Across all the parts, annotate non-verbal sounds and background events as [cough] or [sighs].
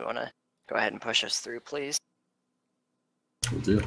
You want to go ahead and push us through, please? We'll do.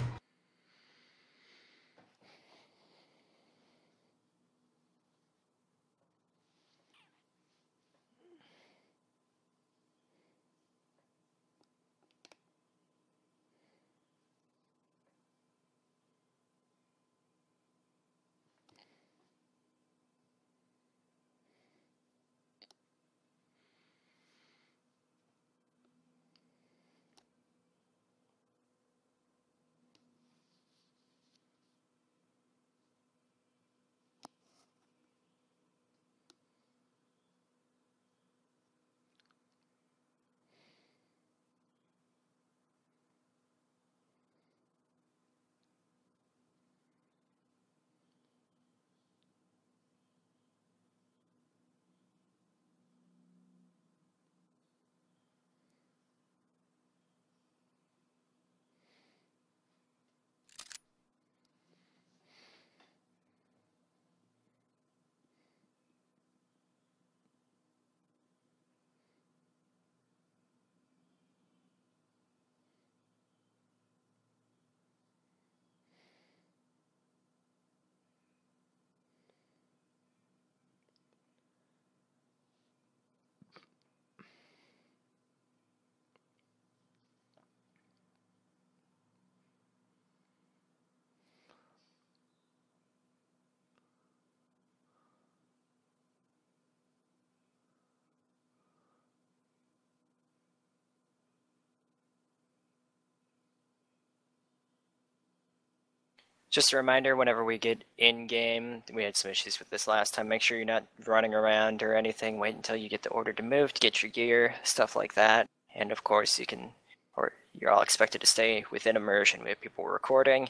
Just a reminder, whenever we get in game, we had some issues with this last time. Make sure you're not running around or anything. Wait until you get the order to move to get your gear, stuff like that. And of course, you can, or you're all expected to stay within immersion. We have people recording,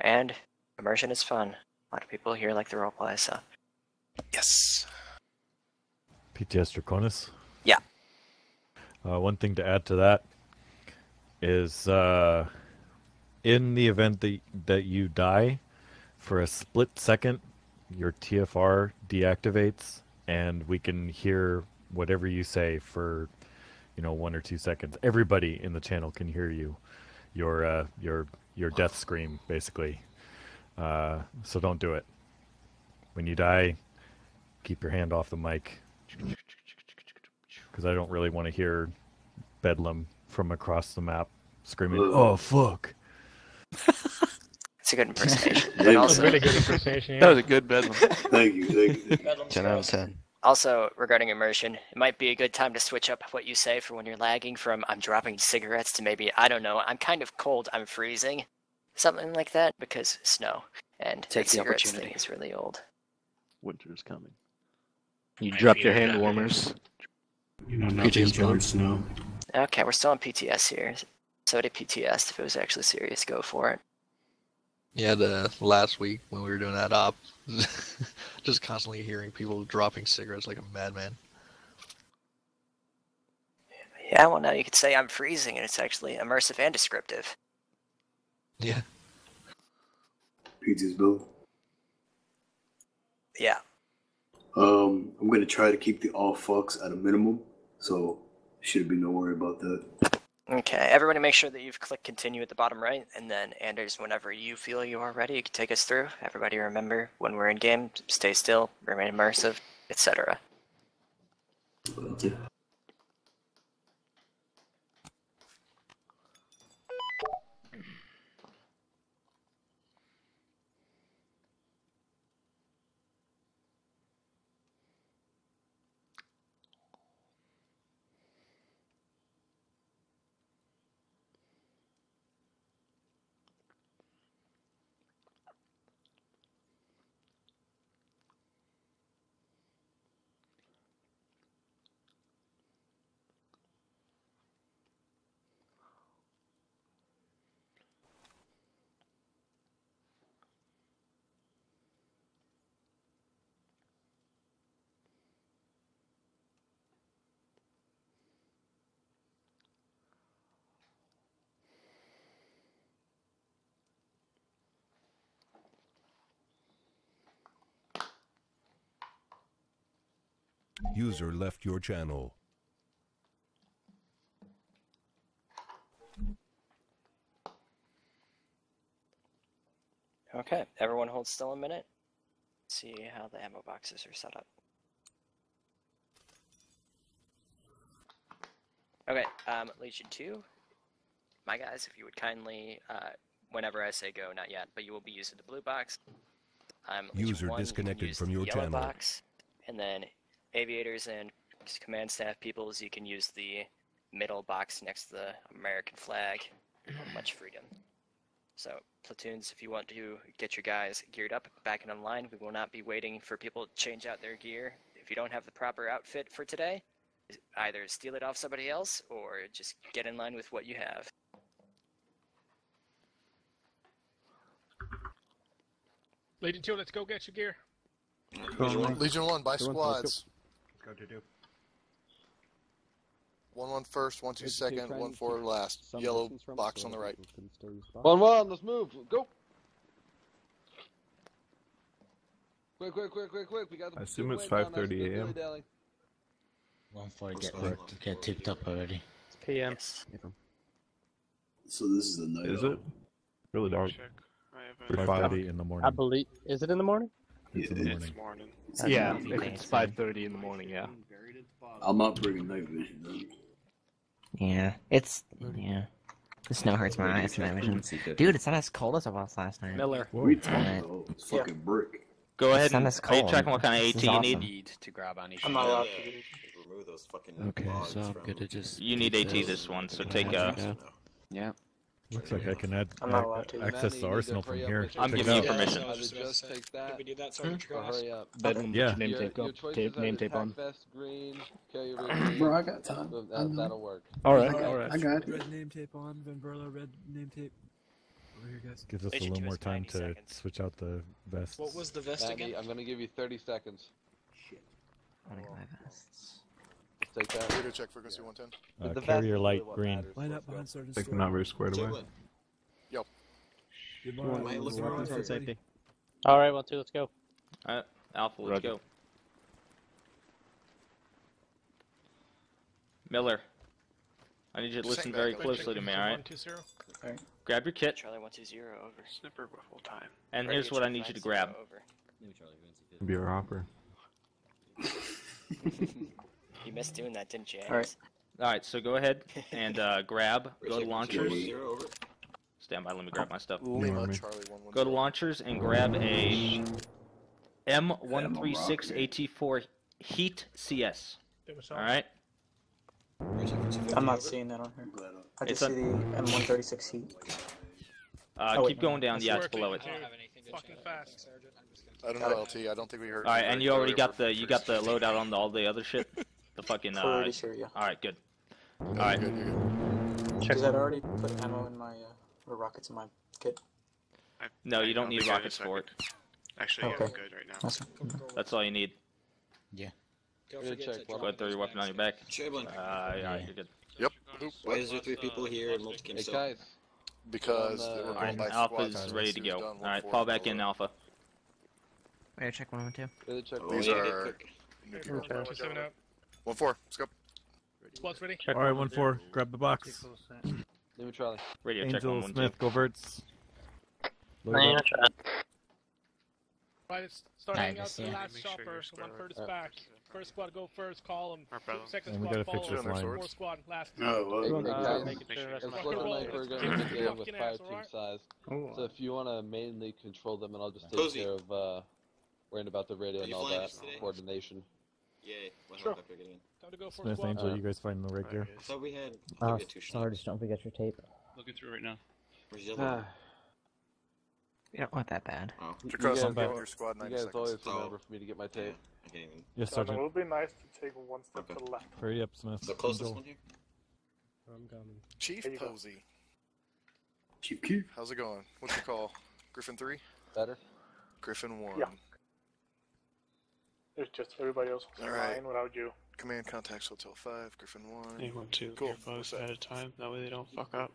and immersion is fun. A lot of people here like the roleplay, so Yes. PTS Draconis. Yeah. Uh, one thing to add to that is uh, in the event that that you die, for a split second, your TFR deactivates, and we can hear whatever you say for, you know, one or two seconds. Everybody in the channel can hear you, your uh, your your death scream, basically. Uh, so don't do it. When you die, keep your hand off the mic because I don't really want to hear Bedlam from across the map screaming, "Oh fuck!" It's a good impersonation. But [laughs] that That was also, really good impersonation. That Yeah. was a good bedlam. Thank you, thank you. [laughs] Ten out of ten. also regarding immersion, it might be a good time to switch up what you say for when you're lagging from "I'm dropping cigarettes" to maybe I don't know. I'm kind of cold. I'm freezing, something like that because snow and Take the cigarettes thing opportunity. is really old. Winter's coming. You dropped your hand warmers. You know, PJ's nothing gone. George Snow. Okay, we're still on PTS here. So did PTS. If it was actually serious, go for it. Yeah, the last week when we were doing that op, [laughs] just constantly hearing people dropping cigarettes like a madman. Yeah, well, now you could say I'm freezing, and it's actually immersive and descriptive. Yeah. PJ's Bill. Yeah. Um, I'm gonna try to keep the all fucks at a minimum, so should be no worry about that. Okay, everybody make sure that you've clicked continue at the bottom right, and then Anders, whenever you feel you are ready, you can take us through. Everybody remember, when we're in game, stay still, remain immersive, etc. Will do. User left your channel. Okay, everyone hold still a minute. See how the ammo boxes are set up. Okay, um, Legion 2. My guys, if you would kindly, uh, whenever I say go, not yet, but you will be using the blue box. Um, User one, disconnected you from your channel. Box, and then aviators and command staff peoples, you can use the middle box next to the American flag. Much [clears throat] freedom. So, platoons, if you want to get your guys geared up, back in online, we will not be waiting for people to change out their gear. If you don't have the proper outfit for today, either steal it off somebody else or just get in line with what you have. Legion 2, let's go get your gear. Legion one, Legion one by Go on, let's squads. Go to do. One one first, one two Let's second, trying one four last. Yellow box on the right. people can still use box. One one, let's move. Go. Quick, quick, quick, quick, quick. We got the I assume it's way down, 5:30 a.m.. dilly-dally. One for What's get worked, get tipped up already. It's PM. Yes. So this is the night. Is it? Really dark. For Five five. thirty in the morning. I believe. Is it in the morning? It's in the morning. morning. Yeah, if what it's five thirty in the morning, yeah. I'm not bringing night vision. Then. Yeah, it's yeah. The snow hurts my eyes and my vision. Dude, it's not as cold as it was last night. Miller, What are we talking Alright. about? It's fucking brick. go ahead It's and not as are you cold. checking what kind of This AT is you awesome. need? need to grab any I'm not allowed to. Remove those fucking Okay, logs so I'm from- gonna just. You need keep AT this. this one, so take a... yeah. Yeah. Looks like I can add I'm not allowed to. access Manny, the arsenal from here. I'm giving you Yeah, permission. Either just take that do that, or hmm? hurry up. Then Yeah. put name tape your up, tape, name tape on. tac green. Bro, I got time. So That, that'll work. All right. All right. I got it. Red name tape on, Van Burla, red name tape. Over here, guys. Gives us a little more time to seconds. switch out the vests. What was the vest Manny, again? I'm gonna give you 30 seconds. I wanna get my vests. Just take that. Radio check frequency one ten. Uh, The carrier light green. matters. Line up behind Sergeant Think they're Stewart. not very squared away. Jalen, Good Might morning. look We're around on for safety. All right, well, two, let's go. Uh, Alpha, let's Roger. go. Miller, I need you to listen very closely to me, all right? 120. Grab your kit, Charlie 120 over. Snipper full time. and here's what I need you to grab. Over. Be our hopper. [laughs] [laughs] You missed doing that, didn't you? All right. All right, so go ahead and uh, [laughs] grab. Go to launchers. Stand by. Let me grab my stuff. Lima Charlie one one. Go to launchers and grab a M136 AT4 Heat CS. All right. I'm not seeing that on here. I- I It's just see the M136 heat. Uh, Oh, keep wait, going down. it's Yeah, it's below it. Fucking fast. I don't know LT. I don't think we heard. All right, and you already got the. the you got the loadout on the, all the other shit. [laughs] The fucking. Uh, Pretty sure, yeah. all right, good. All All right. right. Good, you're good. Because I'd already put ammo in my, uh, or rockets in my kit. No, you don't need rockets for it. Actually, okay. I'm good right now. Awesome. That's all you need. Gonna check. Go ahead, throw your weapon on your back. Jalen, Uh, all right, you're good. Yep. why is there three people here and multi Hey guys, Because On, uh, they were going right, by Alpha's squads. ready As to soon as go. done, All one right, four, fall back in. Alpha. Wait, check one and two. really check. Oh, These yeah, are- get quick. Okay. One four. Let's go. Squad's ready. All right, one four. Grab the box. Let me try. Radio check Angel one one Smith, two. Goverts. Load up. Right, it's start Alright, out just, to the yeah. last chopper. One third is Alright. back. First squad go first, call them. Second squad gotta follow this them. line. Fourth squad last. Oh, well. Hey, hey, Uh, sure it's my looking roll. like we're going to deal with fire team alright? size. Oh. So if you want to mainly control them, and I'll just take Cozy. care of uh, worrying about the radio and all that us today? coordination. Yay. One Sure. helicopter getting in. Time to go for Smith, squad. Angel, you guys find the right gear? I thought we had. I thought we had two sorry, just don't forget your tape. Looking through right now. Where's the other? Ah, You don't want that bad. Oh. you Jacross, guys, I'm back your squad. you guys seconds. always Oh. remember for me to get my Yeah, tape. I can't even. Yes, Sergeant. It would be nice to take one step Okay. to the left. Hurry up, Smith. The closest Angel. one here? I'm coming. Chief There you go. Posey. Chief Keef. How's it going? What's your call? Griffin three. Better. Griffin one. Yeah. There's just everybody else was All right. flying without you. Command contacts Hotel five. Griffin one. Anyone two Cool. foes at a time. That way they don't fuck up.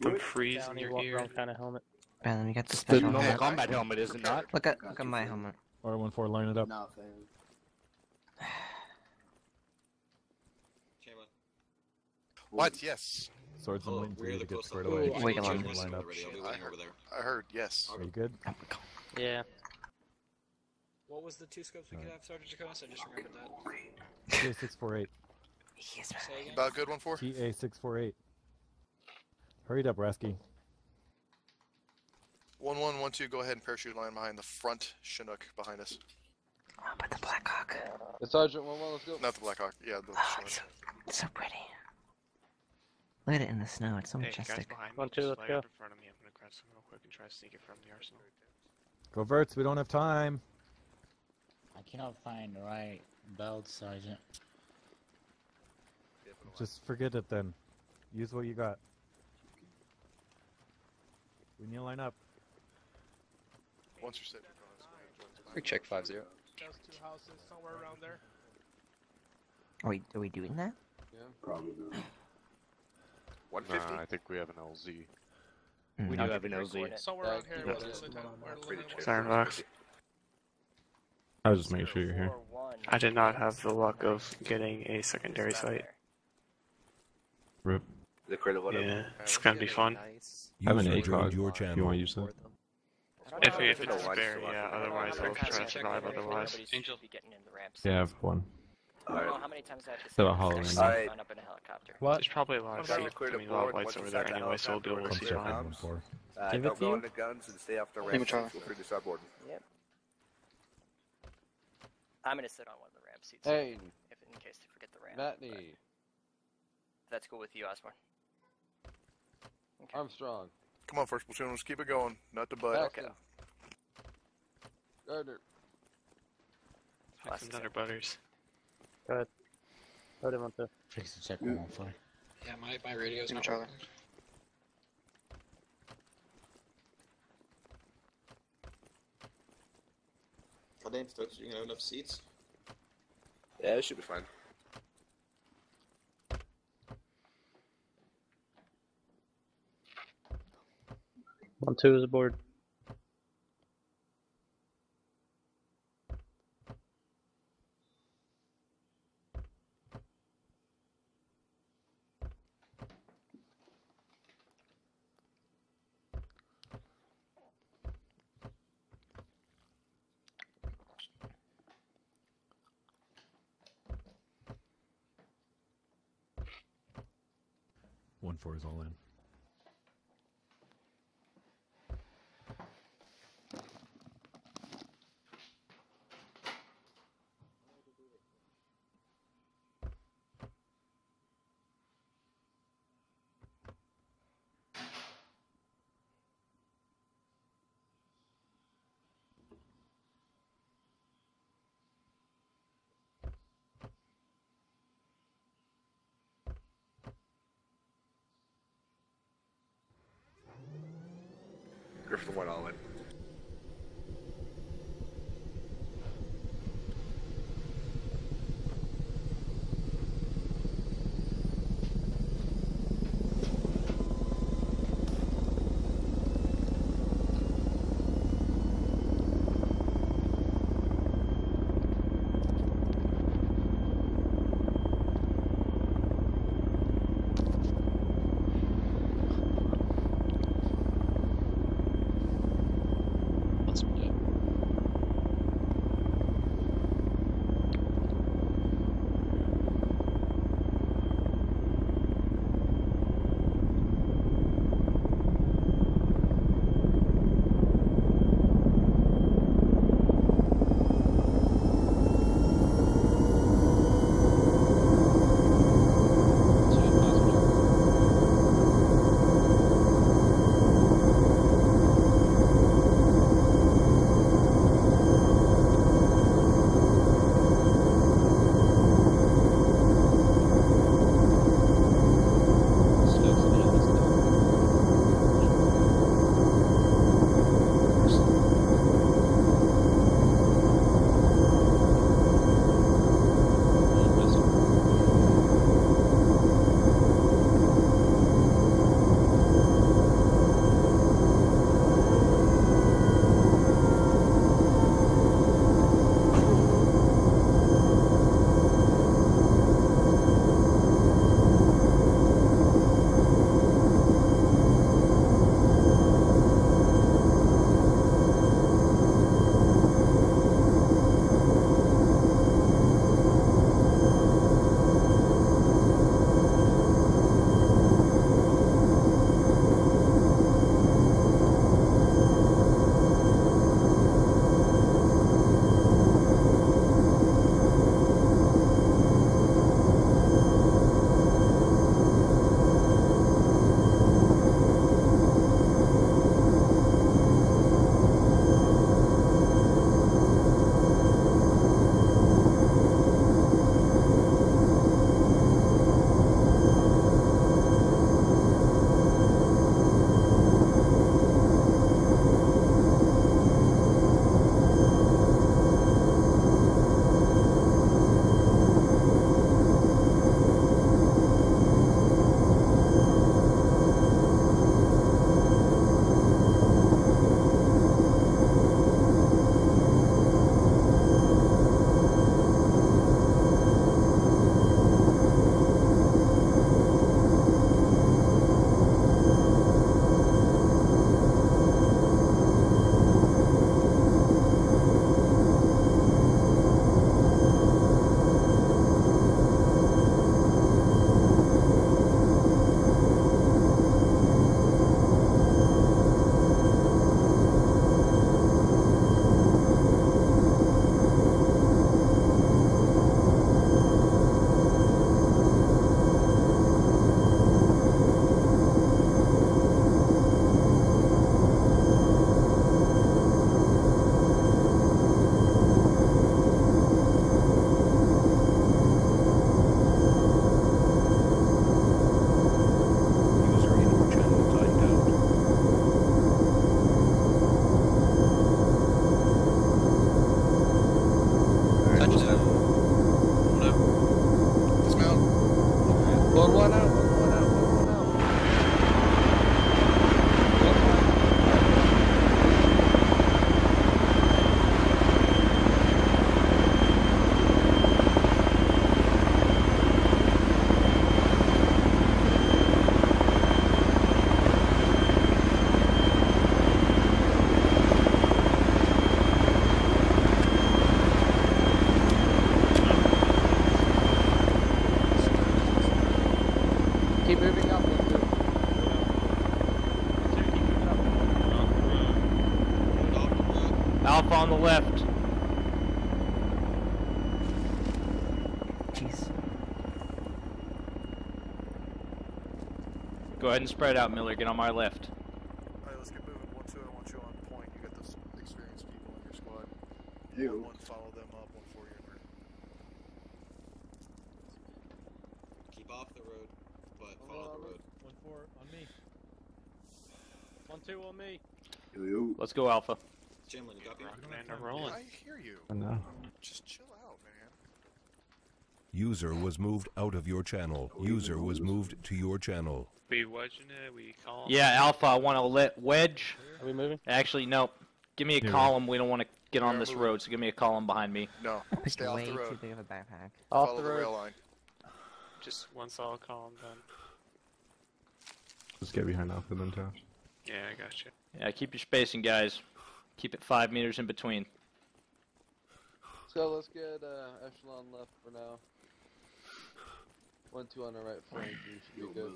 Good. freeze in your ear. kind of helmet. Ben, let me get the The special normal helmet. combat helmet, is it not? Look at look at my helmet. All right, one four. Line it up. Nah, fam. [sighs] What? Yes. Swords, I'm Oh, waiting for you the to get close squared up. away. Wait I a checked minute. my Line up. I'll be I waiting heard. I heard yes. Are you good? Yeah. What was the two scopes we could have, Sergeant Jaconis? I just remembered that. TA648. Yes, Say again? About good one for? TA648. Hurried up, Rasky. One one one two. Go ahead and parachute line behind the front Chinook behind us. Oh, but the Blackhawk. The Sergeant, one, one, let's go. Not the Blackhawk. Yeah, the Oh, Chinook. it's so, it's so pretty. Look at it in the snow. It's so Hey, guys majestic. behind me. One, two, let's go. up in front of me. I'm gonna grab some real quick and try to sneak it from the arsenal. Go Verts, we don't have time. I cannot find the right belt, Sergeant. Just forget it then. Use what you got. We need to line up. Once you're set, you're going, go ahead and join us behind We check five zero. Those two houses, somewhere around there. Are we, are we doing that? Probably not. [clears throat] 150. I think we have an LZ. Mm. We do have an LZ. Somewhere Yeah, around here. keep What's it. the limit? Where the Pretty limit chill. was. Sorry, Fox. I was just making sure you're here. I did not have the luck of getting a secondary Down site. Rip. The credit whatever. Yeah, it's gonna be fun. I have an User joined ACOG. your If you want to use that. If, if I it's don't spare, yeah. Otherwise, I'll try to survive. Otherwise, everybody's Angel. be getting in the ramps? Yeah, I have one. I don't know Alright. how many times I have to Still say a this, Halloween. actually Alright. run up in a helicopter. there's probably a lot of Got your seats. clear I mean, a lot of lights over there anyway, so we'll be able to see Come seat check behind. for. Uh, Give it to go you. guns and stay off the Give ramp. it Charlie. Feel free to start. Yep. I'm gonna sit on one of the ramp seats. Hey, If in case they forget the ramp. but Matney, if that's cool with you, Osborne. Okay. Armstrong, Come on, first platoon. Let's keep it going. Not the butt. Paxton, Gardner. Like some Thunder Butters. Put him on the. Fix the check one for. Yeah, my, my radio's Give it not Charlie. working. God damn, Stokes, you gonna have enough seats? Yeah, it should be fine. One, two is aboard. Four is all in. Went all in. Ahead and spread out, Miller. Get on my left. Alright, let's get moving. One, two, I want you on point. You got those experienced people in your squad. Ew. One, one, follow them up. One, four, you're in rear. Keep off the road, but follow the road. One four on me. One two on me. Yo, yo. Let's go, Alpha. Chamberlain, you copy? Commander rolling. I hear you. I know. Just chill out, man. User was moved out of your channel. User was moved to your channel. We wedging it. We call. Yeah, Alpha. I want to let wedge. Are we moving? Actually, no. Give me a Here. column. We don't want to get on Yeah, this move road, so give me a column behind me. No, [laughs] I picked stay off way the too road. big of a backpack. Off follow the the, road. rail line. Just one solid column then. Just get behind Alpha then, Tosh. Yeah, I got you. Yeah, keep your spacing, guys. Keep it five meters in between. So let's get uh, echelon left for now. One two on the right flank. You should be good.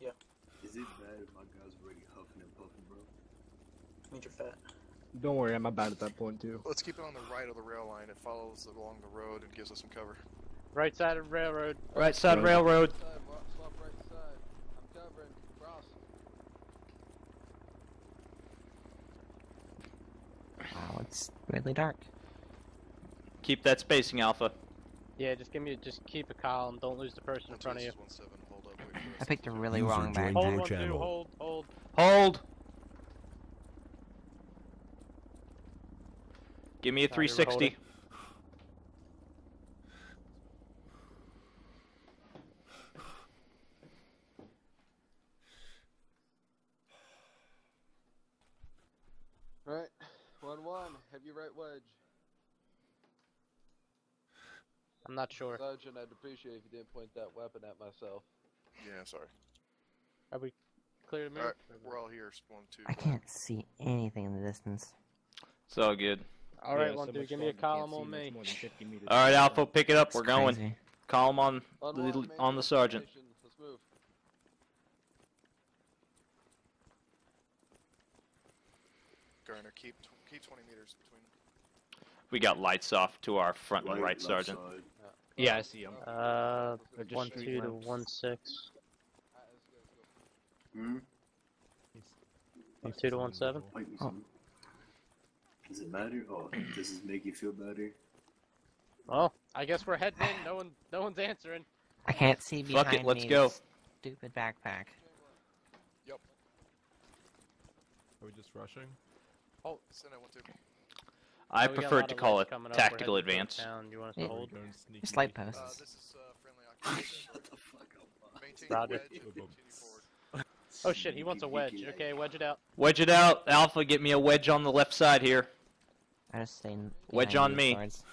Miller. Is it bad if my guys already huffing and puffing, bro? Means you're fat. Don't worry, I'm about at that point too. Let's keep it on the right of the rail line. It follows along the road and gives us some cover. Right side of railroad. Right side railroad. Side, wa- swap right side. I'm covering. Cross. Wow, it's really dark. Keep that spacing, Alpha. Yeah, just give me, just keep a column. Don't lose the person in front of you. one, seven. Hold up. Wait for I picked a really User wrong joined. Hold your one two. channel. Hold hold. Hold. Give me a Sorry, we're 360. Right. One one. Heavy right wedge. I'm not sure. Sergeant, I'd appreciate if you didn't point that weapon at myself. Yeah, sorry. Are we clear to move? Alright, we're all here. One, two. I can't see anything in the distance. It's all good. All right, one two. Give me a column on me. All right, Alpha, pick it up. We're going. crazy. Column on On the, on the sergeant. Let's move. Garner, keep keep 20 meters between. We got lights off to our front and right, Sergeant. side. Yeah, I see him. Uh, They're just one street two to lamps. one six. Alright, let's go, let's go. Hmm? One two to one seven. Oh. Does it matter? Oh, does this make you feel better? Well, I guess we're heading in. No one, no one's answering. I can't see me. Fuck it, let's me. go. Stupid backpack. Yep. Are we just rushing? Oh, Send it one, two. I we prefer to call it coming up. We're tactical advance. Town. You want us Yeah. to hold? Going sneaky Just light peeky. Uh, is uh. [laughs] Shut the fuck up. Roger. wedge and continue forward. [laughs] Oh shit, he wants a wedge. Okay, wedge it out. Wedge it out, Alpha. Get me a wedge on the left side here. I just stay in Wedge on me. guards.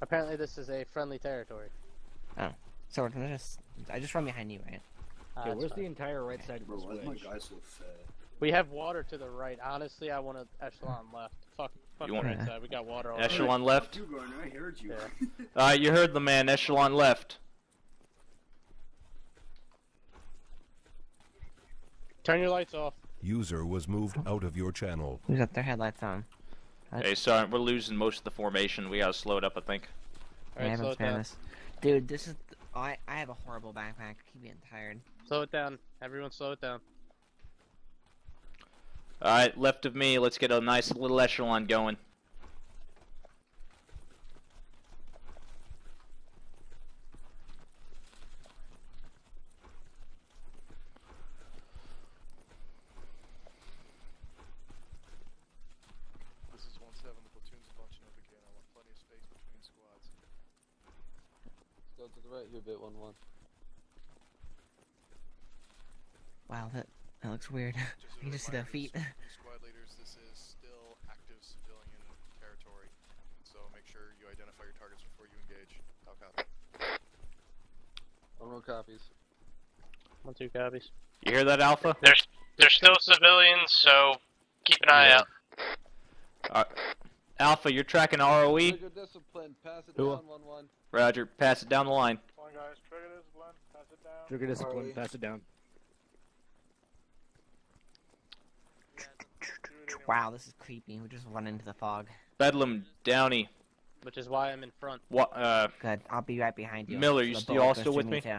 Apparently, this is a friendly territory. Oh. So we're gonna just I just run behind you, right? Uh, Okay, where's fine. the entire right side of Bro, this why is my wedge? guy so fat? We have water to the right. Honestly, I want an echelon left. Fuck, fuck You want- right side. We got water all Echelon Fuck left. You, Garner, I heard you. Yeah. [laughs] Alright, you heard the man. Echelon left. Turn your lights off. User was moved out of your channel. Who's got their headlights on? Hey, Sergeant, we're losing most of the formation. We gotta slow it up, I think. All right, yeah, slow it down. this. Dude, this is I I have a horrible backpack. I keep getting tired. Slow it down. Everyone, slow it down. Alright, left of me. Let's get a nice little echelon going. This is one seven. The platoon's up again. I want plenty of space between squads. Let's go to the right here, bit one one. Wow, that that looks weird. [laughs] you can just see the feet. Squad leaders, this is still active civilian territory, so make sure you identify your targets before you engage. How copy? One more copies. One, two copies. You hear that, Alpha? There's there's still civilians, so keep an eye out. Uh, Alpha, you're tracking ROE. Trigger discipline. Pass it Who? down. One one. Roger, pass it down the line. Come guys. Trigger discipline. Pass it down. Trigger discipline, pass it down. Wow, this is creepy. We just run into the fog. Bedlam, Downey. Which is why I'm in front. What? Uh, Good. I'll be right behind you. Miller, so you the still all still with me? too.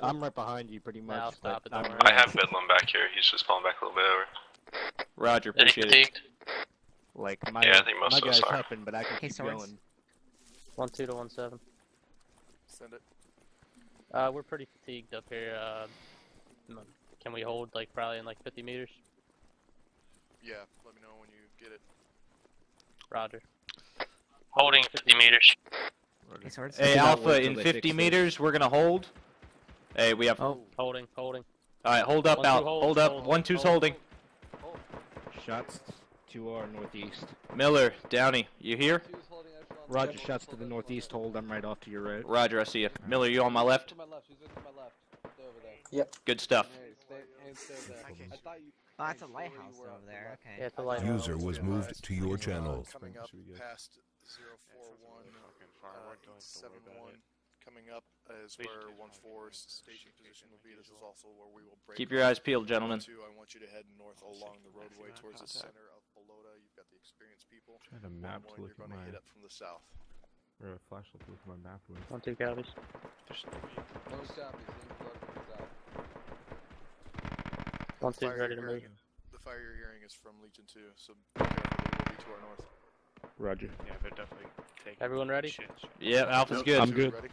I'm right behind you pretty much. I'll stop it, I'm have Bedlam back here. He's just falling back a little bit over. Roger, Is appreciate it. fatigued? Like my, Yeah, I think most my of us guy's are. helping, but I can Okay, keep swords. going. One two to one seven. Send it. Uh, we're pretty fatigued up here. Uh, can we hold like probably in like 50 meters? Yeah, let me know when you get it. Roger. Holding 50 meters. Okay. Hey, Alpha, in 50 fix this. meters, we're gonna hold. Hey, we have. Oh, Holding, holding. All right, hold up, One, two, Al. hold, Hold up. hold, One, two's hold, holding. Shots to our northeast. Miller, Downey, you here? Two's holding echelon. Roger, shots to the northeast. Hold. I'm right off to your right. Roger, I see you. Miller, you on my left? Yep. Good stuff. Hey, stay, and stay there. I thought you. oh, that's a I swore you lighthouse over there. Okay. Yeah, it's a lighthouse. User was moved to your channel. Coming up Should we get- past 041, uh, We're doing so worry about 71. Coming up is where do fine. 1-4's station position will be. This is also where we will break. Keep your eyes peeled, gentlemen. Two, I want you to head north along the roadway towards the center of Balota. You've got the experienced people. Trying to map to look at my hit up from the south. Or a flashlight to look my map with. One two copies. There's three. No copies. Then go to the south. One The two's ready to you're move. The fire you're hearing is from Legion 2, so be careful. They will be to our north. Roger. Yeah, they're definitely taking. Everyone ready? Shit, shit. Yeah, Alpha's Nope. good. I'm good. Ready?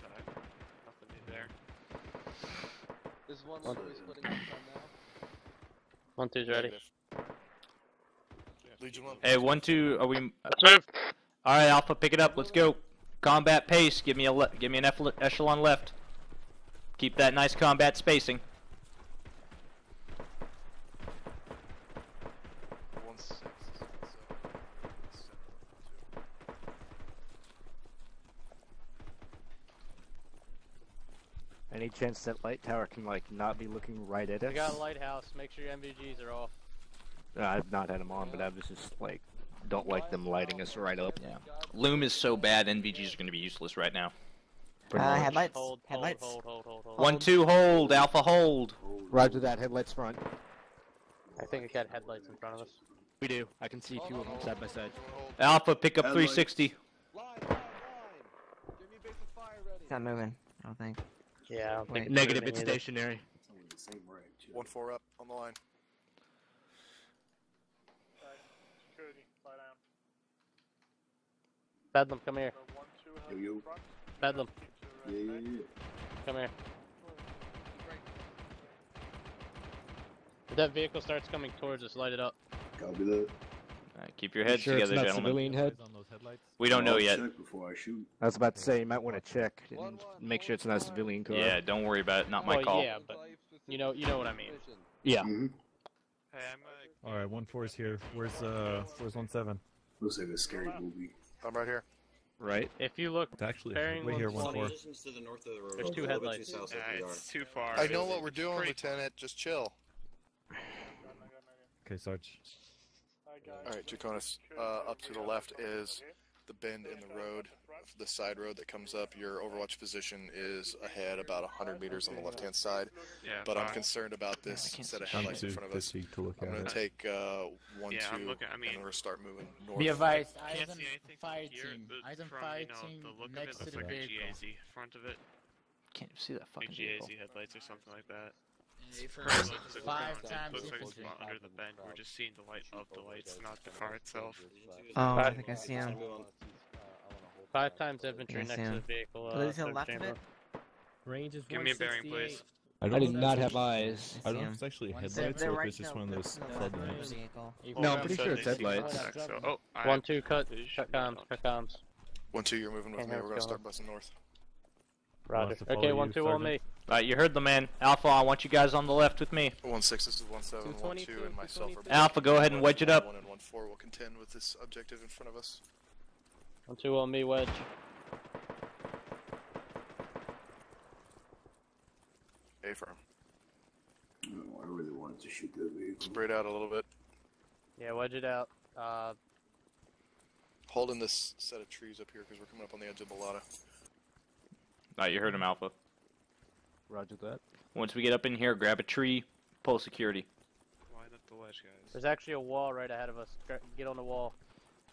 Nothing new there. This is one one we're splitting up on now. One two's ready. Legion 1. Hey, one, two. Are we? Let's move. All right, Alpha, pick it up. Let's go. Combat pace. Give me a le- give me an echelon- echelon left. Keep that nice combat spacing. One six, seven, seven, two. Any chance that light tower can like not be looking right at us? We got a lighthouse. Make sure your NVGs are off. I've not had them on, but I was just like, don't like them lighting us right up. Yeah. Loom is so bad. NVGs are going to be useless right now. Uh, headlights. Hold, hold, Headlights. hold, hold, hold, hold. One, two, hold. Alpha, hold. Roger that. Headlights front. I think it got headlights in front of us. We do. I can see two of them side by side. Alpha, pick up Headlights. 360. Line, line, line. Give me base of fire ready. It's not moving. I don't think. Yeah, I don't think Negative. It's either. stationary. It's the same rank. too. One four up on the line. Security, lie down. Bedlam, come here. One, Yo, yo. Bedlam, Yeah, yeah, yeah. come here. If that vehicle starts coming towards us, light it up. Copy that. All right, keep your heads sure together, it's not gentlemen. civilian head? On those headlights. We don't know yet. Before I shoot. I was about to say you might want to check and make sure it's not a civilian car. Yeah, don't worry about it. Not my well, call. yeah, but you know, you know what I mean. Yeah. Hey, uh, All right, one four is here. Where's uh, where's one seven? Looks like a scary movie. I'm right here. Right. If you look, It's actually Bearing way here, one one four. Positions to the north of the road. There's two a little bit headlights. Too south yeah, like we are. it's too far. I know what we're doing, pretty- Lieutenant. Just chill. Okay, Sarge. All right, Tuconis. Uh, up to the left is the bend in the road, the side road that comes up. Your Overwatch position is ahead about 100 meters on the left-hand side. Yeah, But I'm concerned about this set of I'm headlights in front of us. fatigued to look I'm gonna take uh, one, Yeah, I'm two, looking- I mean- and we're gonna start moving north. Be advised, Can't Eisen see fire team. but Eisen from, fire team the look of next it to looks the like a vehicle. GAZ front of it. Can't see that fucking GAZ vehicle. headlights or something like that. Hey, for Current looks like five times looks like infantry. spot under the bend. We're just seeing the light of the lights, not the car itself. Oh, I think I see him. Five times infantry Yes, next yeah. to the vehicle. So Uh, there's a third left of it? Range is Give me a bearing, please. I did not have eyes. I don't know if it's actually One headlights seven. or They're if it's just to one of those to the left flood of the lamps. vehicle. You- No, I'm pretty sure it's headlights. the back, so- oh, I- One, two, cut, they cut comms, not. cut comms. One, two, you're moving with me. We're gonna start busting north. Roger. Wants to follow Okay, you, one two on me. Alright, you heard the man. Alpha, I want you guys on the left with me. One six. This is one seven. One two, and myself are. Alpha, go ahead and wedge it up. One and one four will contend with this objective in front of us. One two on me, Wedge. A firm. No, I really wanted to shoot that vehicle. Spread out a little bit. Yeah, wedge it out. Uh, Holding this set of trees up here because we're coming up on the edge of Balota. Alright, you heard him, Alpha. Roger that. Once we get up in here, grab a tree, pull security. Line up the ledge, guys. there's actually a wall right ahead of us. Get on the wall.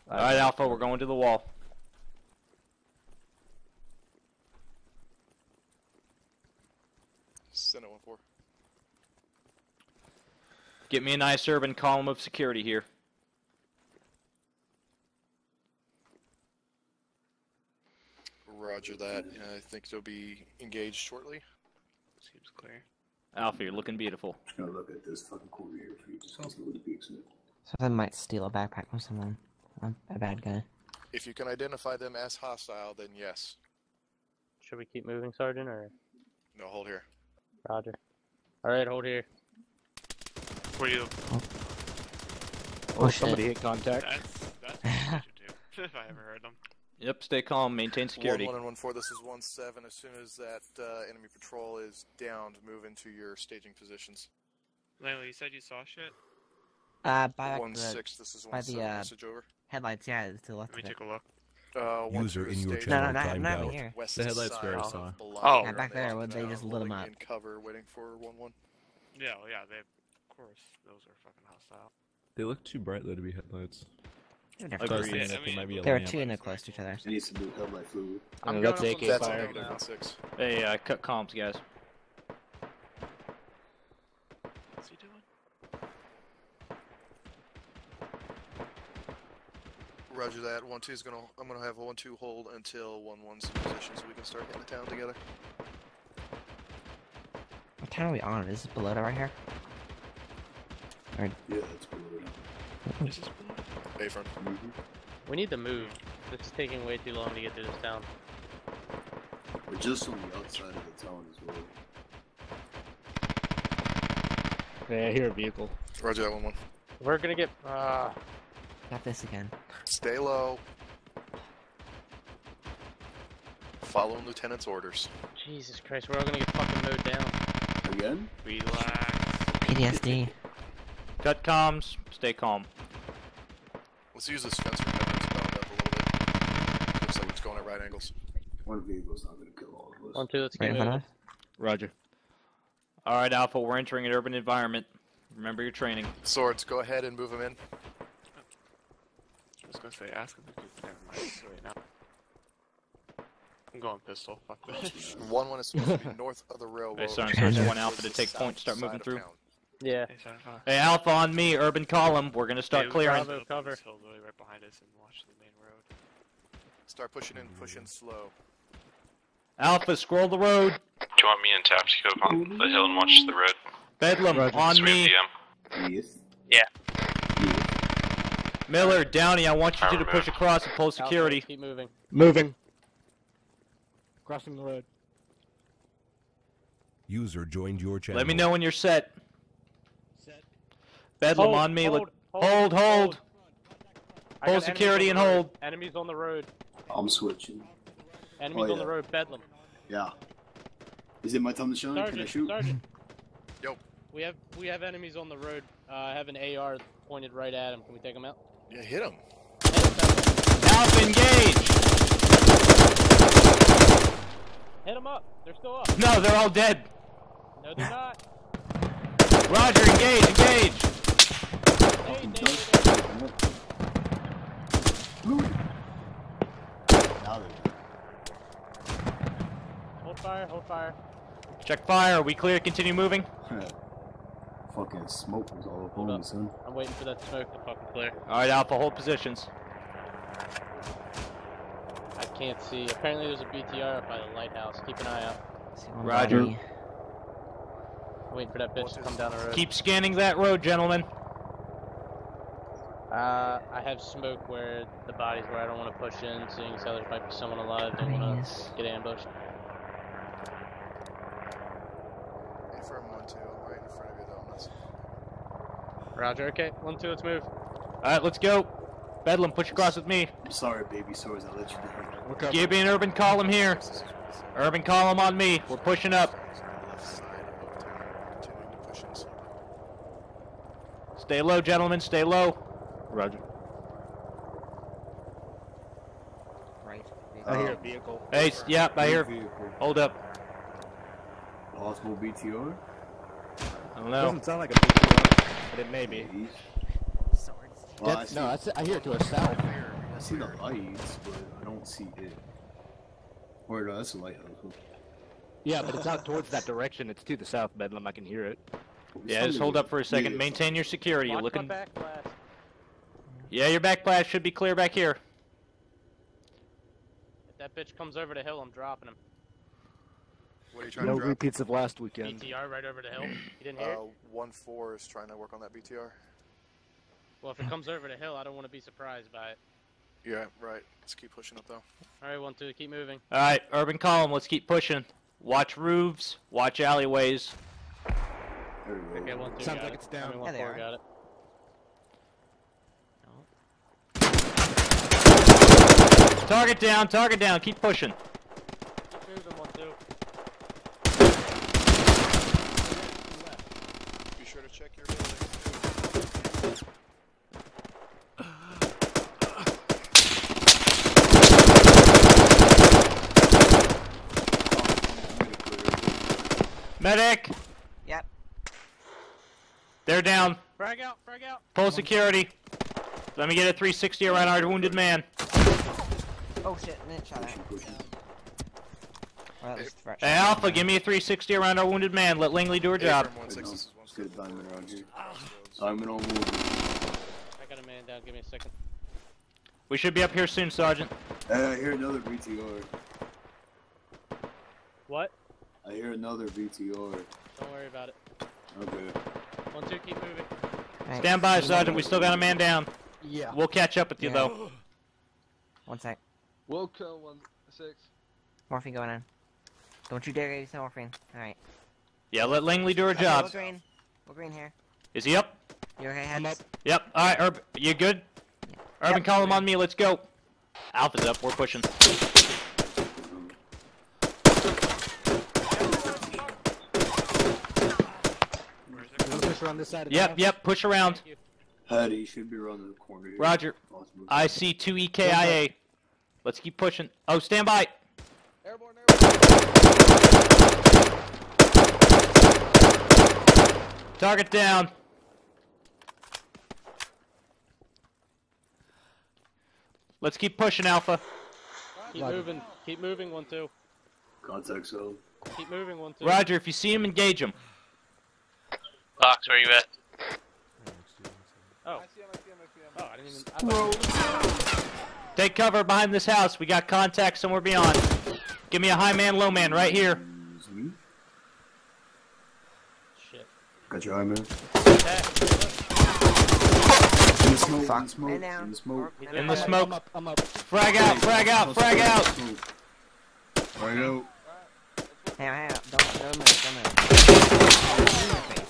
Alright, Alpha, we're going to the wall. Send it one four. Get me a nice urban column of security here. Roger that. I think they'll be engaged shortly. Seems clear. Alpha, you're looking beautiful. Just gonna look at this fucking corner here for you. Just to see what the peaks are. Someone might steal a backpack from someone. I'm a bad guy. If you can identify them as hostile, then yes. Should we keep moving, Sergeant, or No, hold here. Roger? All right, hold here. For you? Oh, somebody hit contact. That's that's what you do. [laughs] if I ever heard them. Yep, stay calm, maintain security. One one and one four. This is one seven. As soon as that uh, enemy patrol is downed, move into your staging positions. Layla, you said you saw shit. Uh, by One the, six. This is by one the uh, Message over. headlights. Yeah, it's to the left Let me of it. take a look. Uh, User in your stage No, no, channel not, timed not out. here. West The headlights we side already of saw. Oh. Yeah, back there, where they just lit 'em Holding up. In cover, waiting for one one. Yeah, well, yeah, they. Of course, those are fucking hostile. They look too bright though to be headlights. They're I was thinking Yeah, that I they mean, might be a There are two in the close to each other. It needs some new headlight fluid. I'm Uh, going that's up on AK a fire. negative now. one six. Hey, uh, cut comms, guys. What's he doing? Roger that. One two is gonna. I'm gonna have one two hold until one one's in position, so we can start getting the town together. What town are we on? Is this below right here? Or Yeah, that's below it. This is blue. A front. Mm-hmm. We need to move. This is taking way too long to get through this town. We're just on the outside of the town as well. Yeah, I hear a vehicle. Roger that one one. We're gonna get. Uh, got this again. Stay low. Following lieutenant's orders. Jesus Christ, we're all gonna get fucking mowed down. Again? Relax. PTSD. Cut comms, stay calm. Let's use this fence for cover. It's bound up a little bit. Looks like it's going at right angles. One vehicle's not gonna kill all of us. One, two, let's get in front of moving. us. Roger. Alright, Alpha, we're entering an urban environment. Remember your training. Swords, go ahead and move them in. I was gonna say, ask him to do. Never mind. Wait, now. I'm going pistol. Fuck this. One one is supposed to be [laughs] north of the railroad. Hey, Sergeant, Sergeant, Sergeant, one one Alpha to take point, start moving through. town. Yeah. Hey, sorry, uh, Hey, Alpha on me, urban column. We're gonna start yeah, clearing. gotta Bravo, cover. this hillbilly right behind us and watch the main road. Start pushing in, push in slow. Alpha, scroll the road. Do you want me and Tap to go up on the hill and watch the road? Bedlam, on So me. DM. Yes. Yeah. Miller, Downey, I want you two to push across and pull Alpha, security. Keep moving. Moving. Crossing the road. User joined your channel. Let me know when you're set. Set. Bedlam Hold, on me. hold, Hold, hold, hold. hold. I Hold got enemies security and hold. Enemies on the road. I'm switching. Enemies Oh, on the yeah. road. Bedlam. Yeah. Is it my time to shine? Can I shoot? Sergeant. Yo. We have we have enemies on the road. Uh, I have an AR pointed right at him. Can we take him out? Yeah, hit him. Alpha, engage. Hit him up. They're still up. No, they're all dead. No, they're [laughs] not. Roger, engage, engage. Hey, they, hold fire. Hold fire. Check fire. Are we clear? Continue moving. [laughs] they're Fucking smoke was all up Hold on me, son. I'm waiting for that smoke to fucking clear. All right, Alpha, hold positions. I can't see. Apparently, there's a BTR up by the lighthouse. Keep an eye out. See Roger. body. I'm waiting for that bitch to come down the road. Keep scanning that road, gentlemen. Uh, I have smoke where the bodies where I don't want to push in, seeing as how there might be someone alive. Don't want to get ambushed. one two. I'm right in front of you though. on this. Roger. Okay. One, two. Let's move. All right, let's go. Bedlam, push across with me. I'm sorry, baby swords. I let you down. Give me an urban column here. Urban column on me. We're pushing up. Left side above town. Continuing to push inside. Stay low, gentlemen. Stay low. Roger. Right. Uh, I hear a vehicle. Hey, s- yeah, I hear. Vehicle. Hold up. Possible BTR. I don't know. Doesn't sound like a BTR, but it may be. Swords. Well, I That's- see, no, I, see- I hear it to a south. I see the lights, but I don't see it. Or no, that's a lighthouse. Yeah, but it's out towards that direction. It's to the south, Bedlam. I can hear it. Yeah, just hold up for a second. Maintain your security. You're Watch looking. back blast. Yeah, your back blast should be clear back here. If that bitch comes over the hill, I'm dropping him. What are you trying No to drop? repeats of last weekend. BTR right over the hill. [clears throat] You didn't hear? Uh, it? one four is trying to work on that BTR. Well, if it comes over the hill, I don't want to be surprised by it. Yeah, right. Let's keep pushing up though. All right, one, two. Keep moving. All right, urban column. Let's keep pushing. Watch roofs. Watch alleyways. There we go. Okay, one, two. Sounds got like it. it's down. I mean, Yeah, one, they four are. got it. Target down. Target down. Keep pushing. Keep moving, one, two. Be sure to check your buildings too. Medic. Yep. They're down. Frag out, frag out. Pull security. Let me get a 360 around our wounded man. Oh shit, minute shot at. Well, that was fresh. Hey, Alpha, give me a 360 around our wounded man. Let Langley do her job. Affirm one six, this is one Let's get a step diamond around here. Diamond on move. I got a man down. Give me a second. We should be up here soon, Sergeant. Hey, I hear another BTR. What? I hear another BTR. Don't worry about it. Okay. One, two. Keep moving. Alright, Stand by, Sergeant. We still got a man down. Yeah. We'll catch up with you, Yeah. though. [gasps] One sec. Wilco one six. Morphine going on. Don't you dare use morphine. Alright. Yeah, let Langley do her Okay, job. We're green. We're green here. Is he up? You okay, heads? I'm up. Yep. All right, Urb, you good? Yeah. Urban, Yep. him on me. Let's go. Alpha's up. We're pushing. Push around this side of the Yep, yep. Push around. Hattie should be around the corner here. Roger. Possible. I see two EKIA. Let's keep pushing. Oh, stand by. Airborne, airborne. Target down. Let's keep pushing, Alpha. Keep Roger. moving. Keep moving. One, two. Contact zone. Keep moving. One, two. Roger, if you see him, engage him. Fox, where you at? Oh. I see him. I see him. I see him. Oh, I didn't even. I thought- Take cover behind this house. We got contact somewhere beyond. Give me a high man, low man, right here. Is me? Shit. Got your eye, man. Attack. In the smoke. In the smoke. In the smoke. In the smoke. I'm up. I'm up. Frag out, frag out, frag out. Frag out. Hang on, hang on. Don't, don't move, don't move. In your face.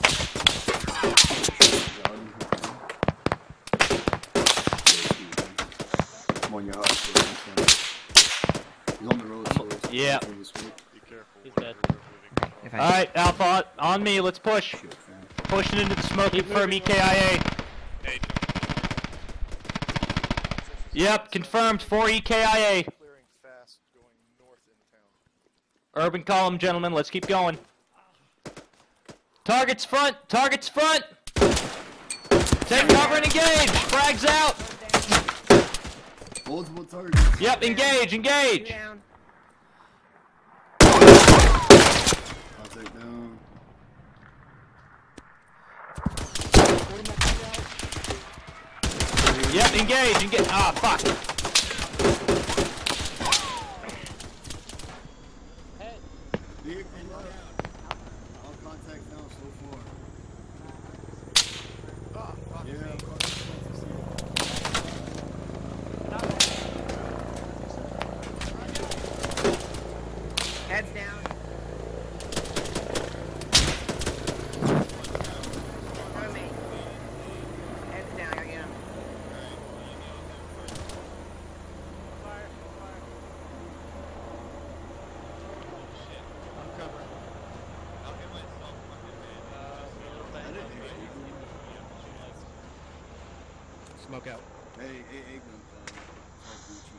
I'm on your house. bro. He's on the road. so Yeah. in the smoke. Be careful. He's dead. we're moving. If I- All right, Alpha, on me. Let's push. Shit. Pushing into the smoke. Keep Confirm moving. EKIA. Hey, Yep, confirmed. Four E EKIA. clearing fast going north into town. Urban column, gentlemen. Let's keep going. Targets front. Targets front. Take cover and engage. Frags out. Multiple targets. Yep, engage, engage. down. Contact down. Yep, engage, engage. Ah, fuck. Head. Vehicle left. All contacts down so far. Yeah, contact Heads down. Smoke out. Hey, hey, hey, gun, uh, oh, Gucci.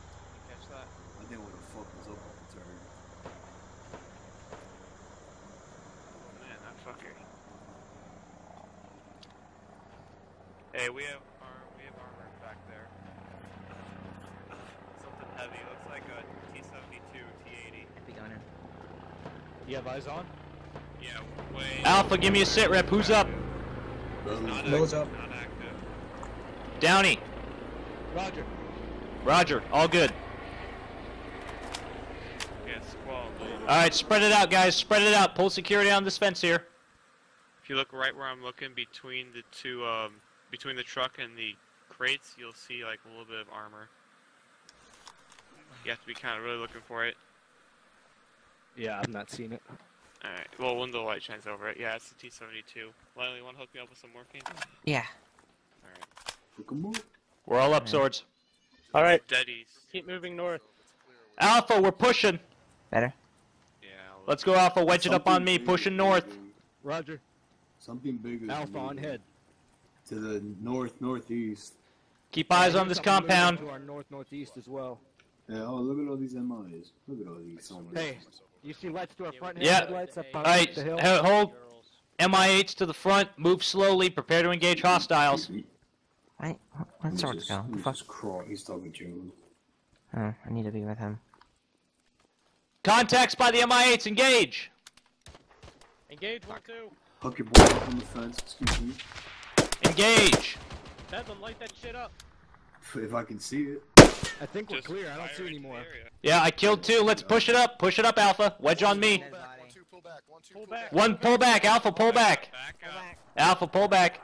Catch that. I didn't know what the fuck was up with the turn. Oh man, that fucker. Hey, we have our we have armor back there. [laughs] Something heavy. Looks like a T-72, T-80. Be going in. You have eyes on? Yeah, way. Alpha, give me a sit rep. Who's up? Not Nose active, up. Not active. Downey. Roger. Roger. All good. All right, spread it out, guys. Spread it out. Pull security on this fence here. If you look right where I'm looking between the two, um, between the truck and the crates, you'll see like a little bit of armor. You have to be kind of really looking for it. Yeah, I've not seen it. Alright, well, when the light shines over it. Yeah, it's the T-72. Lily, you want to hook me up with some morphine? Yeah. Alright. Hook 'em up. We're all up, swords. All right. Deadies. Keep moving north. Alpha, we're pushing. Better. Yeah. Let's go, Alpha. Wedge it up on me. Pushing north. Roger. Something bigger. Alpha on head. To the north, northeast. Keep eyes on this compound. To our north northeast as well. Yeah, oh, look at all these MIs. Look at all these zombies. Hey, you see lights to our front Yeah. headlights up on All right, the hill? hold. MI8s to the front. Move slowly. Prepare to engage hostiles. Right. Where'd swords go? The fuck? Just crawl. He's talking German. Oh, I need to be with him. Contacts by the MI8s. Engage. Engage one two. Hook your boy up on the fence. Excuse me. Engage. Bedlam, light that shit up. If, if I can see it. I think we're clear. I don't see any more. Yeah, I killed two. Let's push it up. Push it up, Alpha. Wedge on me. One pull back. Alpha, pull back. Alpha, pull back.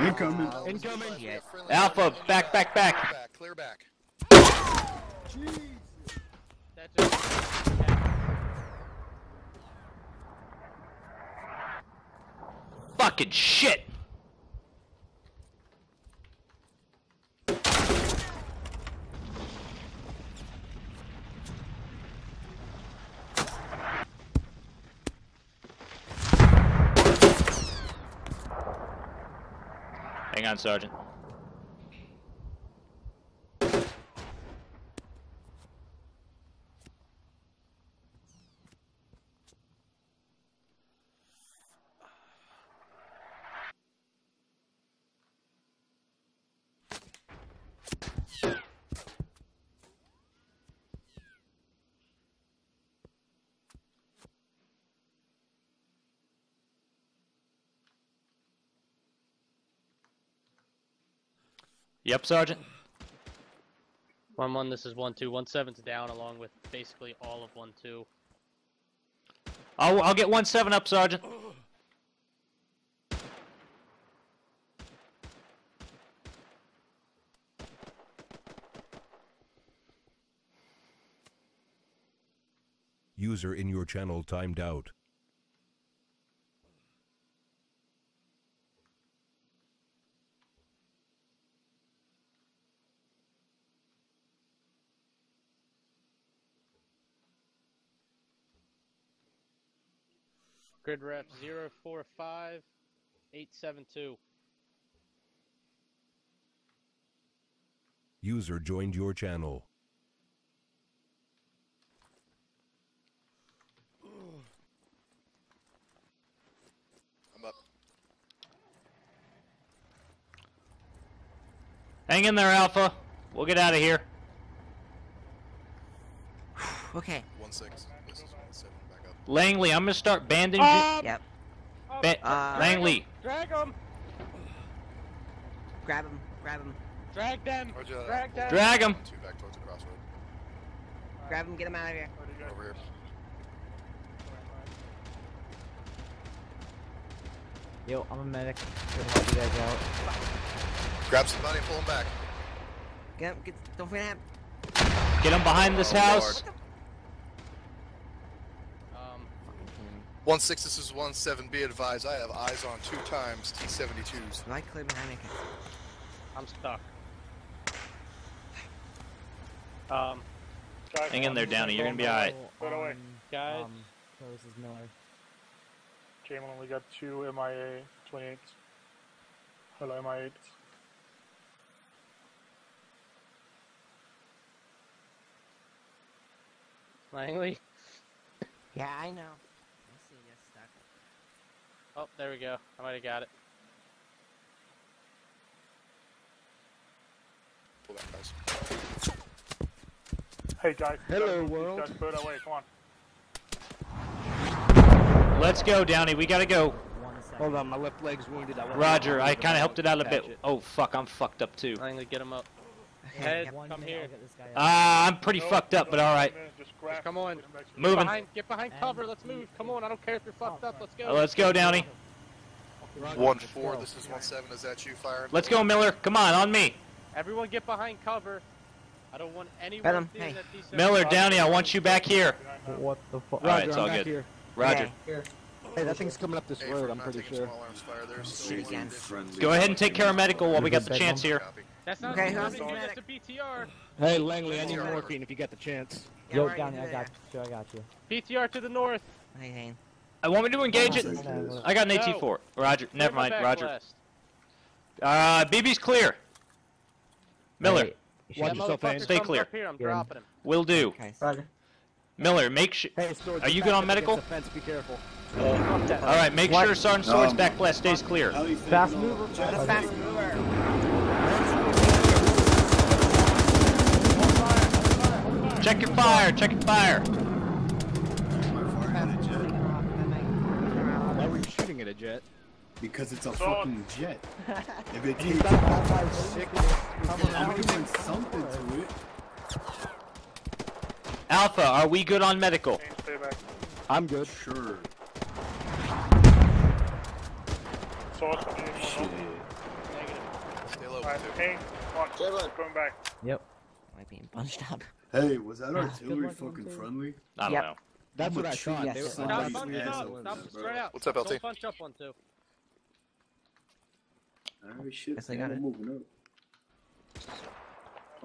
Incoming. Incoming. Alpha, back, back, back. Back, clear back. Fucking shit. Hang on, Sergeant. Yep, Sergeant. One one. This is one two. One seven's down, along with basically all of one two. I'll, I'll get one seven up, Sergeant. User in your channel timed out. Grid rep zero four five eight seven two. User joined your channel. I'm up. Hang in there, Alpha. We'll get out of here. [sighs] Okay. One six. This is one seven. Back up. Langley, I'm gonna start bandaging. Um, Yep. Ba- Uh, Langley, Drag them. Grab him. Grab him. Drag them. Roger. Drag them. drag him. Two back towards the crossroad. Grab him. Get him out of here. Over here. Yo, I'm a medic. Gonna help you guys out. Grab somebody and pull him back. Get him. Get, don't forget him. Get him behind this Oh, house. Lord. One six. This is one seven. Be advised. I have eyes on two times T-72s. Do I clear behind me? I'm stuck. Um, Hang in there, Downey. You're gonna be alright. Right away. guys. So this is Miller. Jamin only got two MIA 28s. Hello, mate. Langley. Yeah, I know. I see you stuck. Oh, there we go. I might have got it. Pull back, guys. Hey, guys. Hello, guys, world. Guys, further away. Come on. Let's go, Downey. We gotta go. Hold on, my left leg's wounded. I Roger, I kind of helped it out a bit. it. Oh fuck, I'm fucked up too. Langley, get him up. Head, come here. Ah, I'm pretty fucked up, but all right. Just. Come on. Moving. Get behind, get behind cover. Let's move. Come on. I don't care if you're fucked up. Let's go. Uh, Let's go, Downey. One four. This is one seven. Is that you firing? Let's go, Miller. Come on, on me. Everyone get behind cover. I don't want anyone him. seeing Hey. that these Miller, Downey, I want you back here. What the fuck? All right, Roger, it's all good. here. Roger. Here. Hey, that thing's coming up this Hey, road. I'm pretty sure. fire, there's still Shoot one again. different- Go ahead and take care of medical while we got the chance bump? here. Copy. That's not Okay, something who's that's medic? a BTR. Hey, Langley, I need Zero. morphine if you get the chance. Yeah, Yo, where are Downey, I got you. I got you. BTR to the north. Hey, hey. I want me to engage it. I got an No. AT4. Roger. Never Go mind. Roger. west. Uh, BB's clear. Miller, Hey, Watch yourself, motherfucker Ains. Stay clear. Up here, I'm Get dropping him. will do. Okay. Roger. Miller, make sure. Hey, Storage, Are you good on medical? against fence, Be careful. All right, make sure Sergeant Swords Um, back blast stays clear. Fast mover. of- Not a fast mover. Check your fire. Check your fire. My fire had a jet. Why were you shooting at a jet? Because it's a So- fucking jet. [laughs] If it He's takes got all five sick. I'm doing something to it. Alpha, are we good on medical? Hey, stay back. I'm good. Sure. Source, I need more Shit. help. Stay low. Alright, two. Kane, come on. Jalen. Going back. Yep. Am I being bunched up? Hey, was that artillery luck, fucking Lindsay. friendly? I don't Yep. know. That's what a I tree thought. yes, They were sir. Stop Somebody's bunching ass up. on Stop that, straight bro. out. What's up, LT? Don't bunch up one two. Alright, shit. Guess I man, got I'm it. moving up.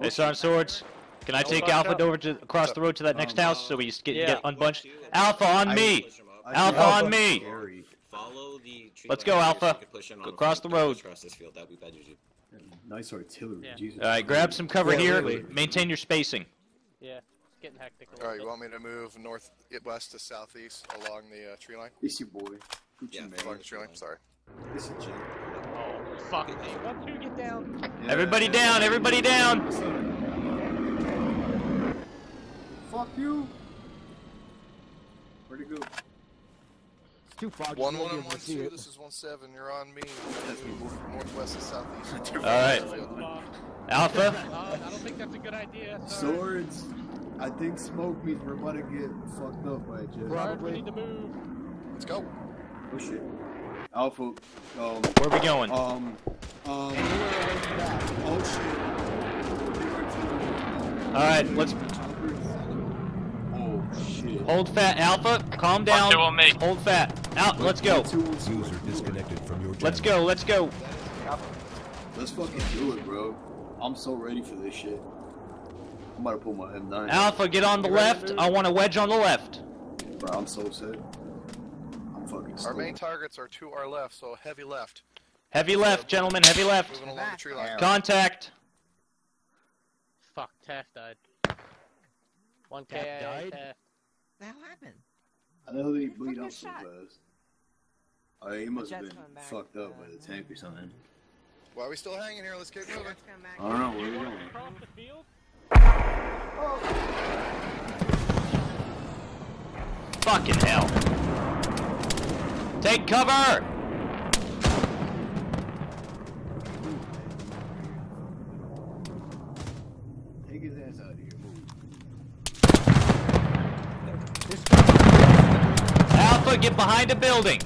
Hey, Sergeant Swords, can I take bunch Alpha up. over to across the road to that next Um, house so we just get, Yeah. get unbunched? Alpha on I- me. I Alpha think on me. Scary. Follow the tree Let's line go, here Alpha. So you can push in on Go across the road. Across this field. That'd be bad juju. Nice artillery. Yeah. Jesus. All right, grab some cover Yeah, here. really. Maintain your spacing. Yeah, it's getting hectic. a All you want me to move north, west to southeast along the uh, tree line? It's your boy. Gucci Yeah, man. Along the tree line. Sorry. It's a jet. Oh, fuck. One, two, get down. Yeah. Everybody down. Everybody down. Fuck you. Where'd it go? It's too foggy. One you one won't and be one able to see two. it. This is one seven. You're on me. That's me. Move northwest to southeast. [laughs] All right. Alpha. uh, I don't think that's a good idea. Sorry. Swords. I think smoke means we're about to get fucked up by a jet. Sarge, we need to move. Let's go. Oh shit. Alpha. Um. Where are we going? Um. Um. Oh shit. All right, let's shit. Hold fat. Alpha, calm down. two on me. Hold fat. Out. Let's go. User disconnected from your. Let's go. Let's go. Let's fucking do it, bro. I'm so ready for this shit. I'm about to pull my M9. Alpha, get on the You left. move? I want a wedge on the left. Bro, I'm so set. I'm fucking Our stoked. main targets are to our left, so heavy left. Heavy left, gentlemen. Heavy left. Moving along the tree line. Contact. Fuck, Taft died. One K. Taft died? Taft. The hell happened? I know hell did he bleed fucking out so shot. fast? Oh, he must have been fucked up by the tank or something. Why are we still hanging here? Let's keep moving. Let's come back. I don't know, where are we going? Across the field? Fucking hell. Take cover. Alpha, get behind a building.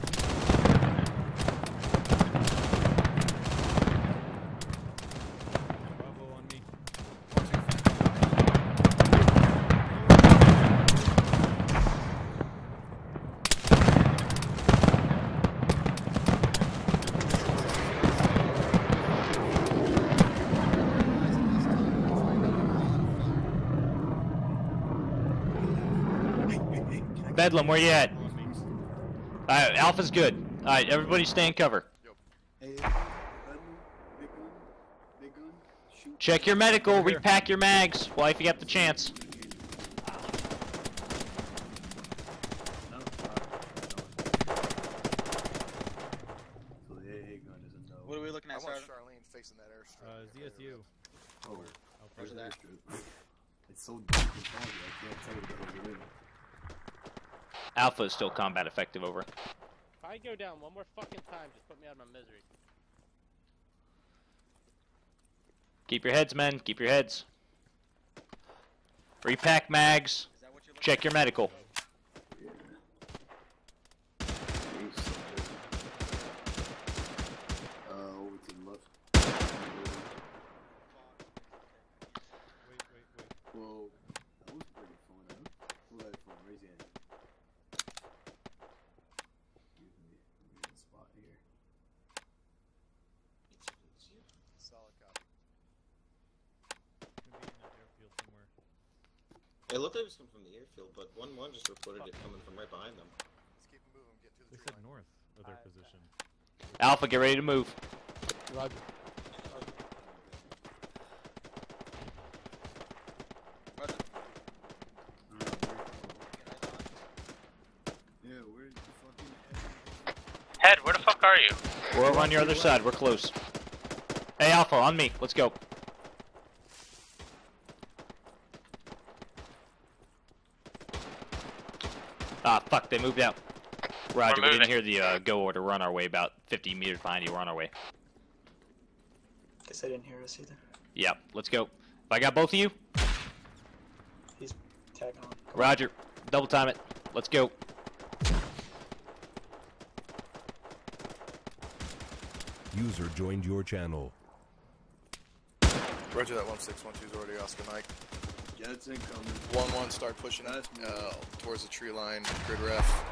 Bedlam, where you at? Alright, Alpha's good. Alright, everybody stay in cover. Check your medical. Repack your mags while if you get the chance. So the AA gun is a no. What are we looking I at, want Sergeant? Charlene facing that airstrip. Uh, ZSU. Oh, Where's there's that? It's so deep and foggy, I can't tell you the whole way. Alpha is still combat effective. Over. If I go down one more fucking time, just put me out of my misery. Keep your heads, men. Keep your heads. Repack mags. Check your medical. Uh, over to the left. Well, that was pretty fun, huh? Who had fun? Raise your hand. Give me, give me a spot here. Solid copy. It looked like it was coming from the airfield, but one one just reported it coming from right behind them. Let's keep moving. Get to They said line. north of their position. Alpha, get ready to move. Roger. Yeah, where's the fucking Head, where the fuck are you? We're over on your other side. We're close. Hey, Alpha, on me. Let's go. Ah, fuck, they moved out. Roger, we didn't moving. hear the uh, go order. We're on our way, about 50 meters behind you. We're on our way. Guess I didn't hear us either. Yep, let's go. If I got both of you, He's tagging on. Roger, double time it. Let's go. User joined your channel. Roger that 161 is already Oscar Mike. Jets incoming. 1 1, start pushing uh, towards the tree line. Grid ref.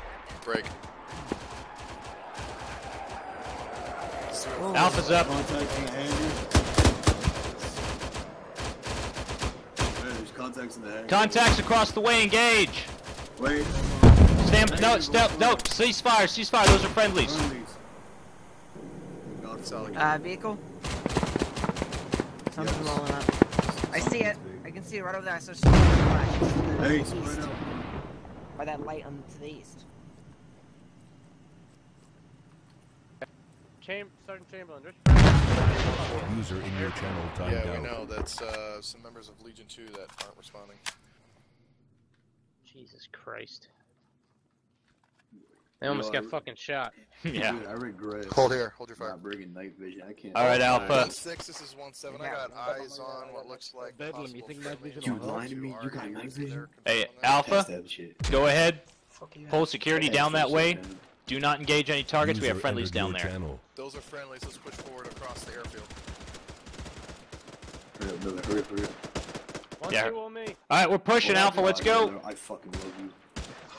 Break. Alpha's up. Contacting Andrew. There's contacts in the hangar. Contacts across the way. Engage. Wait. Stand. No, step. No. Ceasefire. Ceasefire. Those are friendlies. Uh, vehicle? Something rolling up. I see it. I can see it right over there. I saw something. Hey, East. By that light on to the east. Cham Sergeant Chamberlain, Rich. User in your channel timed Yeah, out. we know. That's uh, some members of Legion 2 that aren't responding. Jesus Christ. They almost got fucking shot. [laughs] Yeah. Dude, I regret. Hold here, hold your fire. Not bringing night vision. I can't. All right, Alpha. 1 6, this is 1 7. I got eyes on what looks like. Bedlam, you think night vision You lying to me? You got night vision? Hey, Alpha. Go ahead. Pull security Yeah, down that way. man. Do not engage any targets. We have friendlies down there. channel. Those are friendlies. Let's push forward across the airfield. Hurry up, Miller. Hurry up, hurry up. One Yeah. two on me. All right, we're pushing Oh, Alpha. Let's go. I fucking love you.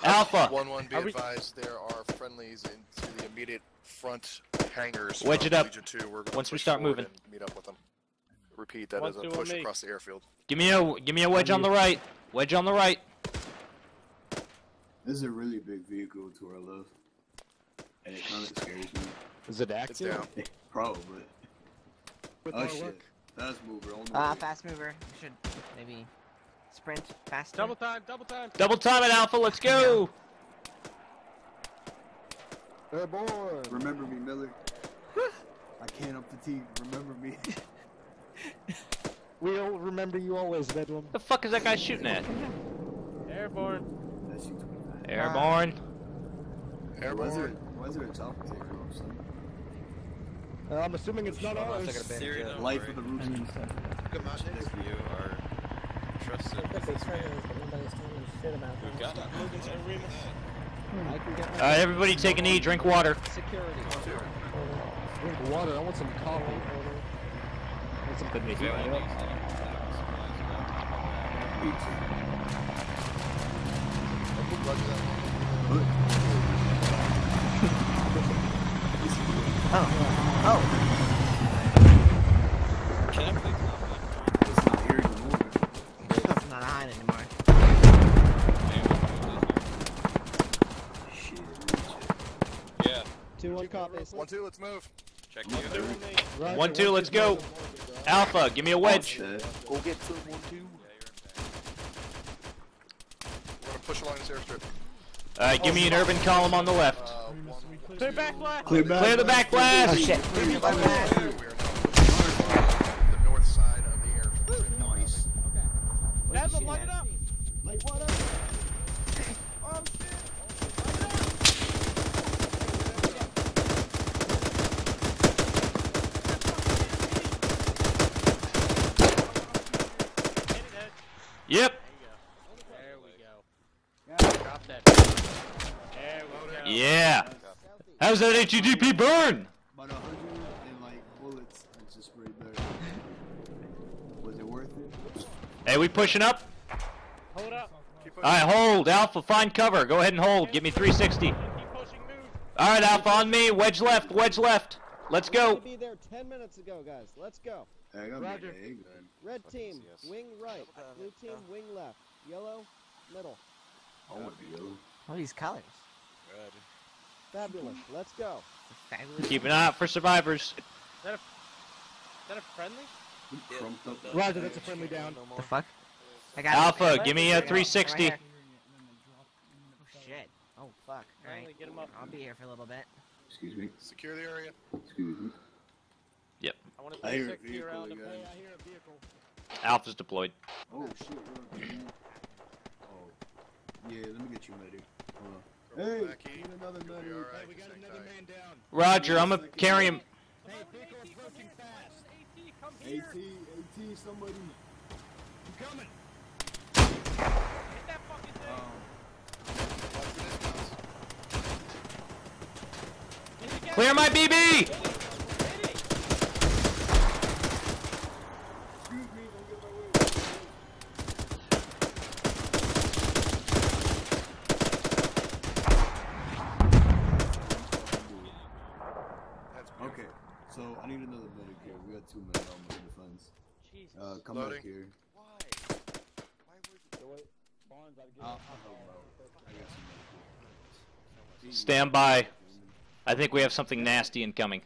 Alpha. 1 1, be Are we- advised there are friendlies into the immediate front hangars. Wedge it up Legion 2. We're gonna once we push start moving. Meet up with them. Repeat, that One, is a push across the airfield. Give me a give me a wedge on the right. Wedge on the right. This is a really big vehicle to our left. And it kind of scares me. Is it It's active? down. [laughs] Probably. With Oh shit. work? Fast mover on the Uh, fast mover. We should maybe sprint faster. Double time, double time. Double time it, Alpha. Let's go. Airborne! Remember me, Miller. I can't up the teeth. Remember me. We'll remember you always, Bedlam. The fuck is that guy shooting at? Airborne. Airborne. Why is there, Airborne. why is there a chopper taking? Uh, I'm assuming it's not ours. Life of the roots. Come out in this view are trusted. All right, everybody, take a knee. Drink water. Drink water. I want some coffee. I want something to heat me Shit. Yeah. One 2, let's move. Check you. One, two, let's go. Alpha, give me a wedge. Go get some one two. We're gonna push along this airstrip. Alright, give me an urban column on the left. Uh, Clear back left. Clear back. Clear the back blast! Oh shit. We are now pushing the north side of the airstrip. Nice. Bedlam, light it up. Like what up? Oh shit. Yep. There we go. Drop that. There we go. Yeah. How's that HEDP burn? About a hundred and like bullets. I just sprayed there. Was it worth it? Hey, we pushing up? Hold up. Alright, hold. Alpha, find cover. Go ahead and hold. Give me 360. Keep pushing. Move. Alright, Alpha, on me. Wedge left. Wedge left. Let's go. be there 10 minutes ago, guys. Let's go. Hey, I got Roger. my egg, man. Red team, wing right. Blue team, wing left. Yellow, middle. I want to go. All these colors. Fabulous. Let's go. Fabulous. Keep an eye out for survivors. Is that a, is that a friendly? Crumped up. Roger, that's a friendly down. The fuck? I got Alpha, it. give me a 360. Right. Oh shit. Oh fuck. Alright. get him up. I'll be here for a little bit. Excuse me. Secure the area. Excuse me. Yep. I want I to hear a 60 vehicle around him. again. Alpha's deployed. Oh shit. Oh. Yeah, let me get you medic. Hold on. Hey, need in. another You'll be medic. alright. Just hang tight. Roger, I'm gonna carry him. AT, AT, somebody. Clear my BB! That's Okay, so I need another medic here. We got two men on my defense. Jesus. Uh, come Loading. back here. Why? Why would you? I'll, I'll help out. I got some. Stand by. I think we have something nasty incoming.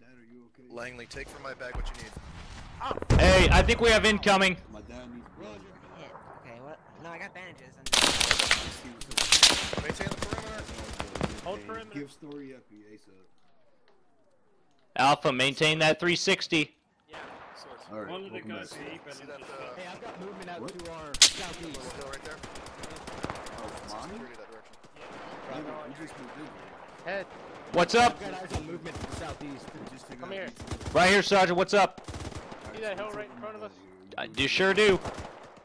Dad, are you okay? Langley, take from my bag what you need. Hey, I think we have incoming. My dad needs blood. Hit. Okay, what? No, I got bandages. I'm Maintain the perimeter. Hold perimeter. Give story epi ASAP. Alpha, maintain that 360. All right. One of the guys back. deep and See that? Uh, Hey, I've got movement out What? to our southeast. still right there. Oh, mine? Security that direction. Yeah, we just moved in. Head. What's up? I've got eyes on movement to the southeast. Just take Come here. these- Right here, Sergeant. What's up? See that hill right in front of us? I you sure do.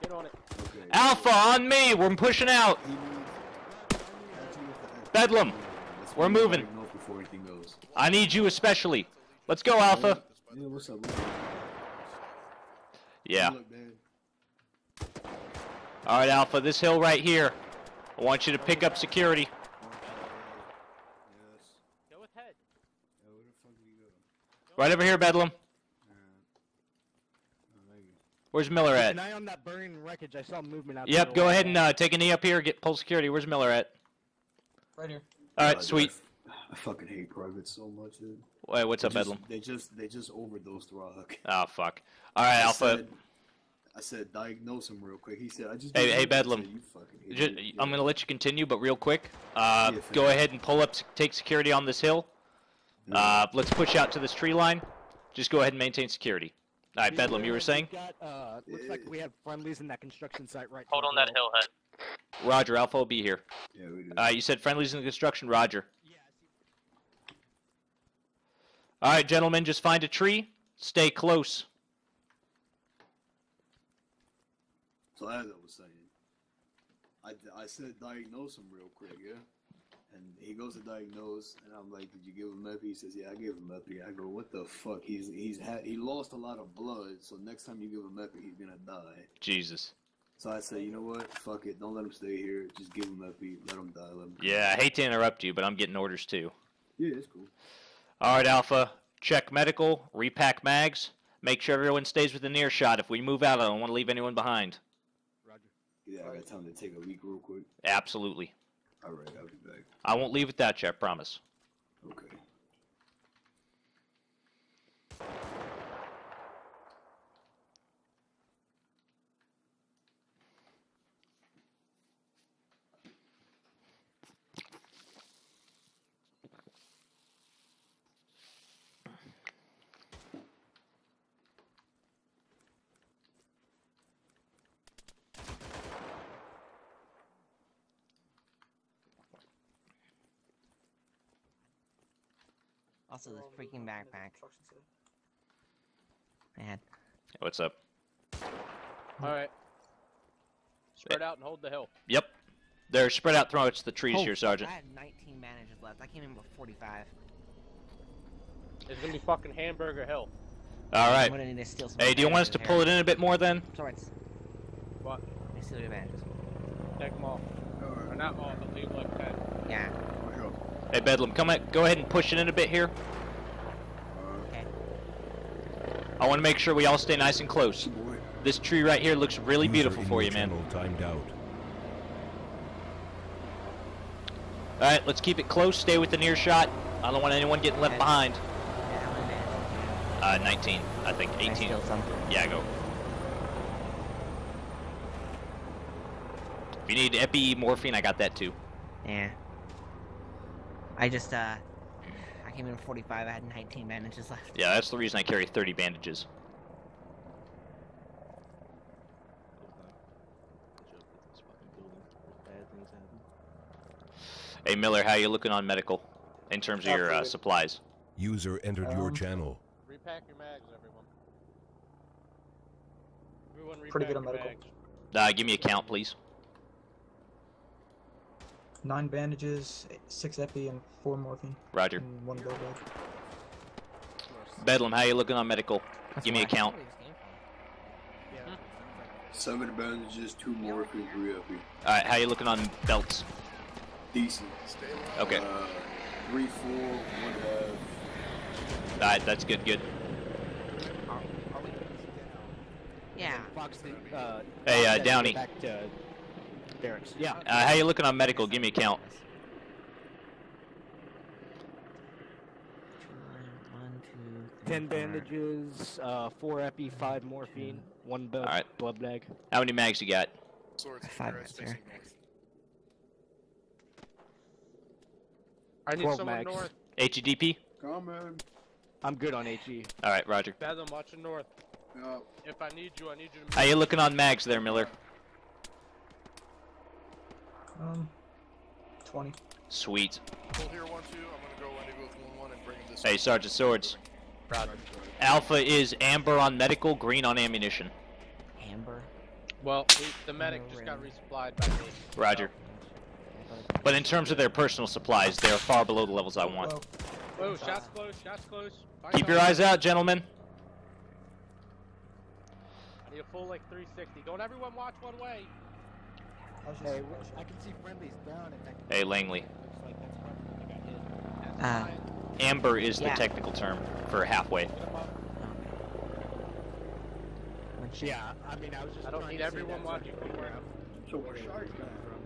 Get on it. Okay. Alpha, on me. We're pushing out. He needs- Actually, with the F. Bedlam. We're moving. Mike know before anything goes. I need you especially. Let's go, Alpha. Yeah, what's up? What's up? Yeah. Good luck, man. All right, Alpha. This hill right here. I want you to pick up security. Yes. Go with. Yeah, where the fuck do you go? Right over here, Bedlam. Thank you. Where's Miller Keep at? an eye on that burning wreckage. I saw movement out Yep. there. Go ahead and uh, take a knee up here. Get pull security. Where's Miller at? Right here. All right, Uh, right, dude, sweet. I, f- I fucking hate privates so much, dude. Wait, what's up, just- Bedlam? They just they just overdosed Rock. Oh fuck. All right, I Alpha. Said, I said diagnose him real quick. He said I just. Hey, hey, Bedlam. said, You fucking Ju- I'm gonna let you continue, but real quick, uh, Yeah, go ahead and pull up, take security on this hill. Uh, let's push out to this tree line. Just go ahead and maintain security. All right, Bedlam, you were saying? Got, uh, looks like we have friendlies in that construction site right Hold to on that hill head. Roger, Alpha will be here. Yeah, we do. Uh, you said friendlies in the construction. Roger. All right, gentlemen, just find a tree. Stay close. So as I was saying, I, I said diagnose him real quick, yeah. And he goes to diagnose, and I'm like, "Did you give him epi?" He says, "Yeah, I gave him epi." I go, "What the fuck? He's he's had he lost a lot of blood, so next time you give him epi, he's gonna die." Jesus. So I say, "You know what? Fuck it. Don't let him stay here. Just give him epi. Let him die. Let him." Yeah, I hate to interrupt you, but I'm getting orders too. Yeah, it's cool. All right, Alpha. Check medical. Repack mags. Make sure everyone stays within earshot. If we move out, I don't want to leave anyone behind. Yeah, I got time to take a week real quick. Absolutely. All right, I'll be back. I won't leave it that, Jeff. Promise. Okay. Also, this freaking backpack. Man. What's up? Alright. Spread out and hold the hill. Yep. They're spread out throughout the trees Oh, here, Sergeant. I had 19 bandages left. I came in with 45. It's gonna be fucking Hamburger Hill. All right. I'm gonna need to steal some Hey, do you want us to pull it in a bit more then? Swords. What? Let me steal your bandages. Take them all. Or not all, but leave like 10. Yeah. Hey, Bedlam, come at, go ahead and push it in a bit here. Okay. I want to make sure we all stay nice and close. This tree right here looks really User beautiful for you, man. channel Timed out. All right, let's keep it close. Stay within earshot. I don't want anyone getting left behind. Uh, 19, I think. 18. Yeah, go. If you need epi morphine, I got that too. Yeah. I just, uh, I came in with 45. I had 19 bandages left. Yeah, that's the reason I carry 30 bandages. Hey Miller, how you looking on medical in terms of your uh, supplies? User entered your Um, channel. Repack your mags, everyone. Everyone repack Pretty good on medical. mags. Uh, give me a count, please. Nine bandages, six epi, and four morphine. Roger. And one blow bag. Bedlam, how you looking on medical? give me a count. Seven bandages, two morphine, three epi. All right, how you looking on belts? Decent. Okay. Uh, three, four, one half. All right, that's good. Good. Yeah. Fox, uh, Hey, uh, Fox, Downey. Back to barracks. Yeah. Uh, how you looking on medical? Give me a count. Ten bandages, uh, four epi, five morphine, one blood, Alright. blood bag. How many mags you got? Swords, Five arrows minutes facing here. I need 12 someone mags. north. HEDP? Come in. I'm good on HE. All right, Roger. Bedlam, watch the north. Yeah. If I need you, I need you to How you looking on mags there, Miller? Um, 20. Sweet. Here, one, two. I'm gonna go one, one, and bring this. Hey, Sergeant Swords. Roger. Alpha is amber on medical, green on ammunition. Amber. Well, we, the medic just got resupplied by me. Roger. But in terms of their personal supplies, they are far below the levels I want. Whoa, shots close, shots close. Find Keep your eyes out, gentlemen. I need a full like 360. Don't everyone watch one way. Hey, I can see friendlies down and that Hey, Langley. looks like that's probably got hit. Uh, Amber is the technical term for halfway. Yeah, I mean, I was just I don't trying need everyone watching so I from where figure out So where where they Shark were coming coming from?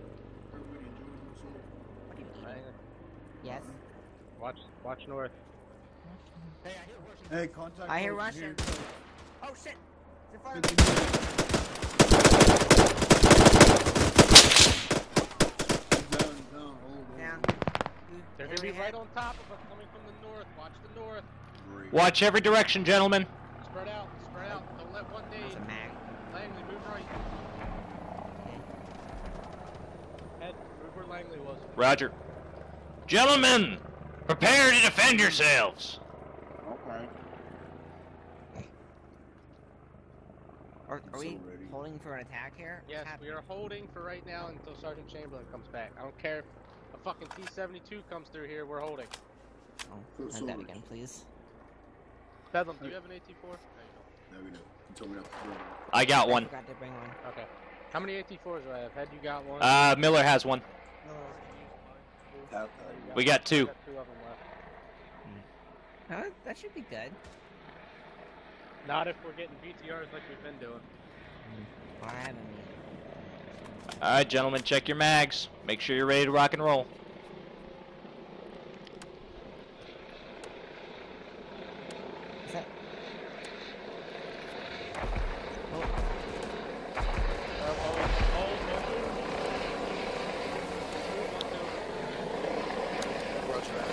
Everybody enjoying themselves? Yes. Watch, watch north. Hey, I hear Russian. Hey, contact. I hear over Russian. here. Oh shit! It's in front of me. Down, down, hold Down. They're gonna be right on top of us, coming from the north. Watch the north. Great. Watch every direction, gentlemen. Spread out, spread out. Don't let one That's a mag. Langley, move right. Head, move where Langley was. Roger. Gentlemen, prepare to defend yourselves. Okay. Are, are we So holding for an attack here? Yes, we are holding for right now until Sergeant Chamberlain comes back. I don't care if a fucking T-72 comes through here, we're holding. Oh, So that again, please. Bedlam, do you have an AT-4? There we know. You told me not to bring it. I got one. Forgot to bring one. Okay. How many AT-4s do I have? Had you got one? Uh, Miller has one. Uh, Tap, We got two. got two of them left. Huh? That should be good. Not if we're getting BTRs like we've been doing. Hmm. Why haven't we? All right, gentlemen, check your mags. Make sure you're ready to rock and roll. Is that? Roger that.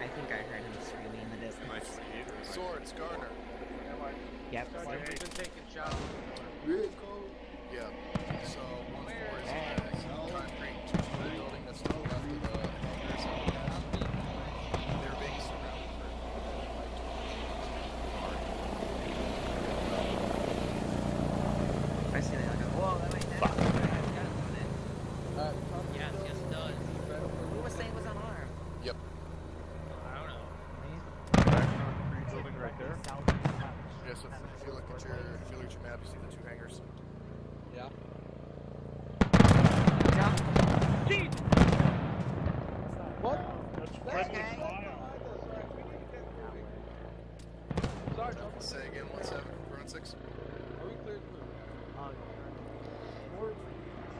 I think I heard him screaming in the distance. Swords, Garner. Fuck. Uh, Yes, yes, it does. Who was saying it was unarmed? Yep. I don't know. Building right there. Yes, if, if you look at your if you look at your map, you see the two hangars. Yeah. What? Say again, one seven, we're on six. Are we clear to move?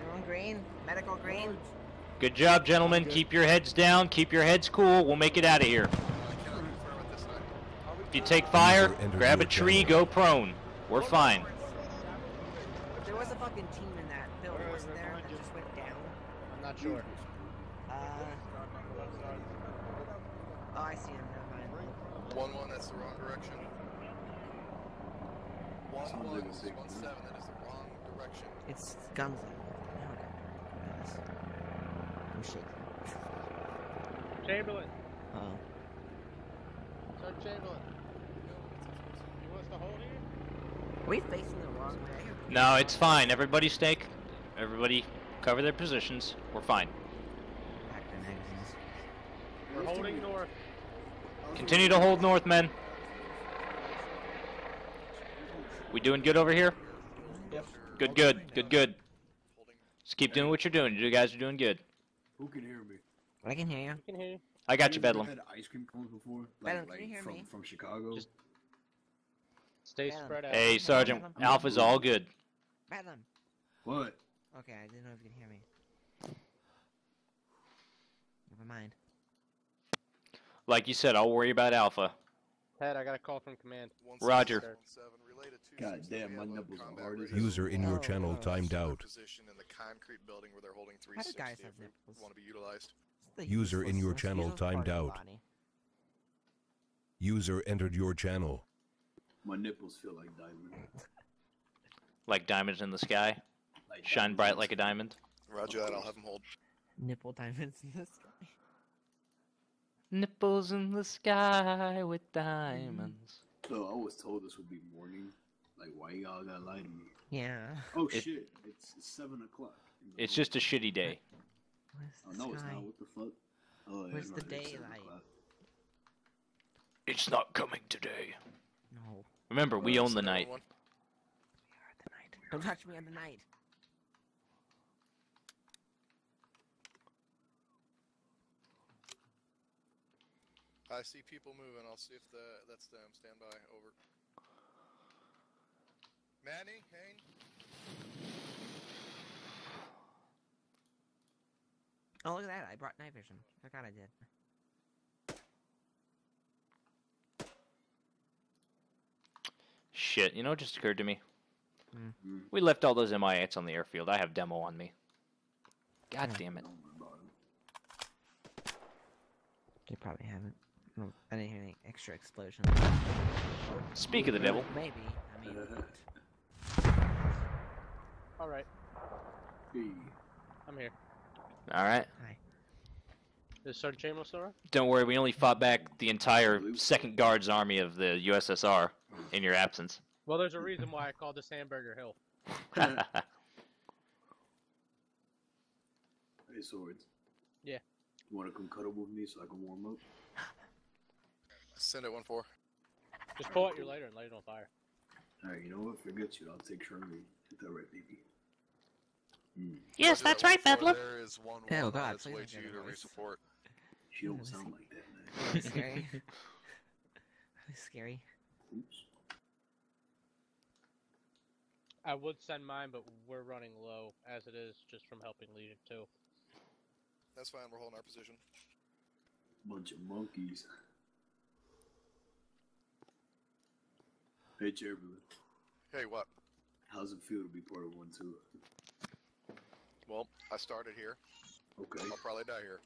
Everyone green? Medical green? Good job, gentlemen. Keep your heads down. Keep your heads cool. We'll make it out of here. If you take fire, grab a tree, go prone. We're fine. There was a fucking team in that building, wasn't there? That just went down. I'm not sure. Uh. Oh, I see him. Never mind. One one, that's the wrong direction. One Sounds one, like a this is big one one. seven, that is the wrong direction. It's guns. I'm shaking. Chamberlain. Oh. Sergeant Chamberlain. You want us to hold here? Are we facing the wrong way? No, it's fine. Everybody stay. Everybody cover their positions. We're fine. We're holding north. Continue to hold north, men. We doing good over here? Yep. Good, good, good, good. Just keep doing what you're doing. You guys are doing good. Who can hear me? I can hear you. I can hear you. I got you, Bedlam. Had ice cream cones before? Bedlam, Like, can you like hear from, me? from Chicago. Stay Bedlam. spread out. Hey, Sergeant. Alpha's all good. Bedlam. What? Okay, I didn't know if you could hear me. Never mind. Like you said, I'll worry about Alpha. Ted, I got a call from command. Roger. God damn, my nipples are hard as User in your channel Oh. timed out. Position in the concrete building where they're holding How do guys have nipples? want to be utilized. User in your channel timed out. User entered your channel. My nipples feel like diamond. [laughs] Like diamonds in the sky. Like Shine diamonds bright like a diamond. Roger that, I'll have them hold. Nipple diamonds in the sky. Nipples in the sky with diamonds. So I was told this would be morning. Like, why y'all gotta lie to me? Yeah. Oh It- shit! It's, it's seven o'clock. in the It's just a shitty day. Where's Oh the no, it's sky? not. What the fuck? Oh, Where's no, the it is daylight? o'clock. It's not coming today. No. Remember, we Uh, own the night. one. Don't touch me on the night. I see people moving. I'll see if the that's them. Stand by. Over. Manny, Hayne. Oh, look at that. I brought night vision. I Forgot I did. Shit, you know what just occurred to me? Hmm. We left all those MI8s on the airfield. I have demo on me. God damn it. They probably haven't. I didn't hear any extra explosions. Speak of the devil. Maybe. I mean, [laughs] All right, Hey, I'm here. Alright. Hi. Is Sergeant Chamberlain still around? Don't worry, we only fought back the entire 2nd Guards Army of the USSR in your absence. Well, there's a [laughs] reason why I called this Hamburger Hill. [laughs] hey, swords. Yeah. You wanna come cuddle with me so I can warm up? Send it one four. Just pull out your lighter and light it on fire. All right, you know what? Forget you. I'll take Charlie. Hit that right, baby. Mm. Yes, that's right. Bedlam. There is one Oh, one on God, its way to you to resupport. She don't sound like that, man. [laughs] That's scary. That's scary. Oops. I would send mine, but we're running low as it is, just from helping Legion too. That's fine. We're holding our position. Bunch of monkeys. Hey, Chamberlain. Hey, what? How's it feel to be part of one too? Well, I started here. Okay. I'll probably die here.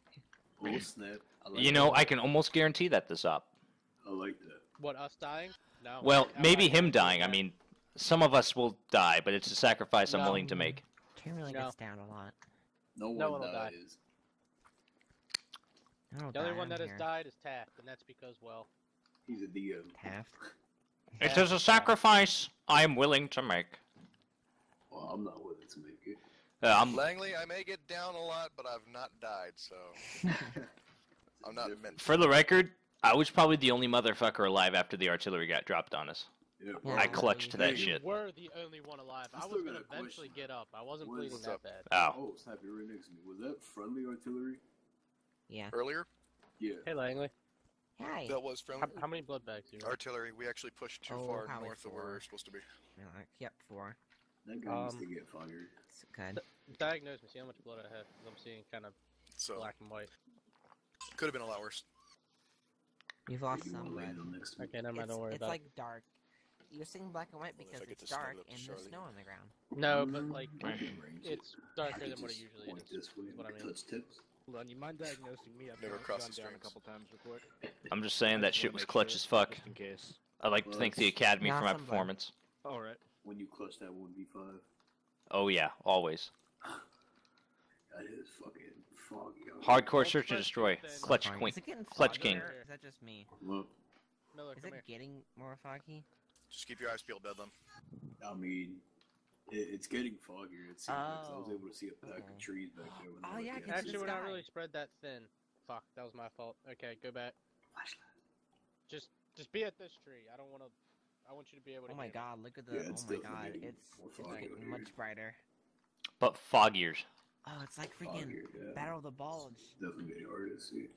Oh snap! I like You know, that. I can almost guarantee that this up. I like that. What us dying? No. Well, I- I maybe might him not dying. I mean, some of us will die, but it's a sacrifice I'm No. willing to make. Chamberlain No. gets down a lot. No one No one will die. dies. I don't the only die, one I'm that has here. died is Taft, and that's because, well, He's a DM. Taft. It is a sacrifice I am willing to make. Well, I'm not willing to make it. Uh, I'm Langley, I may get down a lot, but I've not died, so [laughs] I'm not meant. for the record. I was probably the only motherfucker alive after the artillery got dropped on us. Yeah, I clutched that you shit. were the only one alive. I I was gonna got a eventually get up. I wasn't What bleeding that up? bad. Oh. Oh, Snappy right next to me. Was that friendly artillery? Yeah. Earlier, Yeah. Hey Langley, Hi. that was from how, how many blood bags do you have? artillery. We actually pushed too Oh, far probably north of where we four. were supposed to be. You're like, yep, four. That guy needs Um, to get fired. It's good. Diagnose me. See how much blood I have. 'cause I'm seeing kind of So black and white. could have been a lot worse. You've lost You some lay red. down next to me? Okay, never mind. It's, Don't worry it's about like dark. You're seeing black and white because it's dark up to and there's snow on the ground. No, but mm-hmm. like it's darker than what it usually is. this way is what I and mean. tips. Hold on, you mind diagnosing me? I've Never gone- crossed the gone down a couple times real quick. I'm just saying that shit was clutch sure, as fuck. Just in case. I'd like to thank the academy for my some blood. performance. All right. When you clutch that 1v5, Oh yeah, always. [laughs] that is fucking foggy. out Hardcore search and destroy. Clutch queen. Is it getting Clutch king. Is that just me? here. Well, Miller, Is it here. getting more foggy? Just keep your eyes peeled, Bedlam. I mean, it, it's getting foggier. It seems like 'cause I was Oh, able to see a pack okay. of trees back there. When Oh, I yeah, I can see Actually, we're not really spread that thin. Fuck, that was my fault. Okay, go back. Just, just be at this tree. I don't want to. I want you to be able to. Oh my hear me. god, look at the. Yeah, oh my god, it's, more it's getting much brighter. But foggier. Oh, it's like freaking Foggier, yeah. Battle of the Bulge. Definitely getting harder to see.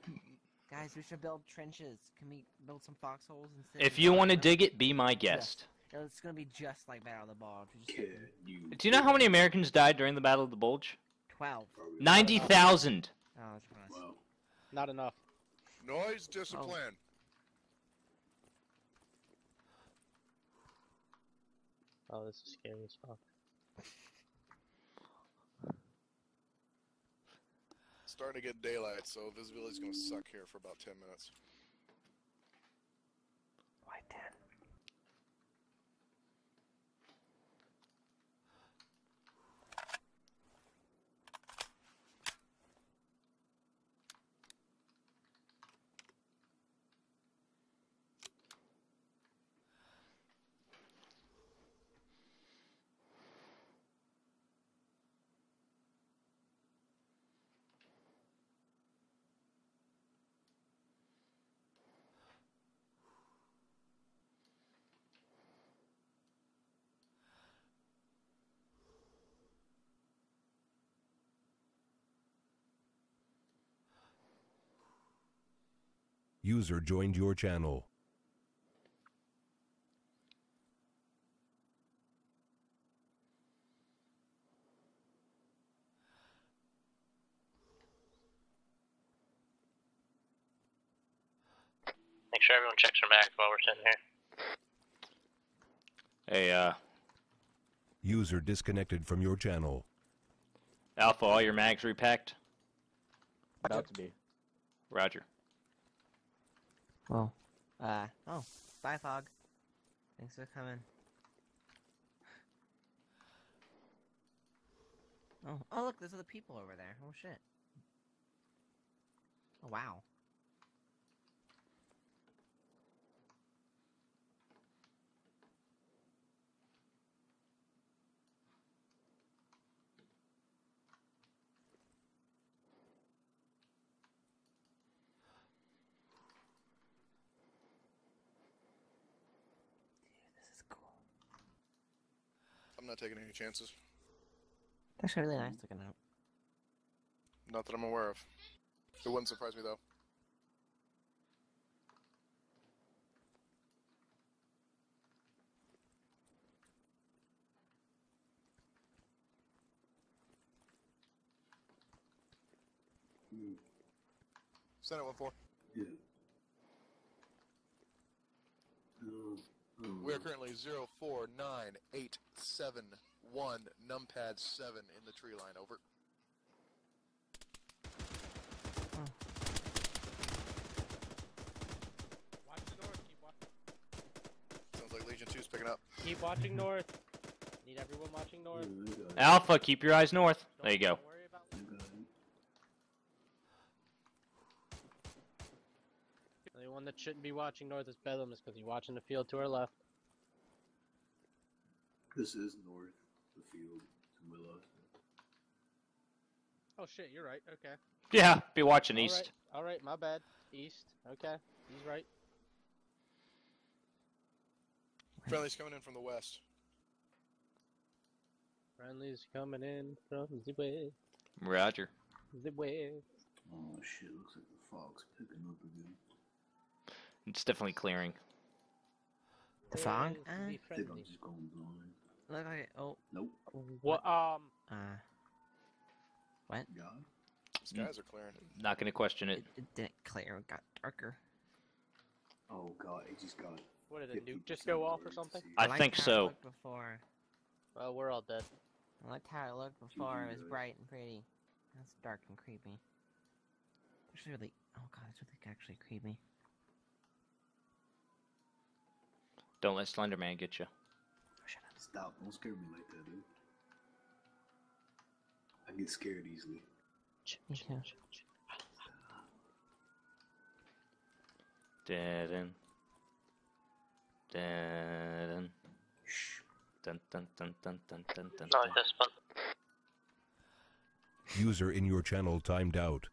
Guys, we should build trenches. Can we build some foxholes instead? If you want to dig it, be my guest. No, it's gonna be just like Battle of the Bulge. Just Can you? Do you know how many Americans died during the Battle of the Bulge? Twelve. probably- Ninety thousand. Oh, that's fast. Wow. Not enough. Noise discipline. Oh, this is scary as fuck. [laughs] starting to get daylight, so visibility's gonna suck here for about ten minutes. Why ten? User joined your channel. Make sure everyone checks their bags while we're sitting here. Hey, uh, User disconnected from your channel. Alpha, all your mags repacked? About to be. Roger. Well, uh, oh, bye, Fog. Thanks for coming. Oh, oh, look, there's other people over there. Oh, shit. Oh, wow. Not taking any chances. That's actually really nice looking out. Not that I'm aware of. It wouldn't surprise me though. Hmm. Senate one four. Yeah. Oh, oh, We are currently zero four nine eight seven one numpad seven in the tree line. Over. Watch the north. Keep watching. Sounds like Legion Two's picking up. Keep watching north. Need everyone watching north. Alpha, keep your eyes north. There you go. Don't worry about. The only one that shouldn't be watching north is Bedlam, is because he's watching the field to our left. This is north, the field. We lost. Oh shit, you're right. Okay. Yeah, be watching All east. right, All right, my bad. East. Okay, he's right. Friendly's coming in from the west. Friendly's coming in from the west. Roger. The west. Oh shit! Looks like the fog's picking up again. It's definitely clearing. The fog? Where's Uh, the I think I'm friendly? just going blind. look like it. Oh, Nope. What? Um. uh. What? God. Skies are clearing. Not gonna question it. It didn't clear. It got darker. Oh god, it just got. What did the nuke just go off or something? I liked think so. looked Before. Well, we're all dead. I liked how it looked before. It was bright and pretty. That's dark and creepy. It's really. Oh god, it's really actually creepy. Don't let Slenderman get you. Stop. Don't scare me like that, dude. I get scared easily. Dead in. Dead in. Dun dun dun dun dun dun dun. Not this. User in your channel timed out.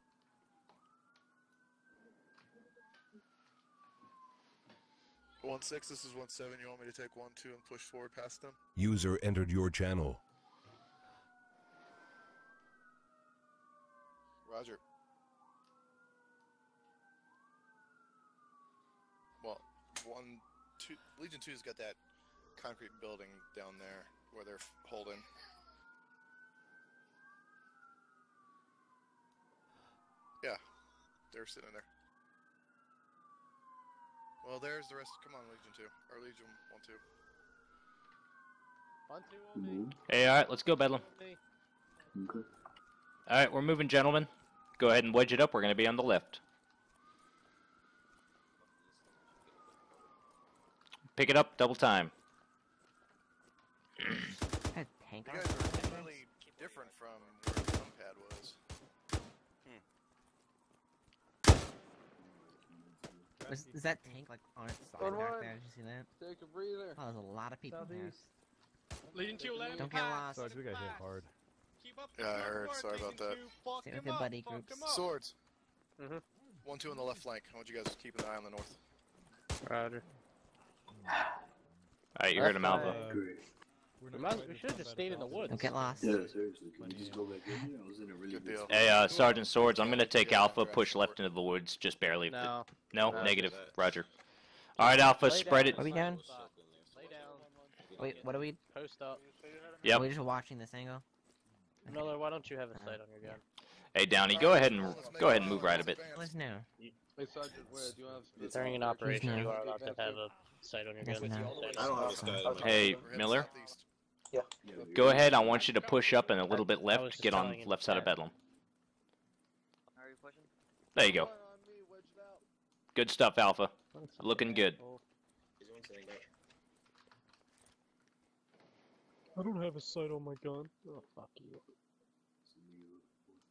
One six. This is one seven. You want me to take one two and push forward past them? User entered your channel. Roger. Well, one, two, Legion Two's got that concrete building down there where they're holding. Yeah, they're sitting there. Well, there's the rest. Come on, Legion Two or Legion One Two. One, two, on. Mm-hmm. Hey, all right, let's go, Bedlam. Okay. All right, we're moving, gentlemen. Go ahead and wedge it up. We're gonna be on the left. Pick it up, double time. Had tank You guys are completely different from where the jump pad was. Was, is that tank like on its side Good back one. there? Did you see that? Take a breather. Oh, there's a lot of people here. Leading to let him Don't get lost. Sarge, we got hit hard. Keep up Yeah, I heard. Sorry about that. Stay with your buddy groups. Swords. Mhm. One two on the left flank. I want you guys to keep an eye on the north. Roger. All right, you heard him, Left Alpha. Flank. Great. We, might, we should have just stayed in the woods. Don't get lost. Yeah, seriously. Can you just go back in there? I was in a really Good good deal. Hey, uh, Sergeant Swords, I'm gonna take Alpha, push left into the woods, just barely. No. No, No. negative. Roger. All right, Alpha, Lay spread down. it. What are we doing? Lay down. Wait, what are we? Post up. Yep. Are we just watching this angle? Miller, why don't you have a sight on your gun? Hey, Downey, go ahead and go ahead and move right a bit. Let's know. Hey, Sergeant, where do you have? During an operation, you are allowed to have a sight on your gun. I don't have a sky. on my Hey, Miller. Yeah, go ahead. I want you to push up and a little bit left. just Get on telling him left side of. Bedlam. Are you pushing? There you go. Good stuff, Alpha. Looking good. He's one sitting back. I don't have a sight on my gun. Oh, fuck you.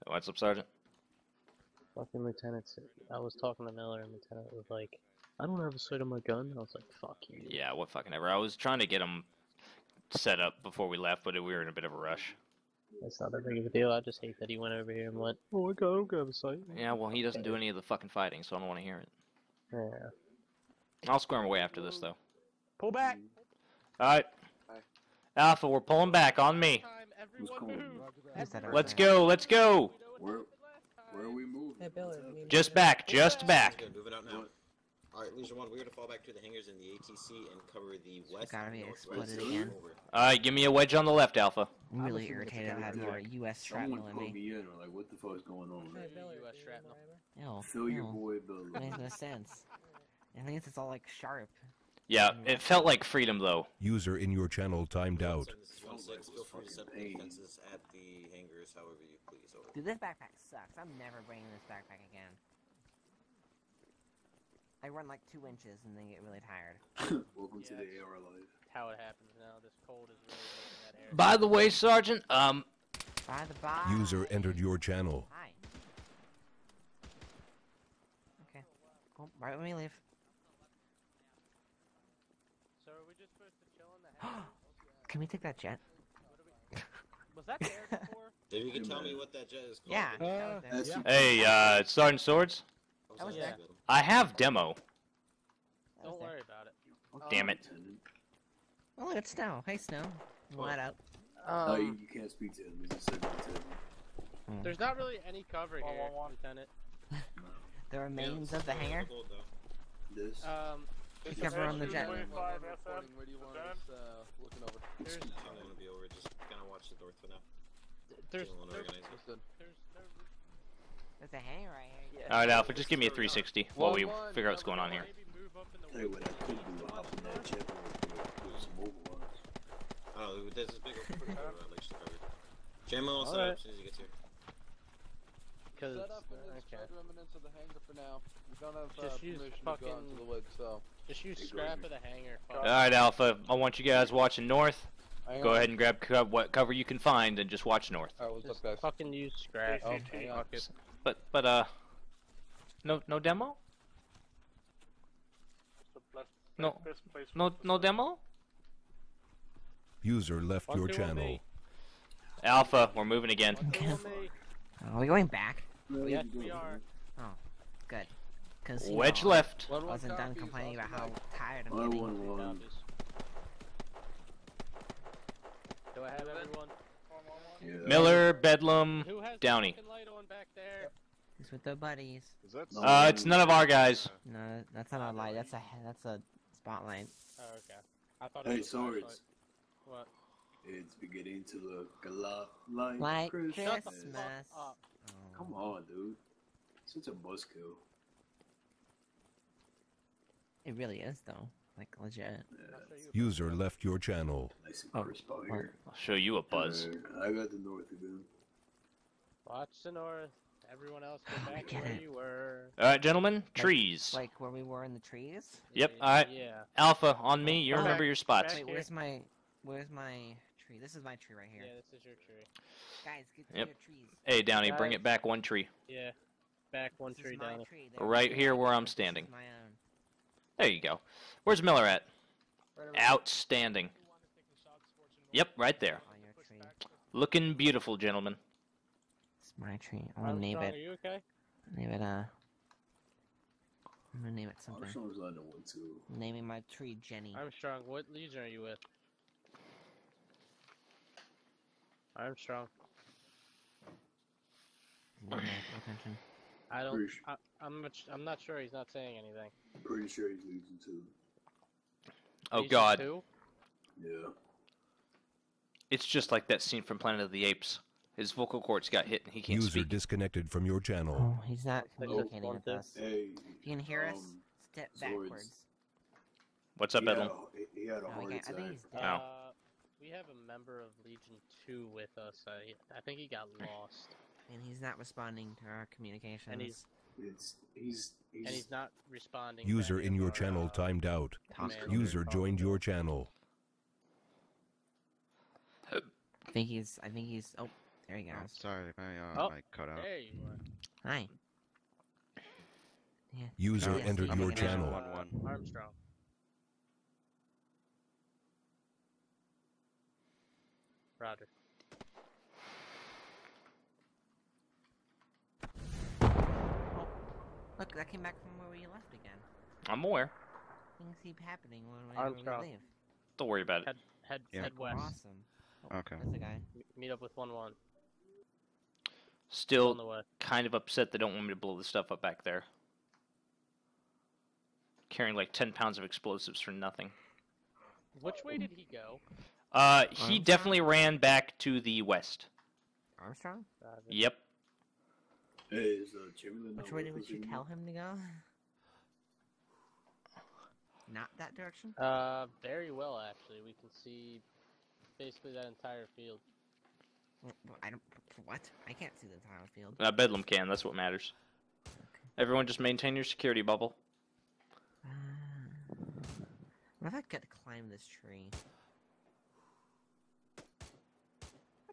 What's up, Sergeant? Fucking Lieutenant I was talking to Miller and Lieutenant was like, I don't have a sight on my gun. I was like, fuck you. Yeah, what fucking ever. I was trying to get him set up before we left, but we were in a bit of a rush. That's not that big of a deal. I just hate that he went over here and went, oh, I got, I don't have a sight. Yeah, well, he doesn't do any of the fucking fighting, so I don't want to hear it. Yeah. I'll squirm away after this, though. Pull back! Alright. Alpha, we're pulling back on me. Who's calling? Is that Let's go, let's go! Where, where are we moving? Hey, Billy, What's up? we- Just back, just back. Good, moving out now. Alright, Legion 1, we're gonna fall back to the hangars in the ATC and cover the west gotta and be northwest. exploded again. Over. Alright, give me a wedge on the left, Alpha. I'm really assuming it's irritated. I had Yeah. more U.S. Someone shrapnel in put me. me in, or like, what the fuck is going on? Hey, Billy, US we shrapnel. Ew, Fill your ew. boy Billy. Makes no sense. I think it's all like sharp. Yeah, it felt like freedom, though. User in your channel timed out. This is 1-6, feel free to set the defenses at the hangars however you please. Over. Dude, this backpack sucks. I'm never bringing this backpack again. I run like two inches and then get really tired. [coughs] Welcome to the it's- AR life. How it happens now. This cold is really making that air. By the way, Sergeant, um, By the by. User entered your channel. Hi. Okay. Cool. Right when we leave. So are we just supposed to chill in the house? [gasps] Can we take that jet? Was that there before? If you can tell me what that jet is called. Yeah. then- that was there. Hey, uh, Sergeant Swords. That was there. I have demo. Don't worry about it. Damn it. Oh, look, it's Snow. Hey, Snow. Let out. no, you, Um, you can't speak to him. He's a signal to him. There's not really any cover here, Lieutenant. [laughs] The remains of the hangar. This. Um, Be careful on the jet. There's, uh, there's, I don't want to be over. Just kind of watch the north for now. there's, Don't there's, there's There's a hangar right here. All right, Alpha, just give me a 360 while we figure out what's going on here. Tell you what I could do. Hop in that jet real quick. Put some overwatch. Oh, there's this big open [laughs] door around like she's covered. Jammer will set up as soon as he gets here. Cause Set up in this okay. remnants of the hangar for now. We don't have uh, Just use permission to go out fucking- into the woods, so. Just use scrap of the hangar. Fuck. All right, Alpha. I want you guys watching north. Hang Go on. ahead and grab co- what cover you can find and just watch north. Alright, what's up, Just guys? fucking use scrap. Oh, Okay, hang on. fuck it. But but uh, no no demo. No no no demo. User left your channel. Alpha, we're moving again. Are we going back? Yes, we are. Oh, good. Cause Wedge know, left. I wasn't done complaining about how tired I'm One, getting. one, one. Do I have everyone? Yeah. Miller, Bedlam, Downey. the fucking light on back there? He's with their buddies. Uh, it's none of our guys. No, that's not a light. That's a that's a spotlight. Oh, okay. I thought Hey, it was a swords. flashlight. What? It's beginning to look a lot like, Like Christmas. Christmas. Up. Come on, dude. Such a buzzkill. It really is though. Like legit. User left your channel. Nice and Oh, crisp out here. I'll show you a buzz. Uh, I got the north again. Watch the north. Everyone else go back get where it. you were. All right, gentlemen. Trees. Like where we were in the trees. Yep. All right. Yeah. Alpha on me. You Oh, remember your spots. Wait, where's my where's my tree? This is my tree right here. Yeah, this is your tree. Guys, get to Yep. your trees. Hey, Downey, bring it back one tree. Yeah. Back one This tree is my down. tree. Right here where I'm standing. my own. There you go. Where's Miller at? Right Outstanding. Yep, right there. On. Looking beautiful, gentlemen. It's my tree. I'm gonna name Armstrong, Are you okay? Name it uh. I'm gonna name it something. Armstrong's on the one too. I'm naming my tree Jenny. Armstrong, what legion are you with? Armstrong. Name it, pay attention. I don't. Pretty su- I, I'm. much- I'm not sure he's not saying anything. Pretty sure he's losing too. Oh Legion God, two? Yeah. it's just like that scene from Planet of the Apes. His vocal cords got hit and he can't User speak. disconnected from your channel. Oh, he's not Like communicating with us. Hey. If you can hear us, um, step swords. backwards. What's up, he had a- He, he had a No, we heart can't- I think he's dead. Ow. We have a member of Legion Two with us. I, I think he got lost, And he's not responding to our communications. and he's It's he's he's, and he's not responding. User to in your our, channel uh, timed out. User joined your channel. I think he's. I think he's. Oh, there he goes. sorry, my uh, Oh, mic cut out. there you are. Hi. Yeah. User Yes, entered your channel. One, one. Armstrong. Roger. Oh, look, that came back from where we left again. I'm aware. Things keep happening when whenever Armstrong. we leave. Don't worry about it. Head head Yeah. head west. awesome. Oh, Okay. That's the guy. Meet up with one one. on the Still kind of upset they don't want me to blow the stuff up back there. Carrying like 10 pounds of explosives for nothing. Which way did he go? Uh, he Armstrong? definitely ran back to the west. Armstrong? Roger. Yep. Hey, is uh, Chamberlain Which way with did we us should anymore? tell him to go? Not that direction? Uh, very well actually. We can see basically that entire field. Well, well, I don't. What? I can't see the entire field. Uh, Bedlam can, that's what matters. Everyone just maintain your security bubble. Uh, what if I could climb this tree? But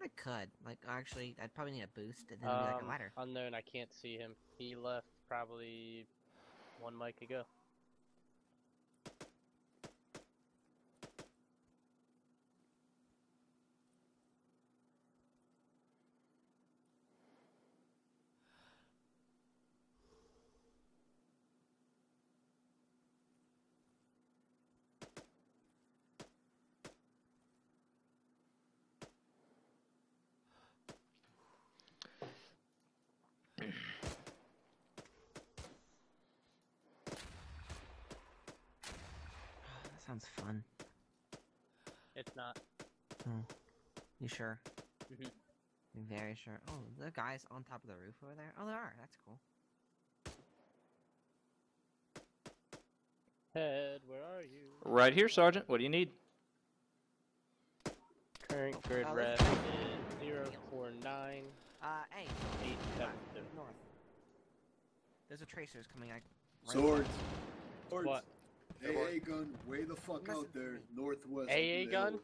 I could. Like, actually, I'd probably need a boost and then maybe like Um, a ladder. Unknown, I can't see him. He left probably one mic ago. Sounds fun. It's not. Oh. You sure? Mhm. I'm very sure. Oh, the guys on top of the roof over there? Oh, there are. That's cool. Head, where are you? Right here, Sergeant. What do you need? Current grid Uh, rep let's- is zero four nine Uh, hey. eight seven two. North. There's a tracers coming like. right Swords. Swords. What? AA gun, way the fuck out there, northwest. AA gun?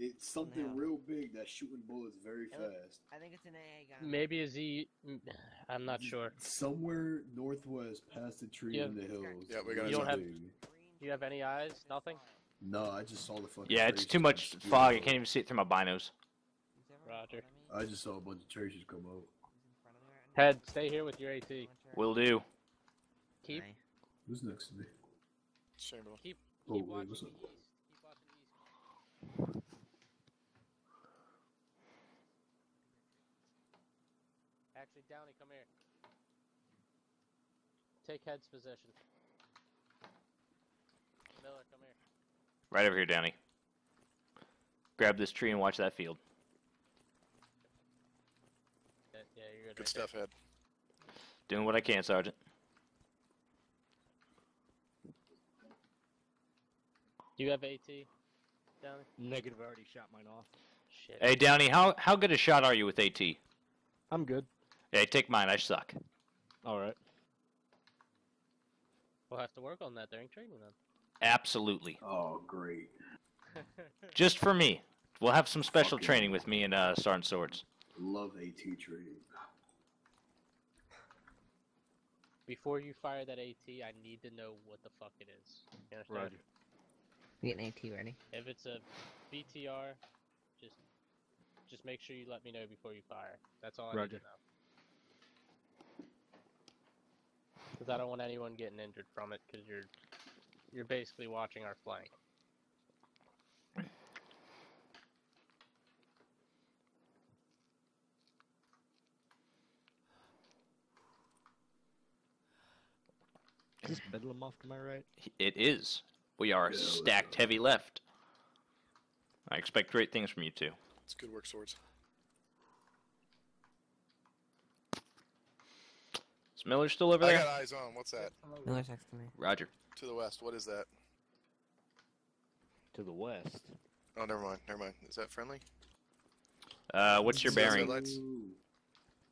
It's something No. real big that's shooting bullets very Yep. fast. I think it's an AA gun. Maybe a Z. mm, I'm not sure. Somewhere northwest, past the tree Yeah. in the hills. Yeah, we got You don't have- Do you have any eyes? Nothing. No, I just saw the fucking. Yeah, it's too much fog. I can't even see it through my binos. Roger. I just saw a bunch of tracers come out. Head, stay here with your AT. Will do. Keep Who's next to me? Chamberlain. keep Oh, keep wait, watching what's east. Keep watching east. Actually, Downey, come here. Take head's position. Miller, come here. Right over here, Downey. Grab this tree and watch that field. Yeah, yeah you're good. Good right stuff, Head. Doing what I can, Sergeant. Do you have AT, Downey? Negative. I already shot mine off. Shit. Hey, Downey, how how good a shot are you with AT? I'm good. Hey, take mine. I suck. All right. We'll have to work on that during training then. Absolutely. Oh, great. [laughs] Just for me. We'll have some special Fucking- training with me and uh, Sergeant Swords. Love AT training. Before you fire that AT, I need to know what the fuck it is. You understand? Roger. Getting AT ready. If it's a BTR, just just make sure you let me know before you fire. That's all I need Roger. to know. Because I don't want anyone getting injured from it. Because you're you're basically watching our flank. Is this Bedlam off to my right? It is. We are Yeah, stacked heavy left. I expect great things from you two. It's good work, Swords. Is Miller still over there? I there? got eyes on. What's that? Miller's next to me. Roger. To the west. What is that? To the west. Oh, never mind. Never mind. Is that friendly? Uh, what's your bearing?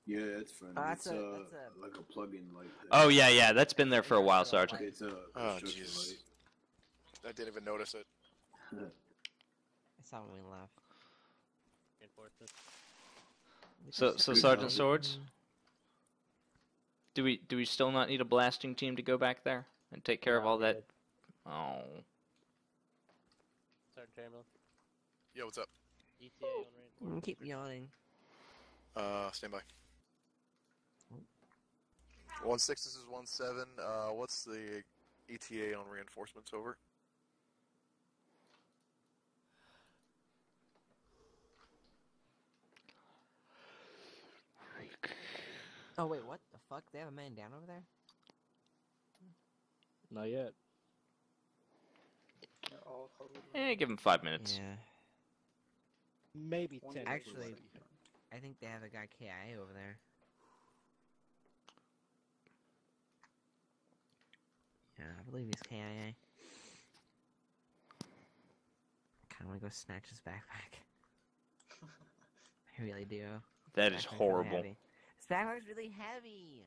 Yeah, it's friendly. Uh, that's it's a- uh, that's a- like a plug-in light. thing. Oh yeah, yeah. That's been there for a while, Sergeant. It's a Oh, jeez. light. I didn't even notice it. I saw when we left. Reinforcements. So, so Sergeant. Swords. Do we do we still not need a blasting team to go back there and take care of all that? good. Oh. Sergeant Chamberlain. Yeah, what's up? ETA on reinforcements. Keep yawning. Uh, stand by. One six. This is one seven. Uh, what's the ETA on reinforcements? Over. Oh wait, what the fuck? They have a man down over there? Not yet. Eh, give him five minutes. Yeah. Maybe ten. Actually, I think they have a guy KIA over there. Yeah, I believe he's KIA. Kinda wanna go snatch his backpack. [laughs] I really do. That is Backpack's really horrible. Heavy. His really heavy.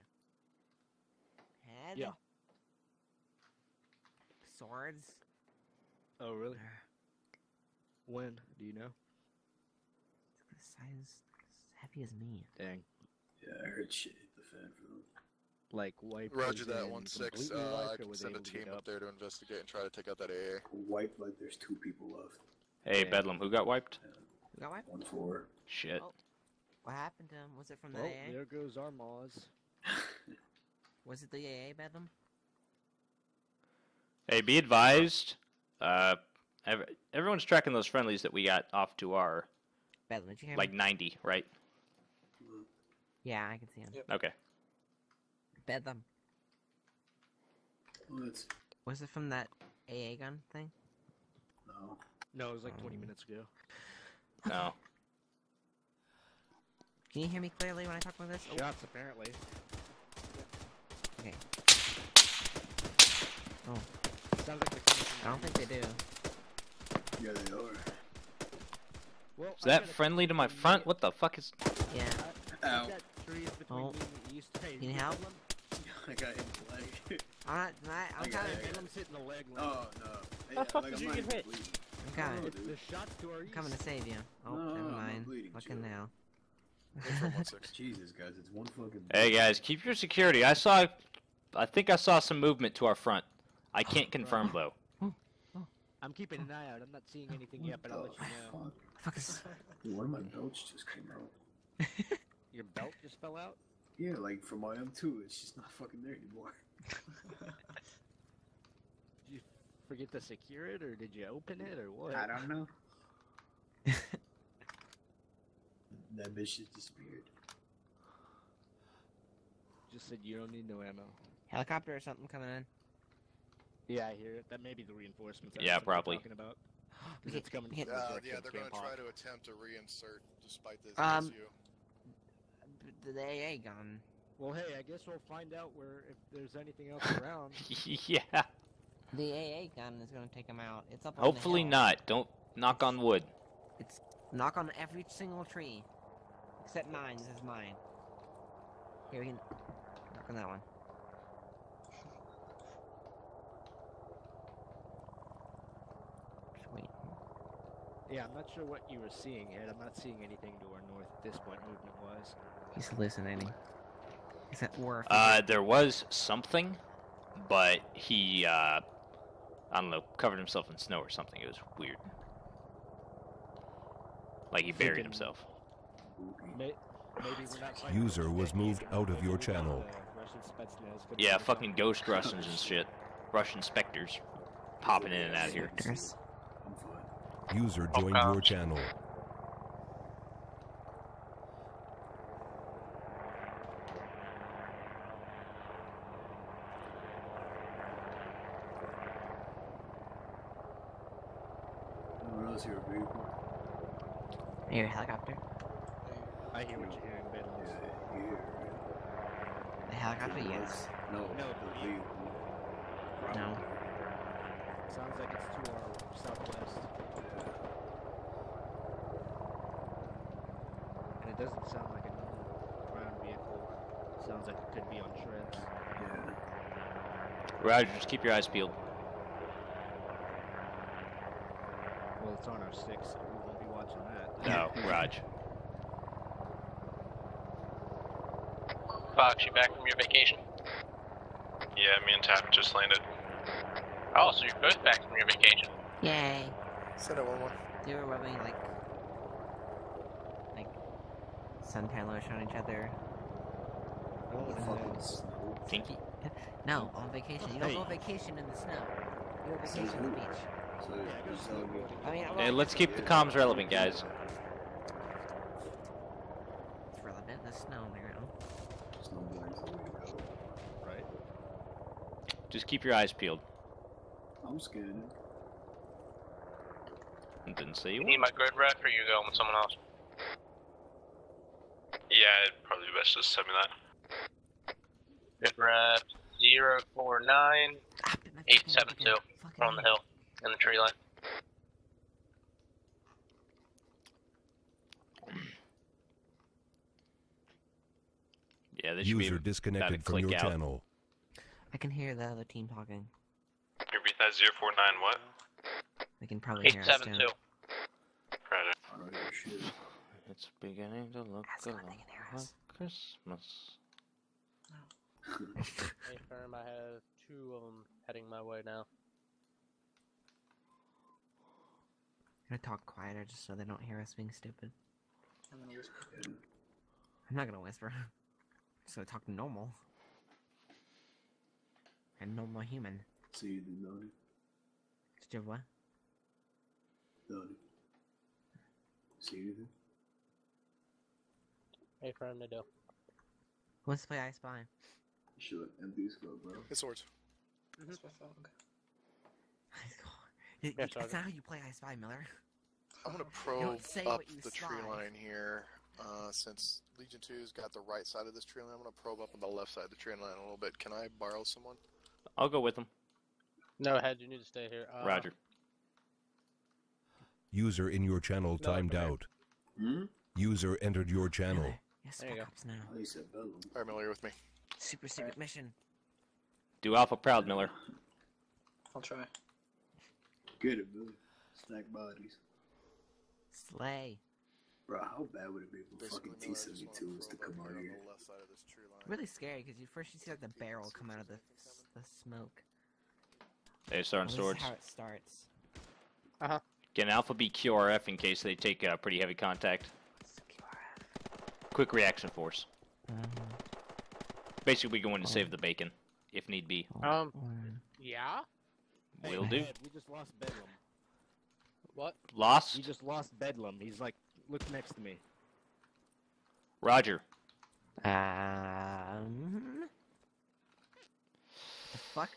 Head? Yeah. Swords? Oh really? When? Do you know? The size as heavy as me. Dang. Yeah, I heard shit hit the fan for them. Like wipe. Roger that. One six. Uh, I can send a team up there to investigate and try to take out that AA. Wipe like there's two people left. Hey, Yeah. Bedlam, who got wiped? You got one? One four. Shit. Oh. What happened to him? Was it from the Well, AA? there goes our Maz. Was it the AA, Bedlam? Hey, be advised. Uh, ev- everyone's tracking those friendlies that we got off to our Bedlam, did you hear like me? 90, right? Yeah, I can see him. Okay. Bedlam. Well, that's Was it from that AA gun thing? No. No, it was like 20 minutes ago. No. Can you hear me clearly when I talk about this? Oh, Shots, apparently. Okay. Oh. oh. Sounds like they're coming I don't think they do. Yeah, they are. Well, Is that friendly to my front? What the fuck is? Yeah. Ow. trees between Oh. me and the east. Can you help? [laughs] I got hit in the leg. I'm not. I'm, I I'm got kind I'm sitting the leg. Oh no. Hey, How the fuck did I'm you get hit? I'm coming. No, oh, dude. The shots to I'm coming to save you. Oh, No, never I'm not mind. bleeding, Looking chill. now. Jesus, guys, it's one fucking. Hey guys, keep your security. I saw. I think I saw some movement to our front. I can't oh, confirm though. I'm keeping an eye out. I'm not seeing anything yet, but I'll let you know. Fuck is. Dude, one of my belts just came out. [laughs] Your belt just fell out? Yeah, like from my M2, it's just not fucking there anymore. [laughs] Did you forget to secure it, or did you open it, or what? I don't know. [laughs] that bitch just disappeared. Just said you don't need no ammo. Helicopter or something coming in. Yeah, I hear it. That may be the reinforcements. I Yeah, was probably. Talking about. [gasps] 'Cause it's coming. Yeah. Uh, yeah, they're going to try to attempt to reinsert despite this Um, issue. The, the AA gun. Well, hey, I guess we'll find out where if there's anything else [laughs] around. yeah. The AA gun is gonna take them out. It's up. on the Hopefully hill. not. Don't knock on wood. It's knock on every single tree, except mine. This is mine. Here we can knock on that one. Just wait. Yeah, I'm not sure what you were seeing, Ed. I'm not seeing anything to our north at this point, movement wise. He's hallucinating. Is that worth? Uh, there was something, but he, uh, I don't know, covered himself in snow or something. It was weird. Like he buried Thinking- himself. User was moved out of your channel. the Russian Spetsnaz could Yeah, fucking ghost Russians and shit. Russian specters popping in and out of here. User joined your channel. No one else here, vehicle. Here, helicopter. I hear what you're hearing, Bedouins. Yeah, here. The helicopter, yes. No, No, the the vehicle. No. Sounds like it's to our southwest. And it doesn't sound like a normal ground vehicle. Sounds like it could be on shreds. Yeah. Roger, just keep your eyes peeled. Well, it's on our six, so we won't be watching that. No, [laughs] Raj. Fox, you back from your vacation? Yeah, me and Tap just landed. Oh, so you're both back from your vacation. Yay! Send it one one. They were rubbing like, like suntan lotion on each other. Oh, Fucking snow. Kinky. No, on vacation. You don't go on vacation in the snow. You go vacation on the beach. So you're telling me I mean, Hey, let's keep the comms relevant, guys. it's relevant. The snow on the ground. snowboarding's the way. Right? Just keep your eyes peeled. I'm scanning. Didn't see you You need my grid ref or you going with someone else? Yeah, it'd probably be best to send me that. Grid ref 049 Ah, bit my fucking 872 fucking on the hill in the tree line. Yeah, they should be User about disconnected from your out. channel. I can hear the other team talking. You repeat that 049 what? They can probably hear us too. 872. Roger. It's beginning to look a lot if they can hear like. Christmas. Hey, firm, I have two of them heading my way now. I'm gonna talk quieter just so they don't hear us being stupid. I'm gonna whisper. I'm not gonna whisper. I'm just gonna talk normal. A normal human. See you, Noni. Did you have what? Noni. See anything? Hey, firm, they do. Let's play I Spy. Should empty scope, bro. His swords. That's my fog. You- Yeah, you- Sergeant. That's not how you play I Spy, Miller. I'm gonna probe say up what you the tree spy. line here. Uh, since Legion 2's got the right side of this tree line, I'm gonna probe up on the left side of the tree line a little bit. Can I borrow someone? I'll go with him. No, head, you need to stay here. Uh, Roger. User in your channel timed out. Hmm? User entered your channel. Yes, There you Spec go. Ops now. Oh, you said Bedlam. Alright, Miller, you're with me. Super secret mission. Do Alpha proud, Miller. I'll try. Get it, Billy. Stack bodies. Slay. Bro, how bad would it be for Basically, fucking Miller, I just wanna T-72s to come out here here? on the left side of this tree line. Really scary because you first you see like the barrel come out of the the smoke. They starting Well, swords. how it starts. Uh huh. Can Alpha be QRF in case they take uh, pretty heavy contact? Quick reaction force. Basically, we go going to save the bacon, if need be. Um. Yeah. Hey, Will do. Ed, [laughs] we just lost Bedlam. What? Lost? We just lost Bedlam. He's like, look next to me. Roger. Um. The fuck?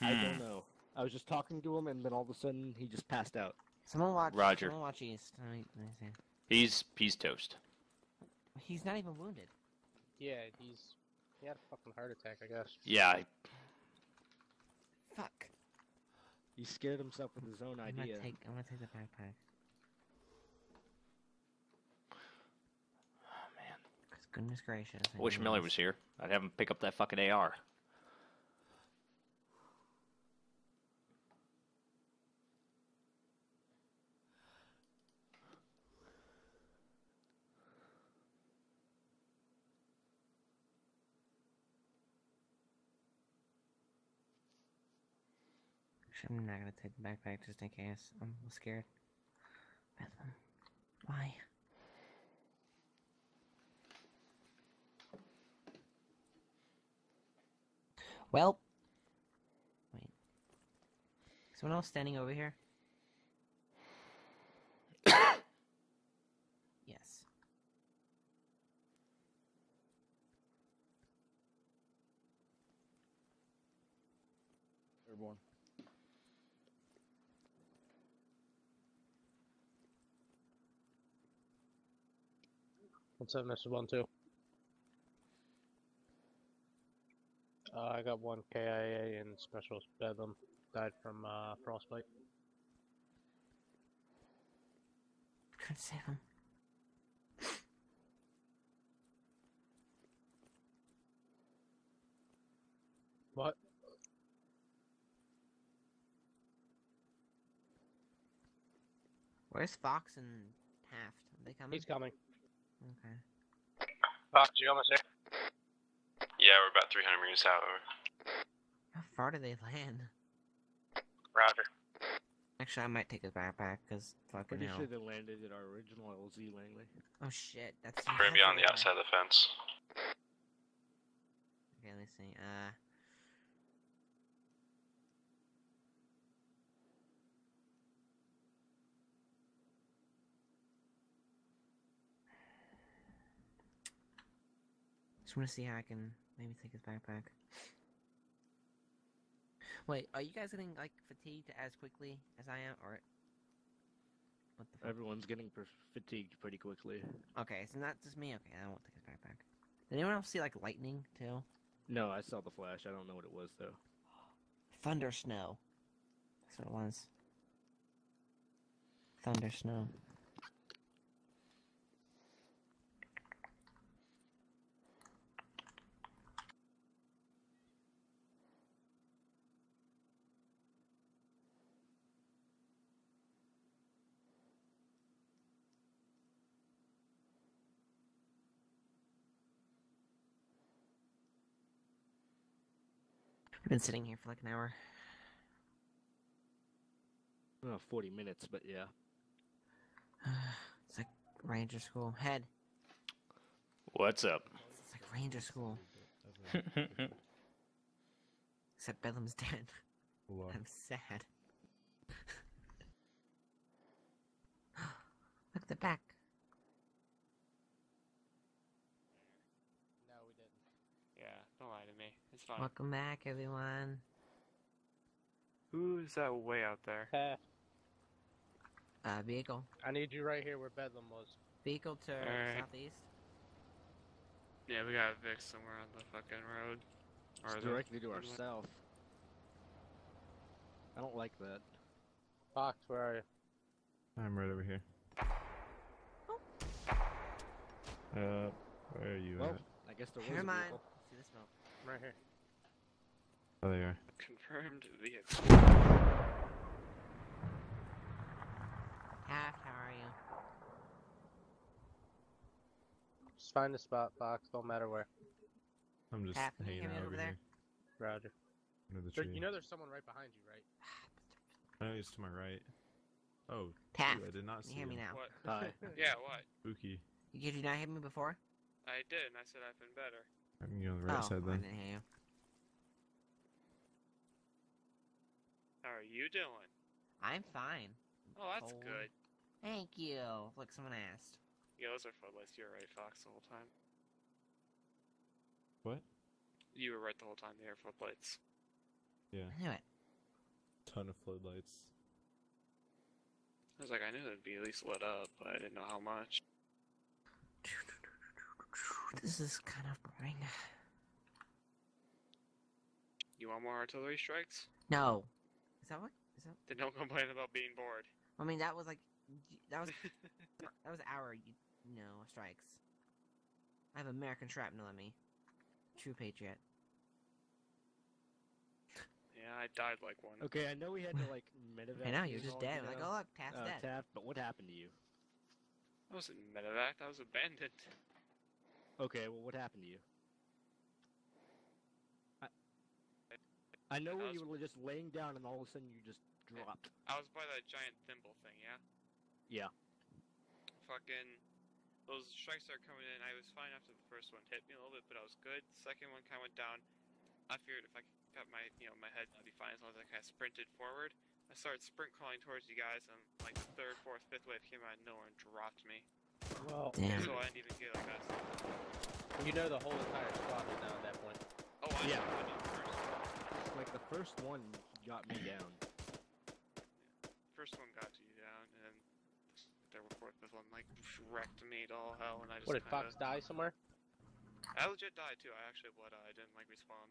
I Hmm. don't know. I was just talking to him, and then all of a sudden he just passed out. Someone watch. Roger. Someone watch East. Let me, let me see. He's he's toast. He's not even wounded. Yeah, he's he had a fucking heart attack, I guess. Yeah. I- Fuck. He scared himself with his own I'm gonna idea. take. I'm gonna take the backpack. Oh man. 'Cause goodness gracious. I wish Miller was here. I'd have him pick up that fucking AR. Actually, I'm not gonna take the backpack just in case. I'm scared. Bedlam. Why? Well. Wait. Someone else standing over here? yes. Airborne. What's up, Mr. One Two? Uh, I got one KIA in Special Bedlam. Died from uh, frostbite. Couldn't save him. What? Where's Fox and Taft? Are they coming? He's coming. Okay. Fox, you almost there? Yeah, we're about 300 meters out. Over. How far do they land? Roger. Actually, I might take his backpack because fucking Pretty hell. sure they landed at our original LZ Langley. Oh shit, that's. We're gonna be on the outside of the fence. Okay, let's see. Uh. Just want to see how I can maybe take his backpack. Wait, are you guys getting like fatigued as quickly as I am, or what the? Fuck? Everyone's getting per- fatigued pretty quickly. Okay, so not just me. Okay, I won't take his backpack. Did anyone else see like lightning too? No, I saw the flash. I don't know what it was though. Thunder snow. That's what it was. Thunder snow. Been sitting here for like an hour. Oh, 40 minutes, but yeah. It's like ranger school. Head. What's up? It's like ranger school. [laughs] Except Bedlam's dead. What? I'm sad. [gasps] Look at the back. No, we didn't. Yeah, don't lie to me. It's fine. Welcome back, everyone. Who is that way out there? Uh, vehicle. I need you right here where Bedlam was. Vehicle to Alright. southeast. Yeah, we got Vic somewhere on the fucking road. It's is it- directly to our south. I don't like that. Fox, where are you? I'm right over here. Uh, where are you Well, at? I guess there was Never a mind. vehicle. See the smoke. I'm right here. Oh, there you are. Confirmed vehicle. Taft, how are you? Just find a spot, Fox. Don't matter where. I'm just Pat, can you hanging out over over there? here Roger. under the There- tree. you know there's someone right behind you, right? Ah, I know he's to my right. Oh, Taft, shoot, I did not see you hear me him. now? What? Hi. [laughs] Yeah, what? Spooky. Did you not hear me before? I did, and I said I've been better. I'm you on the right oh, side I then. didn't hear you. How are you doing? I'm fine. Oh, that's Cold. good. Thank you. Like someone asked. Yeah, those are floodlights. You were right, Fox, the whole time. What? You were right the whole time. They are floodlights. Yeah. I knew it. Ton of floodlights. I was like, I knew it'd be at least lit up, but I didn't know how much. This is kind of boring. You want more artillery strikes? No. Is that what? Is that? Then don't complain about being bored. I mean, that was like, that was, [laughs] that was our, you know, strikes. I have American shrapnel on me. True patriot. Yeah, I died like one. Okay, I know we had to like [laughs] medevac. I know, you you're just dead. you Like, oh look, Taft's uh, dead. Taft, but what happened to you? I wasn't medevac. I was abandoned. Okay, well, what happened to you? I know I when you were just laying down and all of a sudden you just dropped. I was by that giant thimble thing, yeah? Yeah. Fucking. Those strikes are coming in. I was fine after the first one hit me a little bit, but I was good. Second one kind of went down. I figured if I kept my, you know, my head, I'd be fine as long as I kind of sprinted forward. I started sprint crawling towards you guys, and like the third, fourth, fifth wave came out of nowhere and dropped me. Well, Damn. So I didn't even get like that. you know the whole entire squad is down at that point. Oh, I Yeah. know. I knew first one. Like the first one got me down. First one got you down, and then the fourth, fifth one like wrecked me to all hell, and I just. What did kinda, Fox die somewhere? I legit died too. I actually bled out. I didn't like respawn.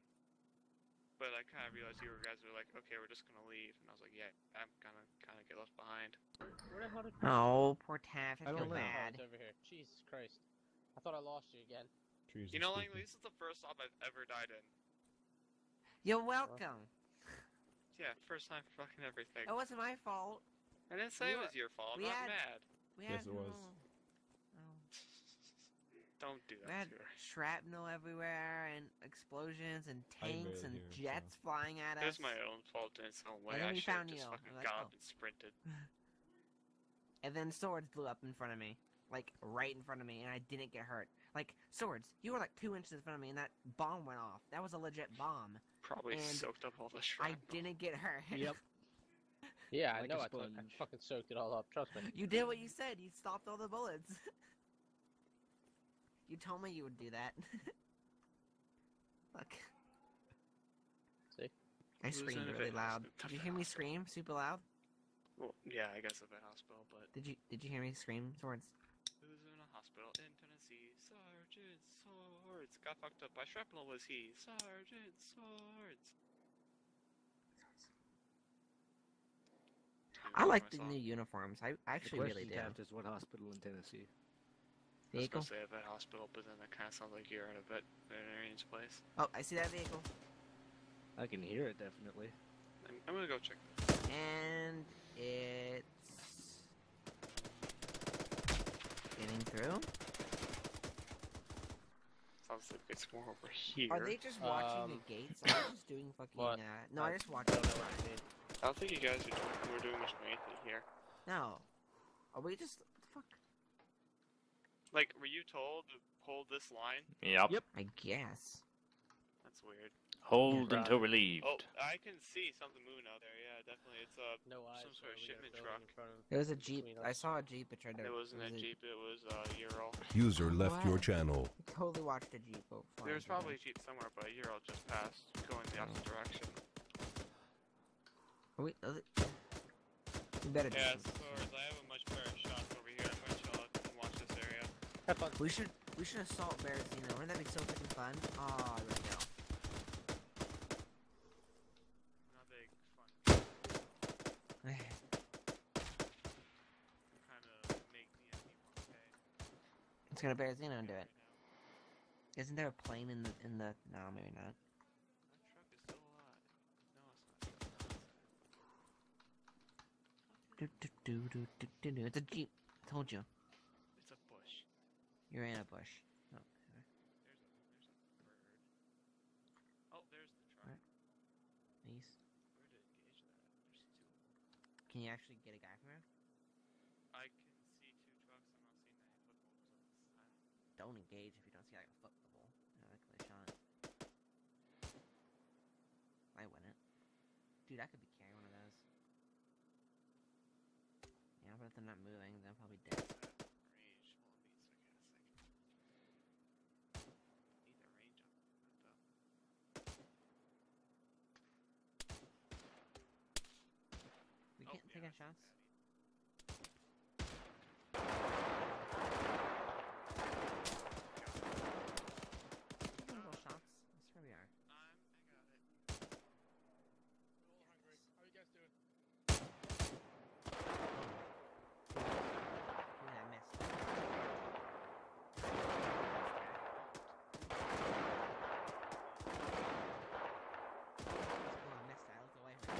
But I kind of realized you guys were like, okay, we're just gonna leave, and I was like, yeah, I'm gonna kind of get left behind. Where the hell did Oh, poor Taft. I, I feel don't know. Bad. over here. Jesus Christ. I thought I lost you again. Trees You know, spooky. Langley, this is the first op I've ever died in. You're welcome. Yeah, first time for fucking everything. It wasn't my fault. I didn't say we it was your fault. we I'm had- mad. We Yes, had, it was. oh. [laughs] Don't do that. We had shrapnel everywhere and explosions and tanks and here, jets flying at us. It us. was my own fault in its own way. And then I we should have found just you. fucking like, got oh. up and sprinted. [laughs] [laughs] And then swords blew up in front of me. Like, right in front of me, and I didn't get hurt. Like, swords, you were like two inches in front of me, and that bomb went off. That was a legit bomb. Probably And soaked up all the shrapnel. I didn't get hurt. Yep. [laughs] Yeah, I know. a I, took, I fucking soaked it all up. Trust me. You did what you said. You stopped all the bullets. [laughs] you told me you would do that. [laughs] Look. See? I screamed really loud. Did you hear me scream super loud? Well, yeah, I guess a vet hospital, but Did you Did you hear me scream swords? who's in a hospital in Tennessee? Sergeant Swords got fucked up by shrapnel. Was he Sergeant Swords? I like the new uniforms. I I The actually really question do. Taft is what hospital in Tennessee? I was Vehicle. supposed to say a vet hospital, but then that kind of sounds like you're at a vet veterinarian's place. Oh, I see that vehicle. I can hear it definitely. I'm, I'm gonna go check this. And it's getting through. Sounds like it's more over here. Are they just watching Um, the gates? Are they just doing fucking? what? Uh, no, I I just watching. don't the what front. you. I don't think you guys are doing, we're doing much of anything here. No. Are we just? What the fuck? Like, were you told to hold this line? Yep. Yep. I guess. That's weird. Hold Yeah. until oh, relieved. Oh, I can see something moving out there. Yeah, definitely. It's a No eyes. some sort of so we got a shipment truck. in front of- It was a jeep. I saw a jeep. It tried to. It wasn't a jeep. It was a Ural. User left your channel. I [laughs] totally watched a jeep go flying There's through probably a jeep somewhere, but a Ural just passed, going the opposite direction. Are we? Is it? We better do Yeah, something. swords. I have a much better shot over here. I'm gonna chill out and watch this area. Have fun. We should we should assault Berezino. Wouldn't that be so freaking fun? Oh, there we go. Not big fun. Kind of make the enemy want to pay. Let's go to Berezino and do it. Isn't there a plane in the in the? No, maybe not. Do, do, do, do, do, do, do. It's a jeep. I Told you. It's a bush. You're in a bush. Oh, Oh, there's the truck. Right. nice. Where to engage that? There's two. Can you actually get a guy from here? I can see two trucks. I'm not seeing any footballs on this side. Don't engage if you don't see like a football. You know, like a shot. I wouldn't. Dude, I could be carrying one of those. Yeah, but if they're not moving, they're probably dead. Range will be so I got a second. Need the range up. We Oh, can't take any shots. Little shots. I swear we are. How you guys doing? Yeah, I missed. Oh, I missed that. I looked away from it.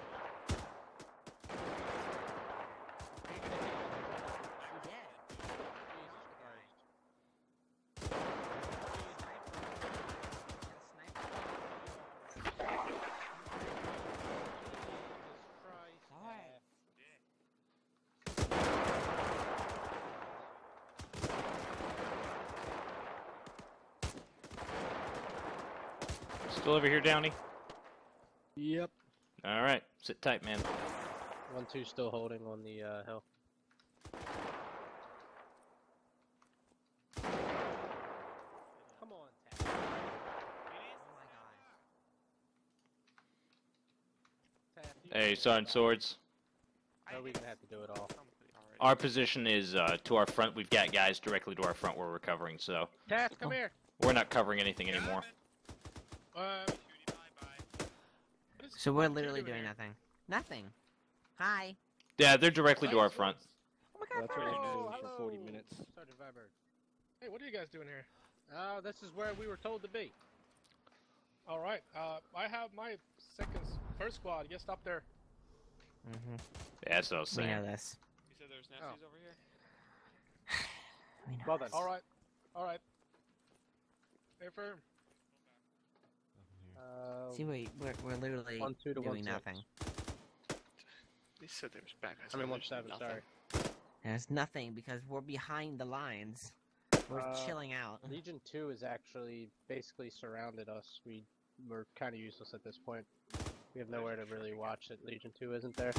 Still over here, Downey? Yep. All right, sit tight, man. One two still holding on the uh, hill. Come on, Tad. Tad, you- Hey, Sergeant Swords. Are we gonna have to do it all? Our position is uh, to our front. We've got guys directly to our front where we're covering, so Task, come here. we're not covering anything anymore. Uh, So we're literally doing nothing. Nothing. Hi. Yeah, they're directly to our front. Oh That's what you're Oh, doing for 40 minutes. Sergeant Viberg. Hey, what are you guys doing here? Uh, this is where we were told to be. All right. Uh, I have my second, first squad. Get up there. Mm-hmm. Yeah, that's what I was We know this. You said there's nasties over here? [sighs] We know Well then. All right. All right. Stay firm. Uh, See, we, we're, we're literally One, two to doing six. nothing. They said there was bad guys. I mean, over one seven. nothing. Sorry. There's nothing because we're behind the lines. We're Uh, chilling out. [laughs] Legion Two has actually basically surrounded us. We we're kind of useless at this point. We have nowhere to really watch it. Legion Two isn't there.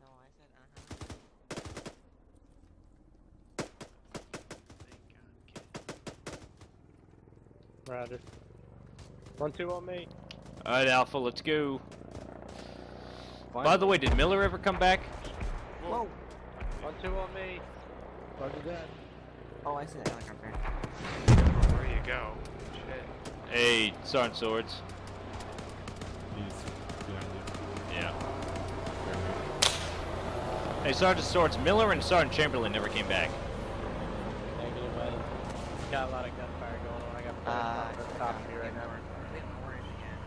No, I said uh-huh. Roger. One two on me. All right, Alpha, let's go. By the way, did Miller ever come back? Whoa! One two on me. Roger that. Oh, I see that helicopter. Where you go? Shit. Hey, Sergeant Swords. He's behind you. Yeah. Hey, Sergeant Swords, Miller and Sergeant Chamberlain never came back. Negative. I got a lot of gunfire going on. I got Uh, uh, on top of me right now. We have orange again.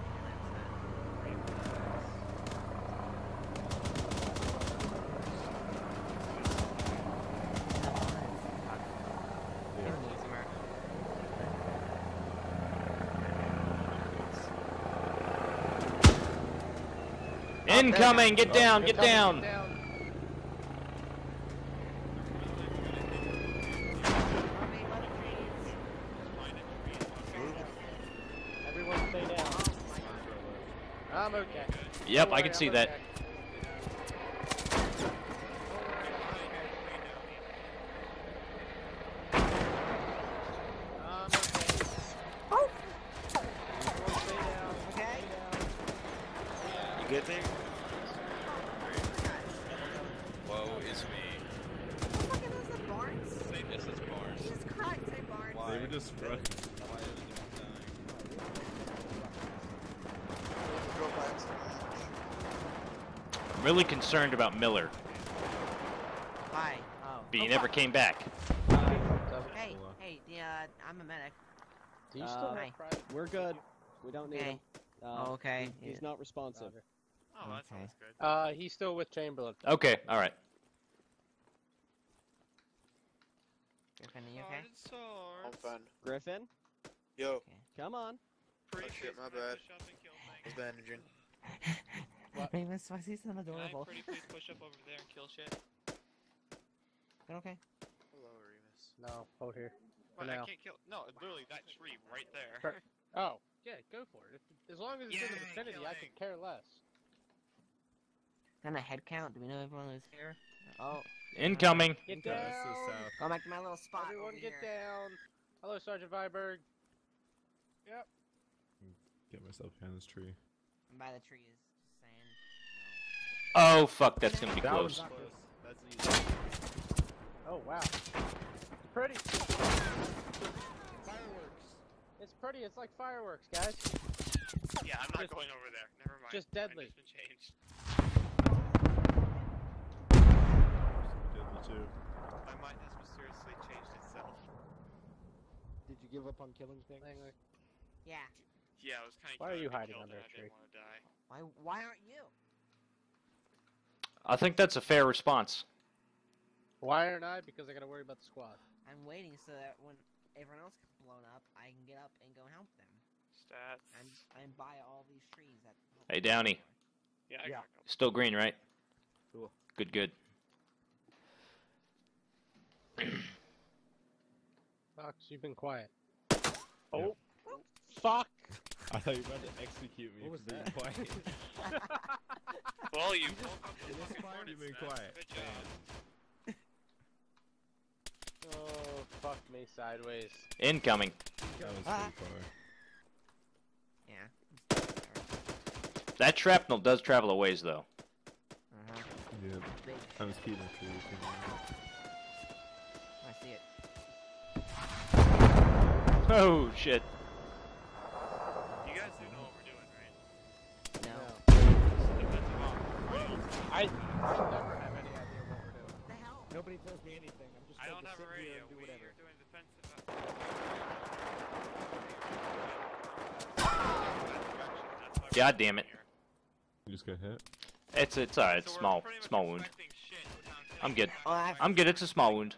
Incoming! Get down! Get down! Everyone stay down. I'm okay. Yep, I can see that. okay. I'm okay. Oh! Everyone stay down. Okay. You good there? Woe is me. Say this is Barnes. Jesus Christ, say Barnes. Why? They were just Why running. was it I'm really concerned about Miller, Hi. Oh. but he never came back. Hey, hey, yeah, I'm a medic. Do you Uh, still have private? We're good. We don't need Okay. him. Uh, Oh, okay. he- he's Yeah. not responsive. Oh, that Okay. sounds good. Uh, he's still with Chamberlain. Okay, alright. Griffin, are you okay? Swords. I'm fine. Griffin, Yo. come on. Oh shit, my bad. I was bandaging. [laughs] [laughs] Raven Spicy's so Can I adorable. pretty please push up over there and kill shit? But okay. Hello, Remus. No, hold here. For I can't kill. No, literally that tree right there. [laughs] Oh, yeah, go for it. If, as long as it's in the Yay, vicinity, I could care less. Then a head count. Do we know everyone who's here? Oh. Incoming! Get Okay, that's down! so south. Go back to my little spot. Everyone over get here. down! Hello, Sergeant Viberg. Yep. Get myself behind this tree. I'm by the trees. Just saying. Oh fuck, that's gonna be That was close. not close. That's easy. Oh, wow. It's Pretty. Fireworks. It's pretty. It's like fireworks, guys. Yeah, I'm not Just- going over there. Never mind. just deadly. has been changed. Deadly too. My mind has mysteriously changed itself. Did you give up on killing things? Yeah. Yeah, I was kind of. Why are you hiding under a I tree? didn't want to die. Why? Why aren't you? I think that's a fair response. Why aren't I? Because I gotta worry about the squad. I'm waiting so that when everyone else gets blown up, I can get up and go help them. Stats. I'm I'm by all these trees. That. Hey, Downey. Yeah, I got. Still green, right? Cool. Good, good. [clears throat] Fox, you've been quiet. Oh. Fuck! I thought you were about to execute me What was being that? quiet. [laughs] Well, you just- woke up to it is fucking you've been quiet. Good job. Oh, fuck me sideways. Incoming. That was Ah. pretty far. Yeah. That shrapnel does travel a ways, though. Uh-huh. Yeah. I was keeping a tree. I see it. Oh, shit. You guys do know what we're doing, right? No. Defensive off. Right? I never have any idea what we're doing. The hell? Nobody tells me anything. I'm just I told don't to have a sit here radio. do We whatever. are doing defensive. uh, That's why we're God damn it. You just got hit. It's it's alright. So Small, small wound. expecting shit without I'm good. Oh, I- I'm good. It's a small wound.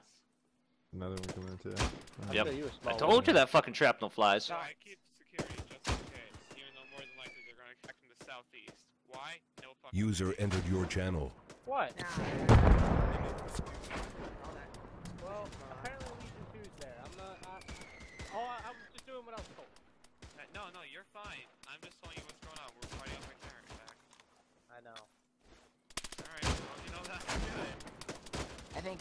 Another one coming in too. Yep. you a I small told you that fucking shrapnel flies. So I keep security just in case, even though more than likely they're going to attack from the southeast. Why? No fucking User entered your channel. What? Nah. Well, apparently Legion 2's there. I'm not. I, oh, I, I was just doing what I was told. Uh, no, no, you're fine. I'm just telling you what's going on. We're fighting off a counter attack. I know. Alright, well, you know that's [laughs] good. I think.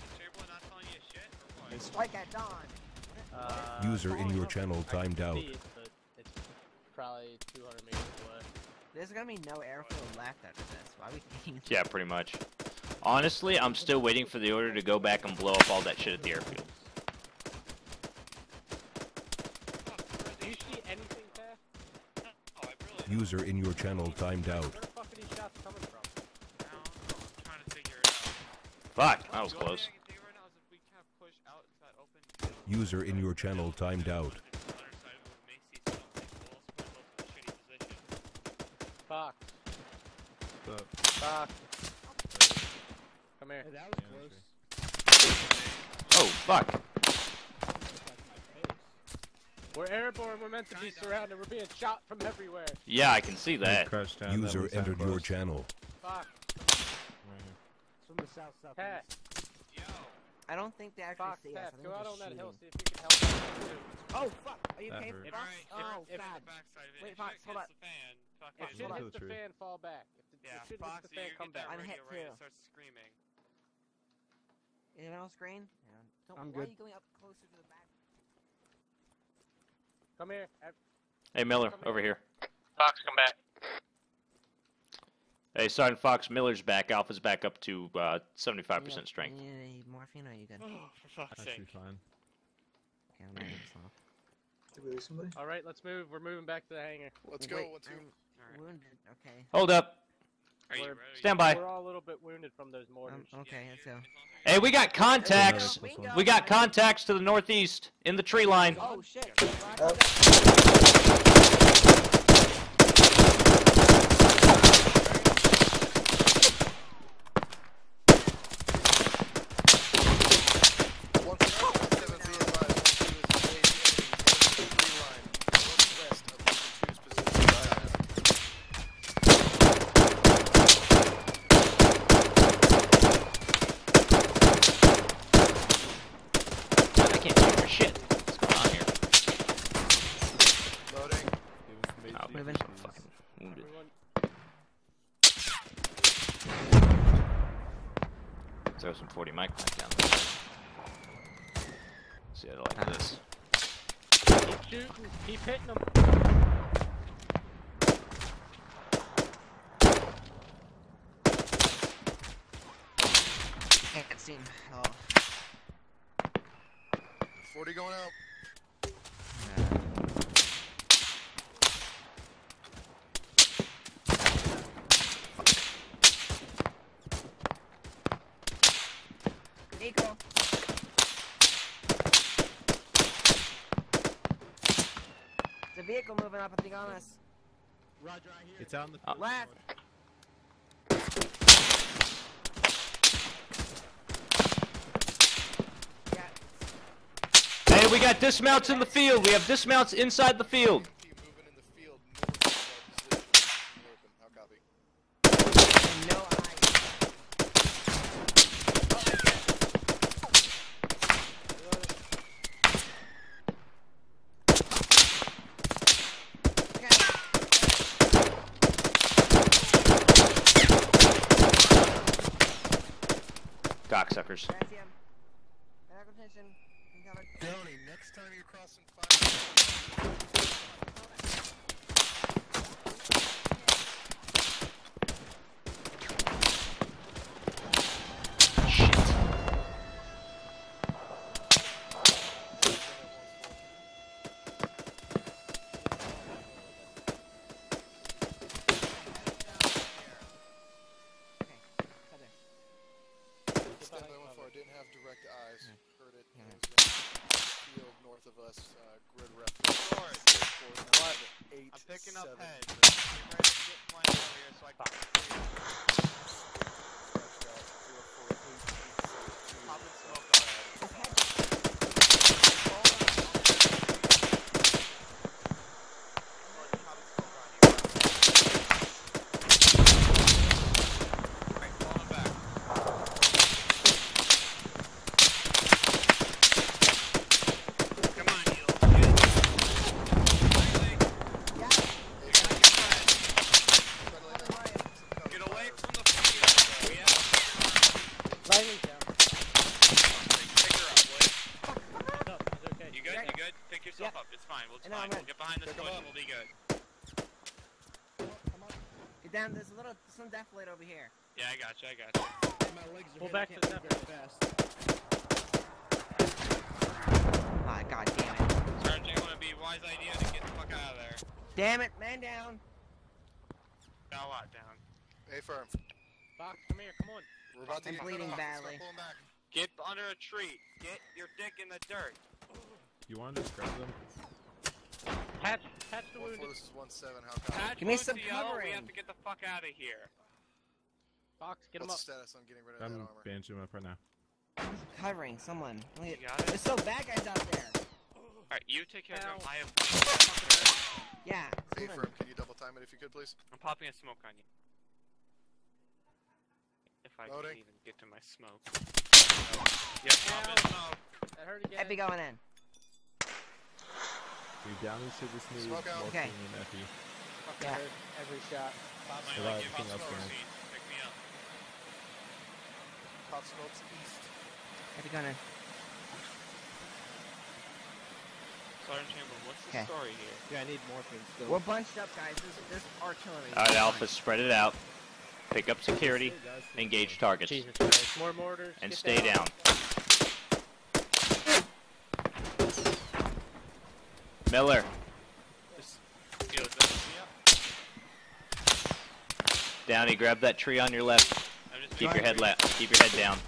Is Chamberlain not telling you shit, or what? Strike at dawn. Uh, User in your channel timed out. it, it's probably 200 meters away. There's gonna be no airfield left after this. Why are we thinking? Yeah, pretty much. Honestly, I'm still waiting for the order to go back and blow up all that shit at the airfield. Do you see anything there? Oh, I really User in your channel timed out. Fuck are these shots coming from? I don't know. I'm trying to figure it out. Fuck, that was close. thing I can think right now is if we kind of push out into that open field, User in your channel timed out. on the other side of it, we may see something. We'll also put both in a shitty position. Fuck. Fuck. Come here. Hey, that was close. Oh, fuck. We're airborne. We're meant to be surrounded. We're being shot from everywhere. Yeah, I can see that. Crouched down. that User entered your channel. Fuck. It's from the south southeast. I don't think they actually Fox, see us. I Tap, think go out on that hill. See if you can help us. Oh fuck! Are you okay, hurt. Fox? Alright, Oh if, god. If the backside of it, Wait, if Fox, hold hits up. fan, If shit hits the the fan, fall back. If the, Yeah, if shit Foxy, hits the fan, come back. I'm radio hit right, too. it starts screaming. Anyone else green? Yeah. Don't, I'm why good. are you going up closer to the back? Come here. Hey Miller, over here. Fox, come back. Hey, Sergeant Fox, Miller's back. Alpha's back up to uh, 75% You- strength. You need any morphine are you good? Oh, [gasps] for fuck's Actually sake. fine. Okay, I'm gonna get this off. Did we lose somebody? All right, let's move. We're moving back to the hangar. Let's go. Wait, One, two. I'm wounded. Okay. Hold up. Are you ready? Stand by. We're all a little bit wounded from those Um, okay, let's go. Hey, we got contacts. We got contacts to the northeast in the tree line. Oh shit! One seven, be advised. One two is engaged enemy in the tree line northwest of Legion 2's position. Diana. I can't see for shit. What's going on here? Loading. Give us some Oh, HP, Moving. I'm please. fucking wounded. Everyone, Throw some 40 mic mic down there. See, I like this. keep shooting. Keep hitting them. Can't see him. Oh. 40 going out. Eco. There's a vehicle moving up, I think, on us. Roger, I hear. It's out in the Uh. Left. Yeah. Hey, we got dismounts in the field. We have dismounts inside the field. up 10. Firm. Fox, come here. Come on. We're about to I'm get bleeding badly. Start pulling back. Get under a tree. Get your dick in the dirt. You want to just grab them? Patch, patch the One wounded. This is one seven. How copy? Patch Give me goes some to yellow, We have to get the fuck out of here. Fox, get him What's up. the status on getting rid of that I'm armor? bandaging him up right now. Covering someone. Look You at- got it? There's still bad guys out there. Alright, you take care of him. I have. Yeah. Hey, firm, can you double time it if you could, please? I'm popping a smoke on you. If I Loading. can even get to my smoke. Oh. Yep, pop it. That hurt again. Epi going in. Dude, Downey said this needs Smoke out. morphine Okay. and Effie. Fucking Yeah. every shot. Pop So smoke, that pop else smoke. Pick me up. Pop smokes east. Epi going in. Sergeant Chamberlain, what's the Okay. story here? Yeah, I need morphine still. We're bunched up, guys. There's, there's artillery. Alright, Alpha, spread it out. Pick up security, engage targets, More mortars. and get stay down. Miller, Just, yo, double. Downey, grab that tree on your left. Keep your head to- la- keep your head down.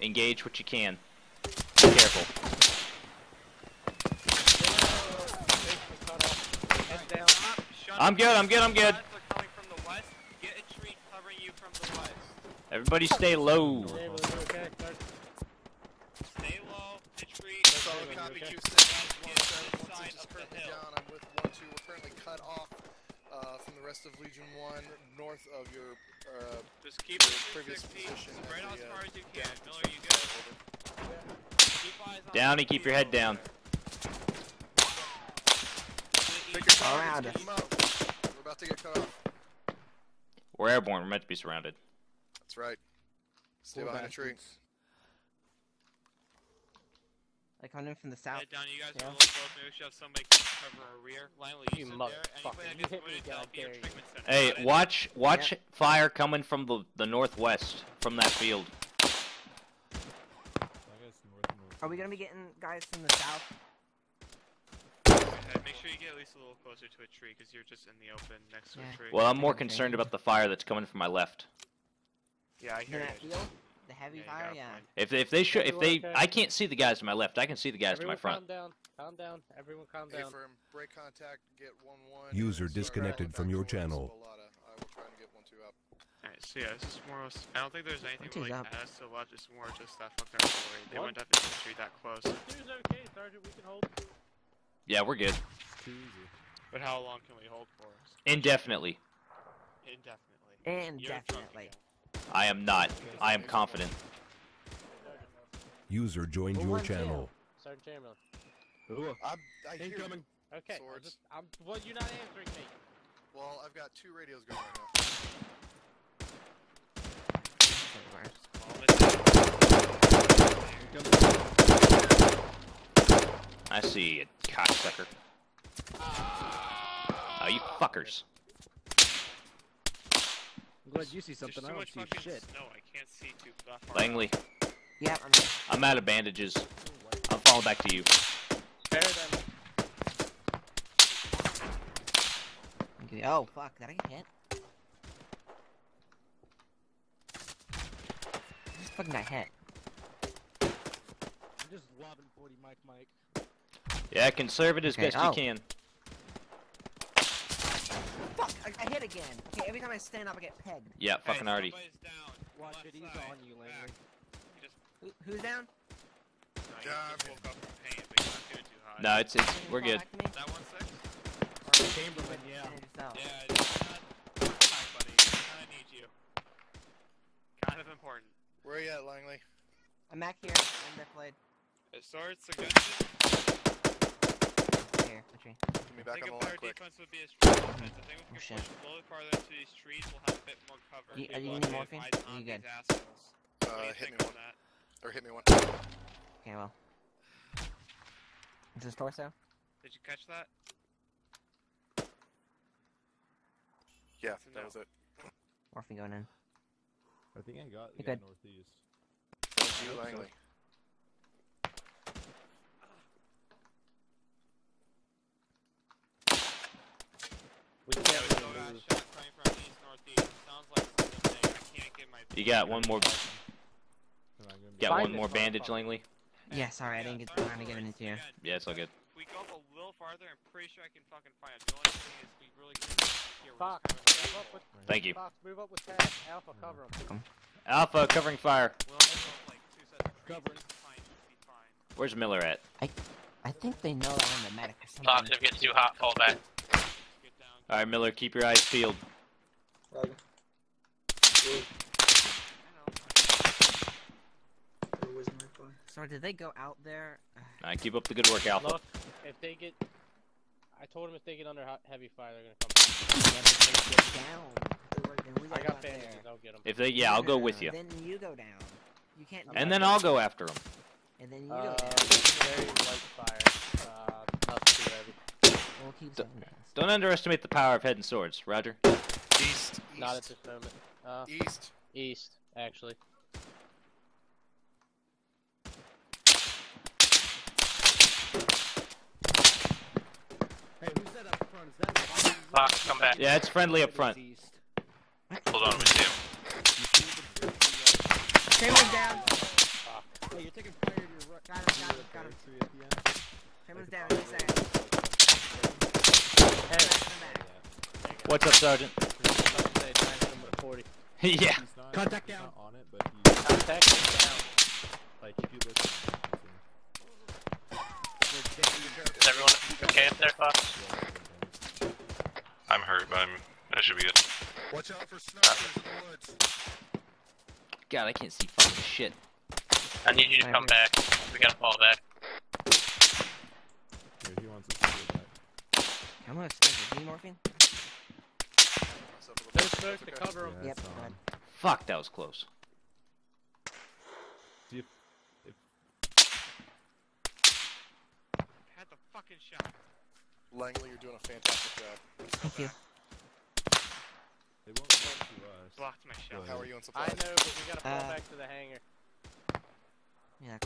Engage what you can. Be careful. Head down. Shut I'm good, I'm good, I'm good. Shots are coming from the west. Get a tree covering you from the west. Everybody stay low. Chamberlain, you okay? Stay low. The tree. Solid you copy, okay? Q6. Get One this seven, one side six is of the currently hill. down. I'm with one two. We're currently cut off uh, from the rest of Legion One, north of your uh, Just keep it previous 360. position. at Spread out the, as uh, far as you can. Miller, you good? Keep eyes on Downey, keep your head down. Pick your All targets, around keep us. 'em out. We're about to get cut off. We're airborne. We're meant to be surrounded. That's right. Stay Poor behind a tree. bastards. Like coming in from the south. Hey, Downey, you guys Yeah. are a little close. Maybe we should have somebody cover our rear. Langley, you, You sit there. Anybody that You gets hit me wounded, that'll I be your treatment center. Hey, Got it? watch watch fire coming from the the northwest from that field. I guess north and north. Are we gonna be getting guys from the south? Go. Make sure you get at least a little closer to a tree, because you're just in the open next to Yeah. a tree. Well, I'm more concerned about the fire that's coming from my left. Yeah, I hear that you. field? The heavy Yeah, fire? Yeah. If if they should if they okay? I can't see the guys to my left. I can see the guys Everyone to my front. calm down. Calm down. Everyone calm down. firm, break contact, get 1 1. User disconnected from your channel. I will try and get 1 2 out. Alright, so yeah, this is more or less, I don't think there's anything Two's really up. as to left, it's more just that fucking artillery. They What? wouldn't have infantry that close. Two's okay, Sergeant. We can hold. Yeah, we're good. Too easy. But how long can we hold for? Indefinitely. Indefinitely. And You're drunk definitely. again. I am not. I am confident. User joined Well, your one kill. channel. Sergeant Chamberlain. Ooh, I'm, I hear you. incoming. Okay. I'm just, I'm, well, you're not answering me. Well, I've got two radios going right now. I see you, cocksucker. Oh, you fuckers. I'm glad you see something. too I don't much see shit. snow, I can't see too that far. Langley, Yep, I'm here. I'm out of bandages. I'm falling back to you. Spare them. Okay. Oh, fuck. Did I get hit? I just fucking got hit. I'm just lobbing 40 Mike Mike. Yeah, conserve it as Okay, best oh. you can. Fuck! I, I hit again. Okay, every time I stand up, I get pegged. Yeah, fucking already. Somebody's. Watch it, he's on you, Langley. just, Who, who's down? no, you just woke up from pain, but you're not doing too hot. No, it's it's Can we're fall good. back to me? That one six? Chamberlain, yeah. Finish yourself. Yeah, it's not. Hi, buddy. I kinda need you. Kind of important. Where are you at, Langley? I'm back here. I'm deployed. Uh, Sword suggestion. Here, the tree. Get me I back think on the line quick. defense would be a street defense. I think if Oh, we shit. can push a little farther into these trees, we'll have a bit more cover. You- are you able gonna to need morphine? Are you good? these assholes. What do Uh, you hit me on one. that? Or hit me one. Okay, well. Is this torso? Did you catch that? Yeah, So that no. was it. Morphine going in. I think I got You yeah, good? northeast. Thank you, Langley. We can't we really got move. coming from east northeast. Sounds like something big. I can't get my. You got one more. Am I gonna be Got one more bandage, motherfucker. Langley. Yeah, sorry, I didn't get time to get into you. Yeah, it's all good. If we go up a little farther, I'm pretty sure I can fucking find it. The only thing is we really can't hear where Fox, move up with. Thank you. Fox, move up with Pat. Alpha, cover him. Alpha covering fire. We'll also have like two sets of trees. Covering. It's fine, it'll be fine. Where's Miller at? I, I think they know that I'm the medic or something. Fox, if it gets too hot, fall back. All right, Miller, keep your eyes peeled. So did they go out there? All right, keep up the good work, Alpha. Look, if they get, I told them if they get under heavy fire, they're gonna come. I got bandages. I'll get them. If they, yeah, I'll go with you. Then you go down. You can't. And then I'll go after them. And then you go Uh, down. very light fire. Uh, not too heavy. We'll keep D- Don't underestimate the power of head and swords, Roger. East. Not at this moment. Uh, East. East, actually. Hey, who's that up front? Is that Fox, come back. Yeah, it's friendly up front. Hold on, let me see him. Shaman's down. Hey, you're taking fire to your right. Got him, got him, got him. Tree at the end. Shaman's down. He's there. What's up, Sergeant? Say, time number 40. yeah. Not, Contact down. on it, but he's Contact down. like if you look Is everyone okay up there, Fox? I'm hurt, but I'm, I should be good. Watch out for ah. snipers in the woods. God, I can't see fucking shit. I need you to come back. We gotta fall back. Here, he wants us to do that. How much smoke? Any morphine? No smoke to cover them. Yeah, Yep. go ahead. Fuck, that was close. see if, if Had the fucking shot. Langley, you're doing a fantastic job. Thank you. they won't talk to us. Blocked my shot. How are you on I know, but we gotta fall Uh, back to the hangar. Yeah.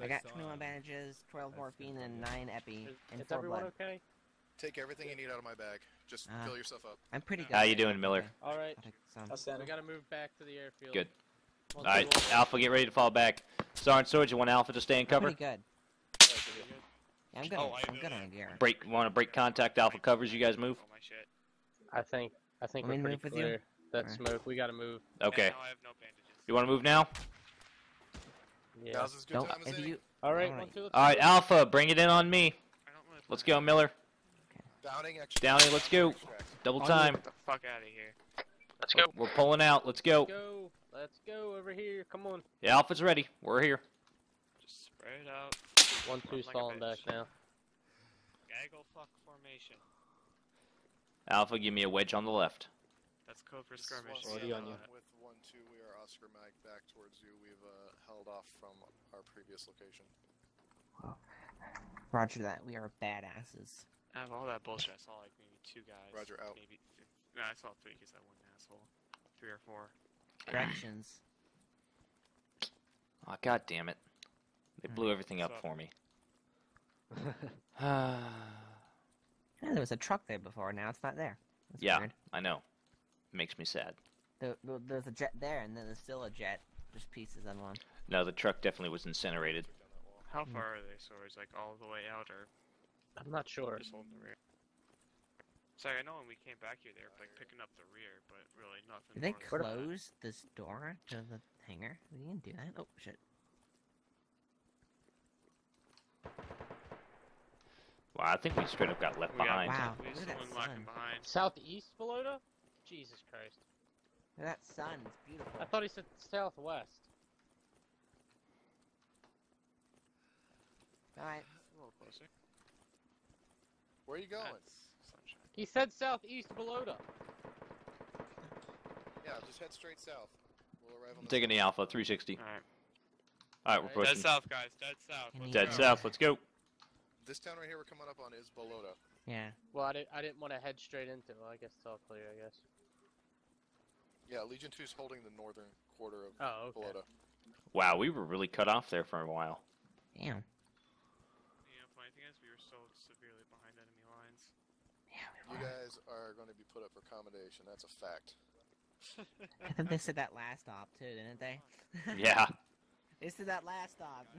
I that's got on. 21 bandages, 12 morphine, and 9 epi, Is, and is 4 everyone blood. okay? Take everything you need out of my bag. Just Uh, fill yourself up. I'm pretty good. How you doing, Miller? All right. I'll take some. I'll stand We him. gotta move back to the airfield. Good. One, All right, two. Alpha, get ready to fall back. Sergeant Swords, you want Alpha to stay in I'm cover? pretty good. Yeah, I'm good. Oh, on, I I'm know good that. on gear. Break. Want to break contact? Alpha covers. You guys move. Oh my shit. I think I think Want me we're to pretty move with you? clear. That Alright. smoke, we gotta move. Okay. Yeah, now I have no bandages. You want to move now? Yeah. Now's as good Don't. time as If any. you. All right, Alright. one, two, let's All right, go. Alpha, bring it in on me. I don't really Let's plan- go, Miller. Downing extra. Downey, let's go. Double time. Get the fuck out of here. Let's go. We're pulling out. Let's go. Let's go. Let's go over here. Come on. Yeah, Alpha's ready. We're here. Just spread it out. One, two, Like a back now. Gaggle fuck formation. Alpha, give me a wedge on the left. That's code for skirmish. Already on you. With one two, we are Oscar Mag back towards you. We've uh, held off from our previous location. Roger that. We are badasses. Out of all that bullshit, I saw like maybe two guys. Roger, out. Maybe. No, I saw three because that one asshole. Three or four. Directions. Oh, God damn it. They blew hmm. everything up So- for me. [laughs] [sighs] Yeah, there was a truck there before. Now it's not there. That's yeah, Weird. I know. It Makes me sad. There, there- there's a jet there, and then there's still a jet. Just pieces on one. No, the truck definitely was incinerated. How hmm. far are they? So it's like all the way out, or I'm not sure. just holding the rear? Sorry, I know when we came back here, they were like picking up the rear, but really nothing. Did they more that. close this door to the hangar? We didn't do that. Oh shit. Wow, I think we straight up got left We got, behind. Wow, We look at that sun. behind. Southeast Balota? Jesus Christ. Look at that sun. It's beautiful. I thought he said southwest. All right. A little closer. Where are you going? That's sunshine. He said southeast Balota. Yeah, just head straight south. We'll arrive on I'm the taking the Alpha 360. All right. All right, we're Alright. Dead south, guys. Dead south. Let's Dead go. south. Let's go. This town right here we're coming up on is Balota. Yeah. Well, I didn't. I didn't want to head straight into it. Well, I guess it's all clear. I guess. Yeah, Legion 2 is holding the northern quarter of Oh, okay. Balota. Wow, we were really cut off there for a while. Damn. You know, funny thing is, we were so severely behind enemy lines. You guys are going to be put up for accommodation. That's a fact. I [laughs] think they said that last op too, didn't they? [laughs] Yeah. They said that last op. [laughs]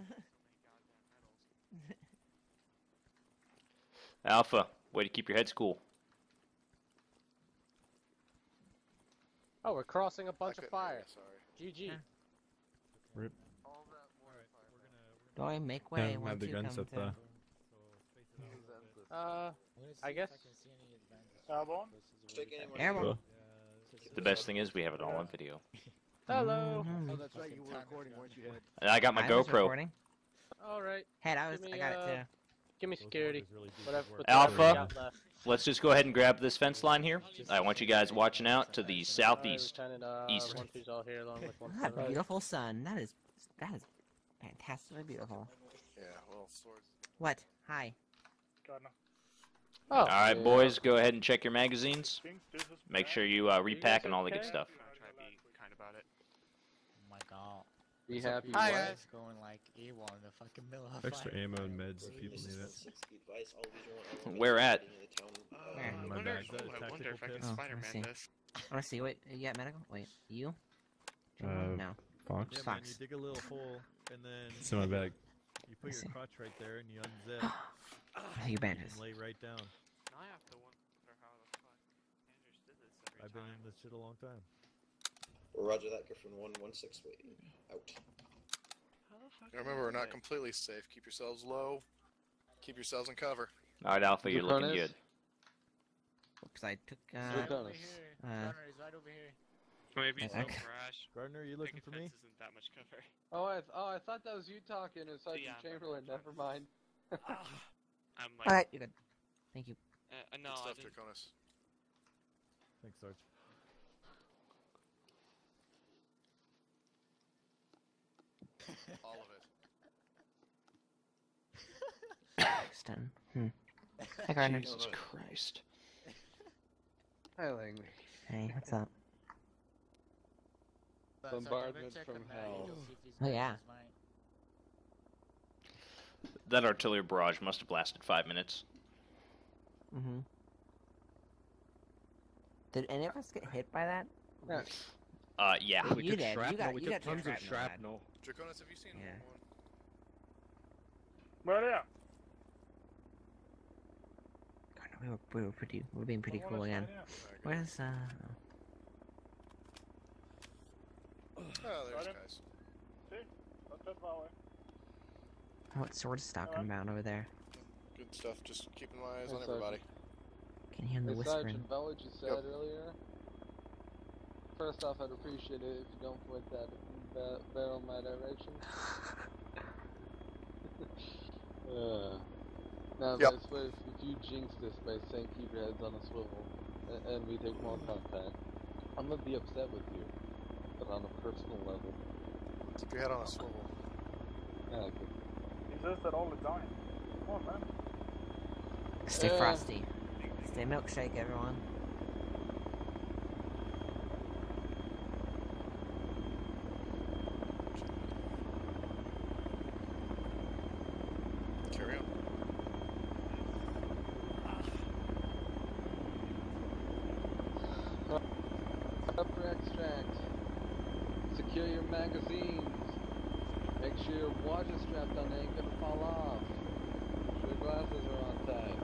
Alpha, way to keep your heads cool. Oh, we're crossing a bunch of couldn't hear fire. you, Sorry. GG. Rip. Boy, make way. Yeah, one, have the two, guns come up to- there. Uh, I guess. Airborne. The best thing is we have it all on video. Hello. Mhm. Oh, that's right. You were recording, weren't you, Ed? I got my I GoPro. recording. All right. Head, I was. Give I got uh, it too. Give me security. Whatever. whatever Alpha, let's just go ahead and grab this fence line here. I want you guys watching out to the southeast. Uh, East. One three's all here along with one That beautiful sun. That is. That is fantastically beautiful. Yeah, well, swords. What? Hi. Oh, All right, yeah. boys, go ahead and check your magazines. Make sure you uh, repack and all the good stuff. Be kind about it. Oh my god. Be happy. Hi what? guys. Going like AWOL in the fucking middle of Extra fight. ammo and meds if people need it. Where at? Where? In my bag. oh, I wonder if I can Oh, Spider-Man see. this. I want to see. Wait, you got medical? Wait, you? Uh, no. Fox. Yeah, man, you Fox. dig a little hole and then [laughs] It's in my bag. you put your see. crotch right there and you unzip. [gasps] Your and bandages. lay right down. Now I have to wonder how the fuck Andrews did this every I've been in this shit a long time. Roger that, Griffin. One one six. Wait, out. How the fuck Now remember, we're not it? completely safe. Keep yourselves low. Keep yourselves in cover. All right, Alpha, you're looking Draconis? good. Oops, I took. He's Uh, right over Draconis. here. uh, Connor, he's right over here. Maybe I- so I- brash. Gardner, you looking for me? Isn't that much cover. Oh, I th- oh, I thought that was you talking to Sergeant Yeah, Chamberlain. Never mind. [laughs] I'm like, Alright, you're good. Thank you. uh, no, Good I stuff, didn't. Draconis. Thanks, Sarge. [laughs] All of it. Stunning. Hmm. Hi, Gardner. Jesus Christ. Hi, Langley. Hey, what's up? Bombardment from hell. you'll see if he's Oh, yeah. His mic. That artillery barrage must have lasted five minutes. Mm-hmm. Did any of us get hit by that? Yeah. Uh, yeah. We You took did. You shrapnel. got- we you took got your tons of shrapnel, lad. Draconis, have you seen Yeah. one? Where are Gardner, we were, we were pretty. We were being pretty cool again. Where's uh? Oh, there's Got it. guys. What sword is talking about over there? Good stuff. Just keeping my eyes Hey, on Sergeant. everybody. Can you hear the Hey, whispering? Sergeant Bell, what you said earlier. First off, I'd appreciate it if you don't point that ba- barrel in my direction. [laughs] [laughs] uh, now, Yep. I swear, if, if you jinx this by saying keep your heads on a swivel, and, and we take more contact, I'm gonna be upset with you, but on a personal level. Keep your head on a swivel. Yeah, okay. He says all the time. Come on, man. Stay Yeah. frosty. Stay milkshake, everyone. Carry on. Upper extract. Secure your magazines. Make sure your watch is strapped on, they ain't gonna fall off. Make sure your glasses are on tight.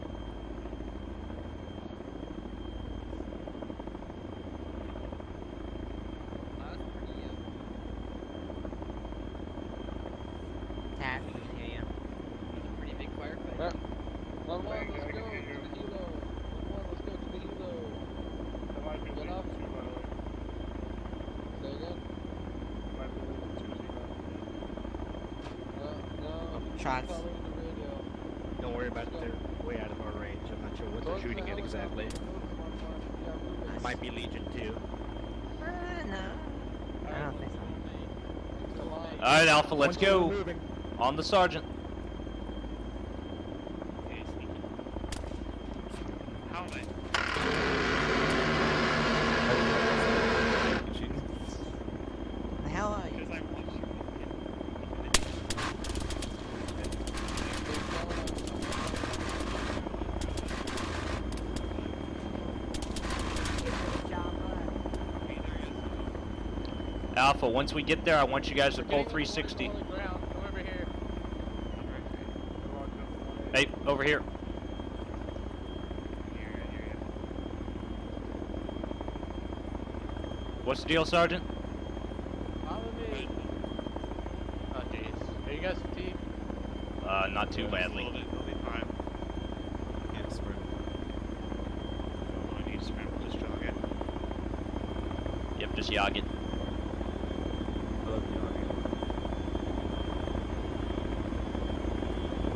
Tad, we can hear you. Pretty big firefight. Yeah. One one, let's go to the helo. One one, let's go to the helo. That might be Get leading up. two, by the way. Say again? Might be leading two, zero. No, no. Shots. Following the radio. Don't worry about it. They're way out of our range. I'm not sure what they're shooting at exactly. Towards one one. Yeah, move it. Might be Legion 2. Uh, no. I don't think so. All right, Alpha, let's go. On the sergeant. Okay, sneaky. How am I? The hell are you? Because I watched you. Good job, bud. Okay, there he is. Alpha, once we get there, I want you guys to pull Getting on the 360. solid ground. Come over here. Hey, over here. What's the deal, Sergeant? Follow me. Oh, jeez. Are you guys fatigued? uh, not too badly. Hold it, it'll be fine. Can't sprint. No need to sprint, we'll just jog. Yep, just yog it. I love yawning.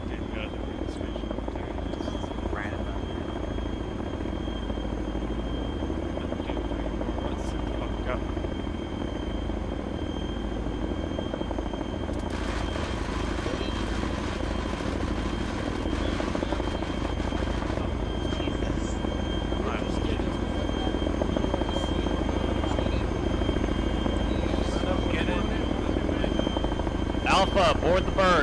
Didn't realize it was switch. Right above. Let's sit the fuck up. Board the bird.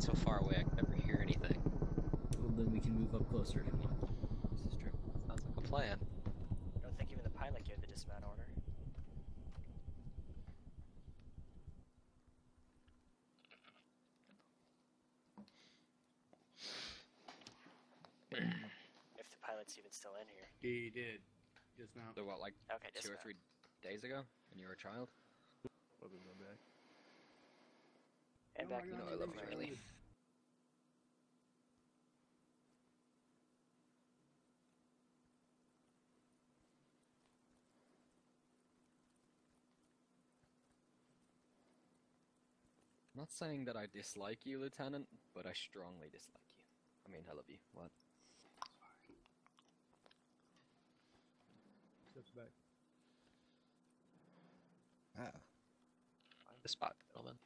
Stand so far away, I can never hear anything. Well, then we can move up closer. if you want. This is true. Sounds like a plan. I don't think even the pilot gave the dismount order. [clears throat] if the pilot's even still in here. He did. Just now. So what, like Okay, two or three days ago, when you were a child? And back You know I love you, Charlie. I'm not saying that I dislike you, Lieutenant, but I strongly dislike you. I mean, I love you. What? Steps back. Ah. Find the spot, gentlemen.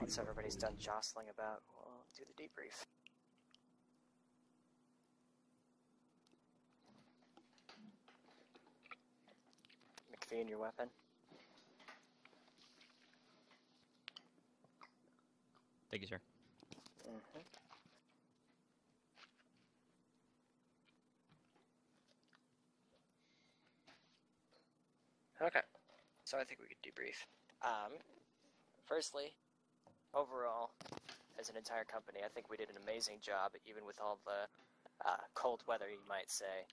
Once everybody's done jostling about, we'll do the debrief. McPhee, your weapon. Thank you, sir. Mm-hmm. Okay, so I think we could debrief. Um, firstly, overall, as an entire company, I think we did an amazing job, even with all the uh, cold weather, you might say,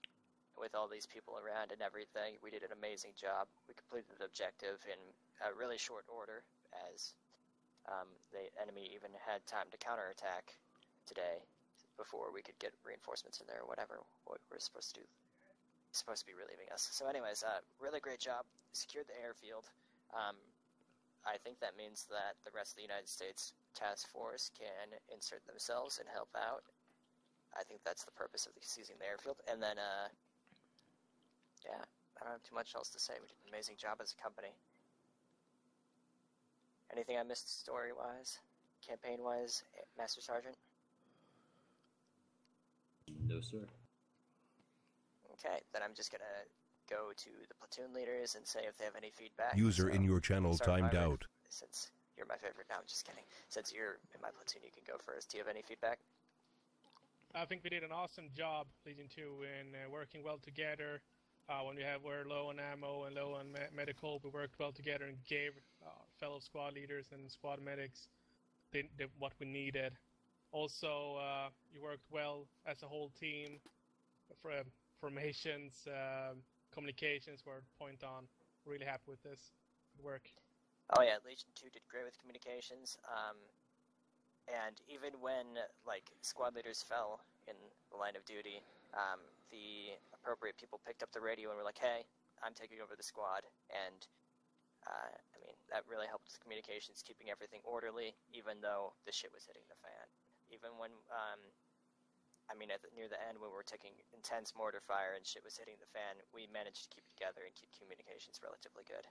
with all these people around and everything. We did an amazing job. We completed the objective in a really short order, as um, the enemy even had time to counterattack today before we could get reinforcements in there or whatever what we're supposed to do supposed to be relieving us so anyways uh, really great job secured the airfield um, i think that means that the rest of the united states task force can insert themselves and help out i think that's the purpose of the, seizing the airfield and then uh, yeah i don't have too much else to say we did an amazing job as a company Anything I missed story wise, campaign wise, Master Sergeant? No, sir. Okay, then I'm just gonna go to the platoon leaders and say if they have any feedback. User in your channel start timed firing. out. Since you're my favorite, no, I'm just kidding. Since you're in my platoon, you can go first. Do you have any feedback? I think we did an awesome job leading to in uh, working well together. Uh, when we have were low on ammo and low on me- medical, we worked well together and gave uh, fellow squad leaders and squad medics the, the, what we needed. Also, uh, you worked well as a whole team. For, uh, formations, um communications were point on. Really happy with this. Work. Oh yeah, Legion Two did great with communications. Um, and even when like squad leaders fell in the line of duty, um, the appropriate people picked up the radio and were like, "Hey, I'm taking over the squad," and uh, I mean that really helped with communications, keeping everything orderly, even though the shit was hitting the fan. Even when, um, I mean, at the, near the end when we were taking intense mortar fire and shit was hitting the fan, we managed to keep it together and keep communications relatively good.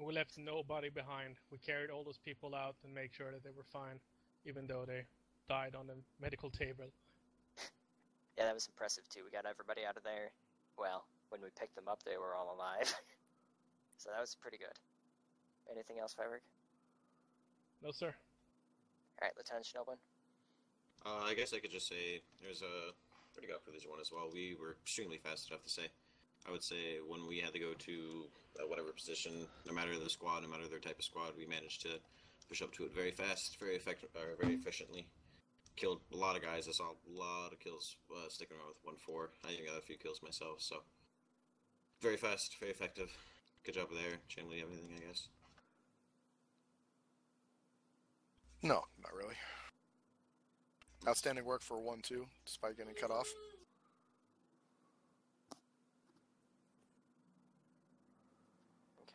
We left nobody behind. We carried all those people out and made sure that they were fine, even though they died on the medical table. [laughs] Yeah, that was impressive too. We got everybody out of there. Well, when we picked them up, they were all alive. [laughs] so that was pretty good. Anything else, Fiverr? No, sir. All right, Lieutenant Schnellbin. Uh, I guess I could just say there's a pretty good for this one as well. We were extremely fast, have to say. I would say when we had to go to uh, whatever position, no matter the squad, no matter their type of squad, we managed to push up to it very fast, very effective, uh, very efficiently. Killed a lot of guys. I saw a lot of kills uh, sticking around with one four. I even got a few kills myself. So very fast, very effective. Good job there, Chandler. You have anything? I guess. No, not really. Outstanding work for 1 2, despite getting cut off.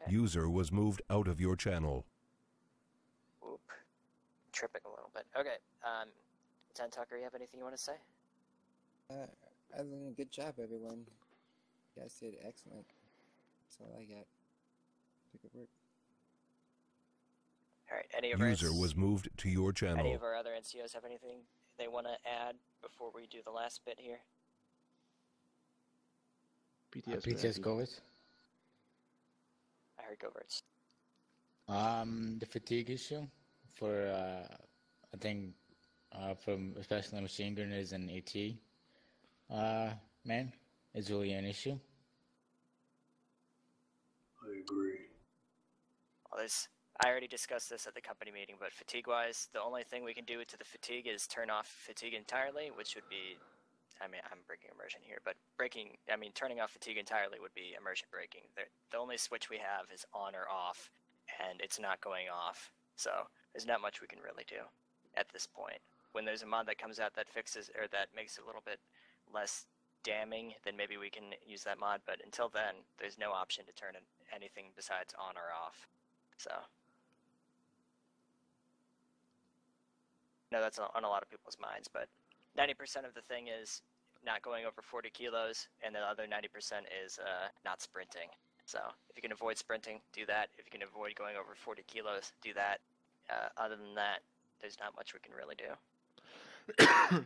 User was moved out of your channel. Whoop. Tripping a little bit. Okay. Um, Lieutenant Tucker, you have anything you want to say? Uh, other than good job, everyone. You guys did excellent. That's all I got. Good work. All right. Any of our User was moved to your channel. any of our other NCOs have anything they want to add before we do the last bit here? PTS. PTS Govis. I heard Goverts. Um, the fatigue issue for uh, I think uh, from especially machine gunners and AT, uh, man, is really an issue. I agree. Well, there's, I already discussed this at the company meeting, but fatigue-wise, the only thing we can do to the fatigue is turn off fatigue entirely, which would be, I mean, I'm breaking immersion here, but breaking, I mean, turning off fatigue entirely would be immersion breaking. The, the only switch we have is on or off, and it's not going off. So there's not much we can really do at this point. When there's a mod that comes out that fixes or that makes it a little bit less damning, then maybe we can use that mod. But until then, there's no option to turn anything besides on or off. So. No, that's on a lot of people's minds, but 90% of the thing is not going over 40 kilos, and the other 90% is uh, not sprinting. So if you can avoid sprinting, do that. If you can avoid going over 40 kilos, do that. Uh, other than that, there's not much we can really do. [coughs]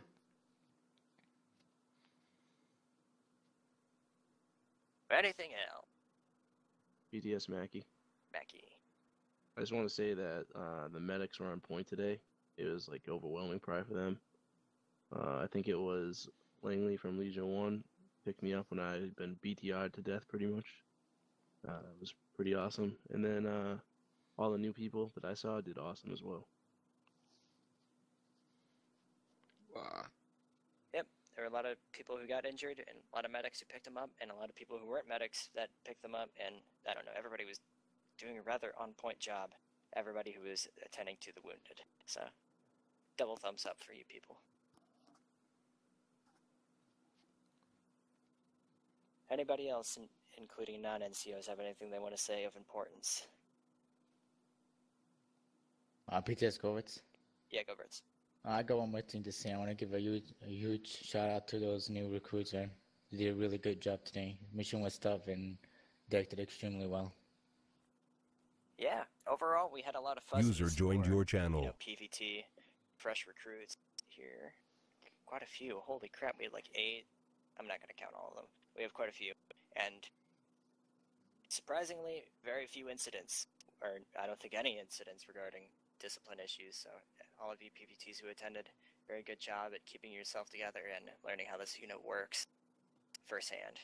Anything else, PTS Mackie. Mackie? I just want to say that uh, the medics were on point today. It was like overwhelming pride for them. Uh, I think it was Langley from Legion One picked me up when I had been BTI'd to death pretty much. Uh, it was pretty awesome. And then uh, all the new people that I saw did awesome as well. Wow. Yep, there were a lot of people who got injured, and a lot of medics who picked them up, and a lot of people who weren't medics that picked them up. And I don't know, everybody was doing a rather on point job. Everybody who was attending to the wounded. So, double thumbs up for you people. Anybody else, in, including non NCOs, have anything they want to say of importance? Uh, PTS Govis. Yeah, go Birds. I got one more thing to say. I want to give a huge, a huge shout out to those new recruits. Man. They did a really good job today. Mission was tough and they acted extremely well. Yeah, overall, we had a lot of fun. User joined your channel. You know, PVT, fresh recruits here. Quite a few. Holy crap, we had like eight. I'm not going to count all of them. We have quite a few. And surprisingly, very few incidents, or I don't think any incidents regarding discipline issues. So, all of you PVTs who attended, very good job at keeping yourself together and learning how this unit works firsthand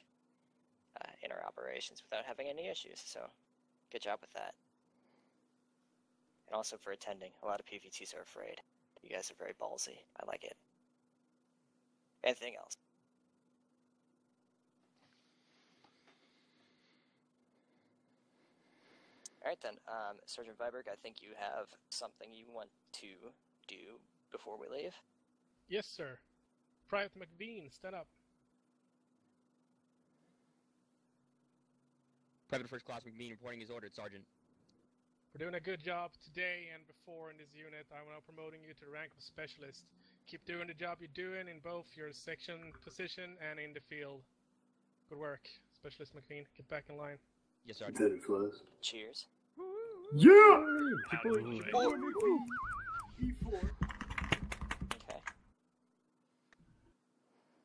uh, in our operations without having any issues. So, good job with that and also for attending. A lot of PVTs are afraid. You guys are very ballsy. I like it. Anything else? All right then, um, Sergeant Viberg, I think you have something you want to do before we leave. Yes, sir. Private McVean, stand up. Private First Class McVean reporting his ordered, Sergeant. We're doing a good job today and before in this unit. I'm now promoting you to the rank of specialist. Keep doing the job you're doing in both your section position and in the field. Good work, Specialist McLean. Get back in line. Yes, Sergeant. Cheers. Yeah! Okay.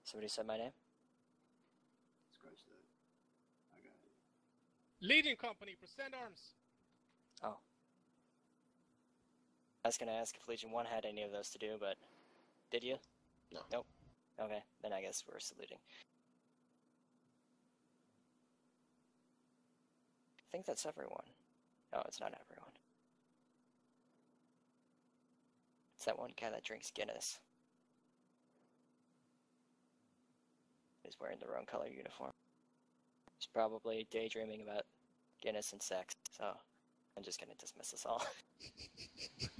Somebody said my name? Legion Company, present arms. Oh. I was gonna ask if Legion 1 had any of those to do, but. Did you? No. Nope. Okay, then I guess we're saluting. I think that's everyone. No, it's not everyone. It's that one guy that drinks Guinness. He's wearing the wrong color uniform. He's probably daydreaming about Guinness and sex, so I'm just gonna dismiss us all. [laughs] Good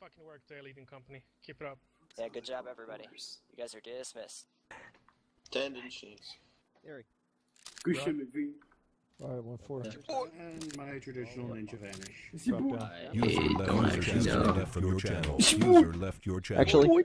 fucking work there, Legion Company. Keep it up. yeah, good job, everybody. You guys are dismissed. Tendon sheets. Eric. Good shit, Alright, one four. And my traditional ninja vanish. Drop down. User left, user left from your channel. User left your channel. Actually,